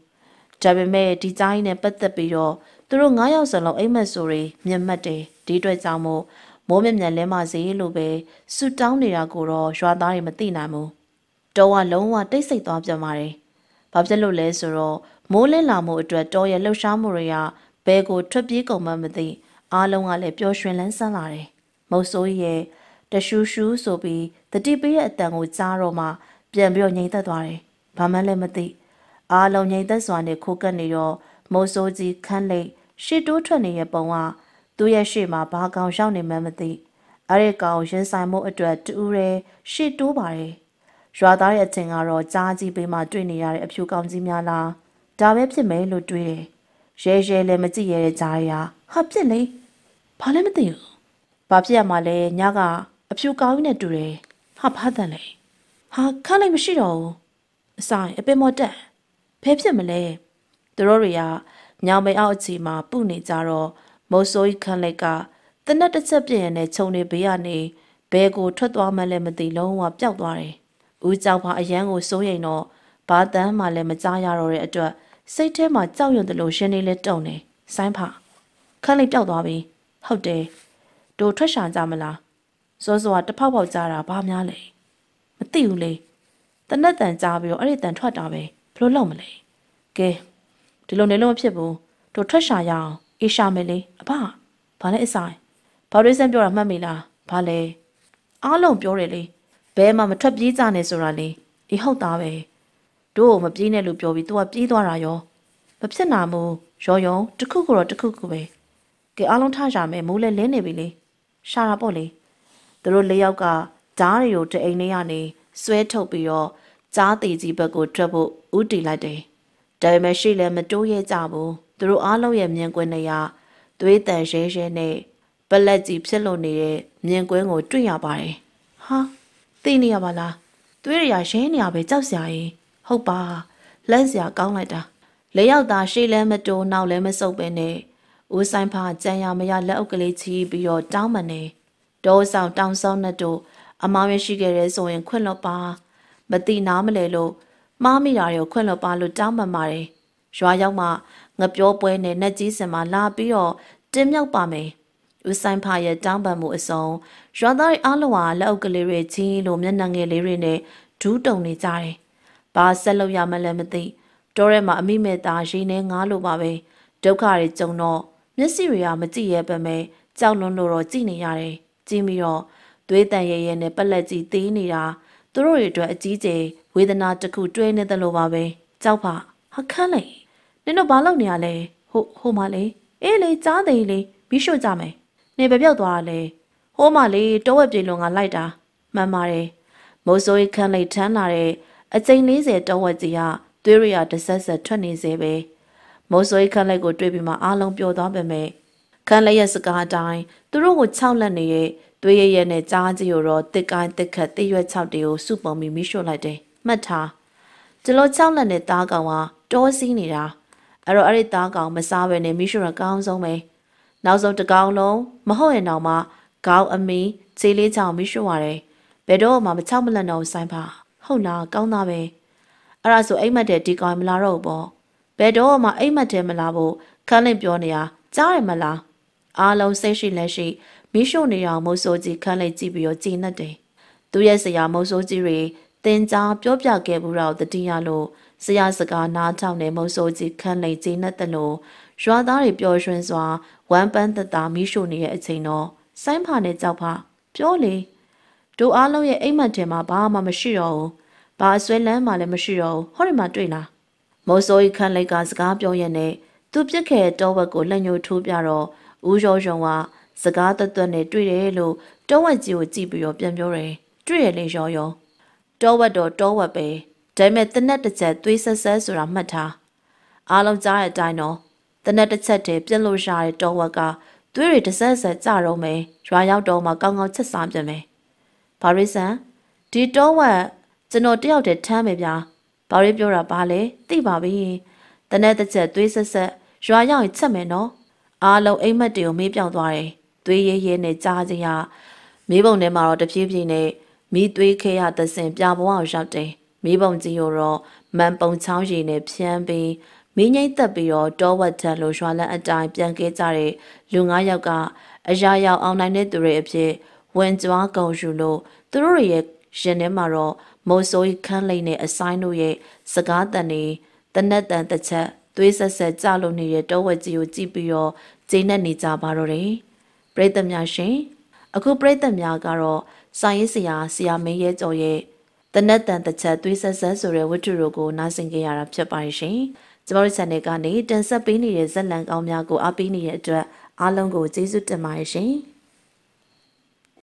ဒါပေမဲ့ဒီကြိုင်းနဲ့ပတ်သက်ပြီးတော့ သူတို့9ယောက်စလုံးအိမ်မက်ဆိုတွေမြင်မှတ်တယ်ဒီအတွက်ကြောင့်မို့မိုးမြမြန်လဲမစေလို့ပဲဆူတောင်းနေတာကိုတော့ရွာသားတွေမသိနိုင်ဘူးတော့ကလုံးဝတိတ်ဆိတ်သွားပြန်ပါတယ်ဘာဖြစ်လို့လဲဆိုတော့မိုးလင်းလာမှုအတွက်တော်ရဲ့လှုပ်ရှားမှုတွေကဘဲကိုထွက်ပြေးကုန်မှမသိအားလုံးကလည်းပျော်ရွှင်လန်းဆန်းလာတယ်။မုတ်ဆိုးရဲ့တရှူရှူဆိုပြီးတတိပေးရဲ့အတန်ကိုကြားတော့မှပြန်ပြီးငြိမ်သက်သွားတယ်။ဘာမှလည်းမသိအားလုံးငြိမ်သက်စွာနဲ့ခိုးကပ်နေတော့မုတ်ဆိုးကြီးခန်းလိတ် ရှစ်တိုးထွက်နေတဲ့ပုံကသူ့ရဲ့ရှေ့မှာဘာကောင်ရောက်နေမှမသိအဲ့ဒီကောင်ရင်ဆိုင်မှုအတွက်တူရဲရှစ်တိုးပါတယ်ရွာသားရဲ့အချင်းကတော့ကြားကြီးပေးမှတွေ့နေရတဲ့အဖြူကောင်ကြီးများလားဒါပဲဖြစ်မယ်လို့တွေးတယ်ရဲရဲလည်းမကြည့်ရတဲ့ကြားရဟာဖြစ်လေဘာလည်းမသိဘူးဘာဖြစ်ရမှာလဲညကအဖြူကောင်းကြီးနဲ့တူတယ်ဟာဖားတန်လေဟာခါလိုက်မရှိတော့ဘူးအဆိုင်အပင်မော်တက်ဘယ်ဖြစ်မလဲသူတို့တွေက ညောင်မိန်အောက်အခြေမှာပုနေကြတော့မိုးစိုးကြီးခန့်လိုက်ကတနက်တစ်ချက်ပြည့်ရင်လည်းခြုံနေဘေးကနေဘဲကိုထွက်သွားမှလည်းမသိလုံးဝပျောက်သွားတယ်ဦးကြောက်ဖာအရန်ကိုစိုးရိမ်တော့ဘာတန်းမှလည်းမကြားရတော့တဲ့အတွက်စိတ်ထဲမှာကြောက်ရွံ့တယ်လို့ရှင်နေလဲတုံနေဆိုင်းဖခန်းလေးပျောက်သွားပြီဟုတ်တယ်တို့ထွက်ရှာကြမလားစောစောကတစ်ဖောက်ဖောက်ကြားတာဘာများလဲမသိဘူးလေတနက်တန်ကြားပြီးတော့အဲ့ဒီတန်ထွက်တာပဲဘလို့လုပ်မလဲကဲ ဒီလိုနေလို့မဖြစ်ဘူးတို့ထွက်ရှာရအောင်အေးရှာမယ်လေအဖဘာလဲအဆိုင်ဘာလို့စမ်းပြောတာမှတ်မိလားဘာလဲအားလုံးပြောတယ်လေဘဲမှမထွက်ပြေးကြနဲ့ဆိုတာလေအေးဟုတ်သားပဲတို့မပြေးနဲ့လို့ပြောပြီး तू ကပြေးသွားတာရောမဖြစ်နာမို့ရောယုံတစ်ခုခုတော့တစ်ခုခုပဲကဲအားလုံးထားရမယ်မိုးလဲလင်းနေပြီလေရှာတာပေါ့လေသူတို့လေးယောက်ကဂျားတွေကိုတအိမ်လေးကနေဆွဲထုတ်ပြီးတော့ကြားသေးကြီးဘက်ကိုထွက်ဖို့ဥတီလိုက်တယ် ဒါပေမဲ့ရှိလည်းမတိုးရဲကြဘူးသူတို့အားလုံးရဲ့မြင်ကွင်းတွေရသွေးတန်ရဲရဲနဲ့ပလက်ကြီးဖြစ်လို့နေတဲ့မြင်ကွင်းကိုတွေ့ရပါတယ်ဟာသိနေရပါလားသွေးရရရဲနေရပဲကြောက်စရာကြီးဟုတ်ပါလန့်စရာကောင်းလိုက်တာလက်ရောက်သားရှေ့လဲမတိုးနောက်လဲမဆုပ်ပဲနဲ့ဦးဆိုင်ဖာကြံရမရလက်အုပ်ကလေးချီးပြီးတော့တောင်းမနေဒေါ်ဆောင်တောင်ဆောင်နဲ့တို့အမောင်ရရှိခဲ့တဲ့ဆိုရင်ခွင့်လွတ်ပါမတိနားမလဲလို့ မှားမိတာတွေကိုခွင့်လွတ်ပါလို့တောင်းပန်ပါတယ်ရွာရောက်မှငပြောပွဲနဲ့နှက်ကြီးစင်မှာလာပြီးတော့တင်းမြောက်ပါမယ်ဦးဆိုင်ဖာရဲ့တောင်းပန်မှုအစုံရွာသားတွေအားလုံးဟာလက်အုပ်ကလေးတွေချင်းလို့မျက်နှာငယ်လေးတွေနဲ့ဒူးတုံနေကြတယ်ဘာဆက်လုပ်ရမလဲမသိတောထဲမှာအမိမဲ့သားရင်းနေငားလို့ပါပဲဒုက္ခတွေကြုံတော့မျက်စိတွေကမကြည့်ရဲပဲမဲ့ကြောက်လွန်းလို့တော့ကြည့်နေရတယ်ကြည့်ပြီးတော့သွေးတန်ရဲရဲနဲ့ပက်လက်ကြီးသေးနေတာသူတို့တွေအတွက်အကြီးကျယ် ဝေဒနာတစ်ခုတွဲနေတယ်လို့ပါပဲကြောက်ပါဟာခန်းလေနင်တို့ဘာလုပ်နေရလဲဟိုဟိုမလေးအေးလေကြားသေးလေမီးရှို့ကြမယ်နေပဲပြောက်သွားတာလေဟိုးမလေးတောဝက်ပြေလွန်ကလိုက်တာမှန်ပါတယ်မိုးစိုးခန်းလိုက်ထမ်းလာတဲ့အကျိန်40တောဝက်ကြီးကသွေးရရတဆက်ဆက်ထွက်နေစေပဲမိုးစိုးခန်းလိုက်ကိုတွေ့ပြီးမှအားလုံးပျော်သွားပေမဲ့ခန်းလိုက်ရဲ့စကားတိုင်းသူတို့ကိုခြောက်လက်နေတဲ့သွေးရရနဲ့ကြားကြီးကိုတော့တစ်ကိုင်းတစ်ခတ်တစ်ရွက်၆တေကိုစုပုံပြီးမိရှို့လိုက်တယ် မှတ်ထားကျလို့၆လက်နဲ့သားကောင်ကတောစီးနေတာအဲ့တော့အဲ့ဒီသားကောင်မစားဘဲနဲ့မိရှို့ရကောင်းဆုံးပဲနောက်ဆုံးတကောင်လုံးမဟုတ်ရင်တော့မှခေါင်းအမီခြေလေးချောင်မိရှို့ရတယ်ဘယ်တော့မှမချောက်မလက်တော့ဆိုင်ပါဟုတ်လားကောင်းသားပဲအဲ့ဒါဆိုအိမ်မက်တဲ့ဒီကောင်မလာတော့ဘူးပေါ့ဘယ်တော့မှအိမ်မက်တဲ့မလာဖို့ခန်းလင့်ပြောနေတာကြားရမလားအားလုံးစိတ်ရှိလက်ရှိမိရှုနေအောင်မိုးစိုးကြီးခန်းလိုက်ကြည့်ပြီးတော့ကြည်နှက်တယ်သူရဲ့ဆရာမိုးစိုးကြီးတွေ တင်ကြားပြောပြခဲ့ဘူးတော့တတိယလို့ဆရာစကားနားထောင်နေမိုးစိုးကြီးခန်းလိုက်ကြည်နှက်တယ်လို့ရွာသားတွေပျော်ရွှင်စွာဝမ်းပန်းသက်သာမိရှုနေတဲ့အချိန်တော့ဆိုင်းဖာနဲ့ကြောက်ဖာပြောလေတို့အားလုံးရဲ့အိမ်မက်ထဲမှာဘာမှမရှိတော့ဘူးဘာအစွဲလန်းမှလည်းမရှိတော့ဘူးဟောဒီမှာတွေ့လားမိုးစိုးကြီးခန်းလိုက်ကစကားပြောရတဲ့သူပြစ်ခဲ့တဲ့တောဘက်ကိုလက်ညှိုးထိုးပြတော့ဦးရောရုံကစကားသက်သက်နဲ့တွေ့တယ်လို့တောဝက်ကြီးကိုကြည့်ပြီးတော့ပြန်ပြောတယ်တွေ့ရလေရောရော တောဝက်တော့တောဝက်ပဲဒါပေမဲ့တနက်တစ်ချက်သွေးဆက်ဆက်ဆိုတာမှတ်ထားအားလုံးကြားတဲ့အတိုင်းတော့တနက်တစ်ချက်တည်းပြက်လို့ရတဲ့တောဝက်ကသွေးတွေတစ်ဆက်ဆက်ကြတော့မယ်ရွာရောက်တော့မှကောင်းကောင်းချက်စားပြန်မယ်ဘာရိဆန်ဒီတောဝက်ကျွန်တော်တယောက်တည်းထမ်းမယ်ဗျာဘာရိပြောတာဘာလဲသိပါပြီတနက်တစ်ချက်သွေးဆက်ဆက်ရွာရောက်ရင်ချက်မယ်နော်အားလုံးအိမ်မက်တွေကိုမေးပြောင်းသွားတယ်သွေးရဲရဲနဲ့ကြားကြရမေးပုံထဲမှာတော့တဖြည်းဖြည်းနဲ့ မိသွေးခဲရသစင်ပြဘဝအောင်ရောက်တယ်မိဘုံကြီးရောတော့မန်ပုံချောင်းရည်နဲ့ဖြန်းပြီးမိငိမ့်သက်ပြီးတော့တောဝတ်ထန်လိုရွာလန်းအတိုင်းပြန်ခဲ့ကြတဲ့လူ၅ယောက်ကအရာရောက်အောင်နိုင်တဲ့သူတွေအဖြစ်ဝင်ကြွားကုန်ယူလို့သူတို့ရဲ့ရင်ထဲမှာတော့မိုးစိုးခန်းလိမ့်နဲ့အဆိုင်တို့ရဲ့စကားတန်တွေတနက်တန်တစ်ချက်သွေးဆက်ဆက်ကြလို့နေတဲ့တောဝက်ကြီးကိုကြည့်ပြီးတော့ဂျိနဲ့နေကြပါတော့တယ်ပရိသတ်များရှင်အခုပရိသတ်များကတော့ စာရေးဆရာဆရာမင်းရဲ့ကျော်ရဲ့တနက်တန်တစ်ချက်သွေးဆက်ဆက်ဆိုတဲ့ဝတ္ထုတို့ကိုနားဆင်ကြရတာဖြစ်ပါရှင်ကျမတို့ channel ကနေတင်ဆက်ပေးနေတဲ့ဇက်လံကောင်းများကိုအားပေးနေတဲ့အတွက်အားလုံးကိုကျေးဇူးတင်ပါတယ်ရှင်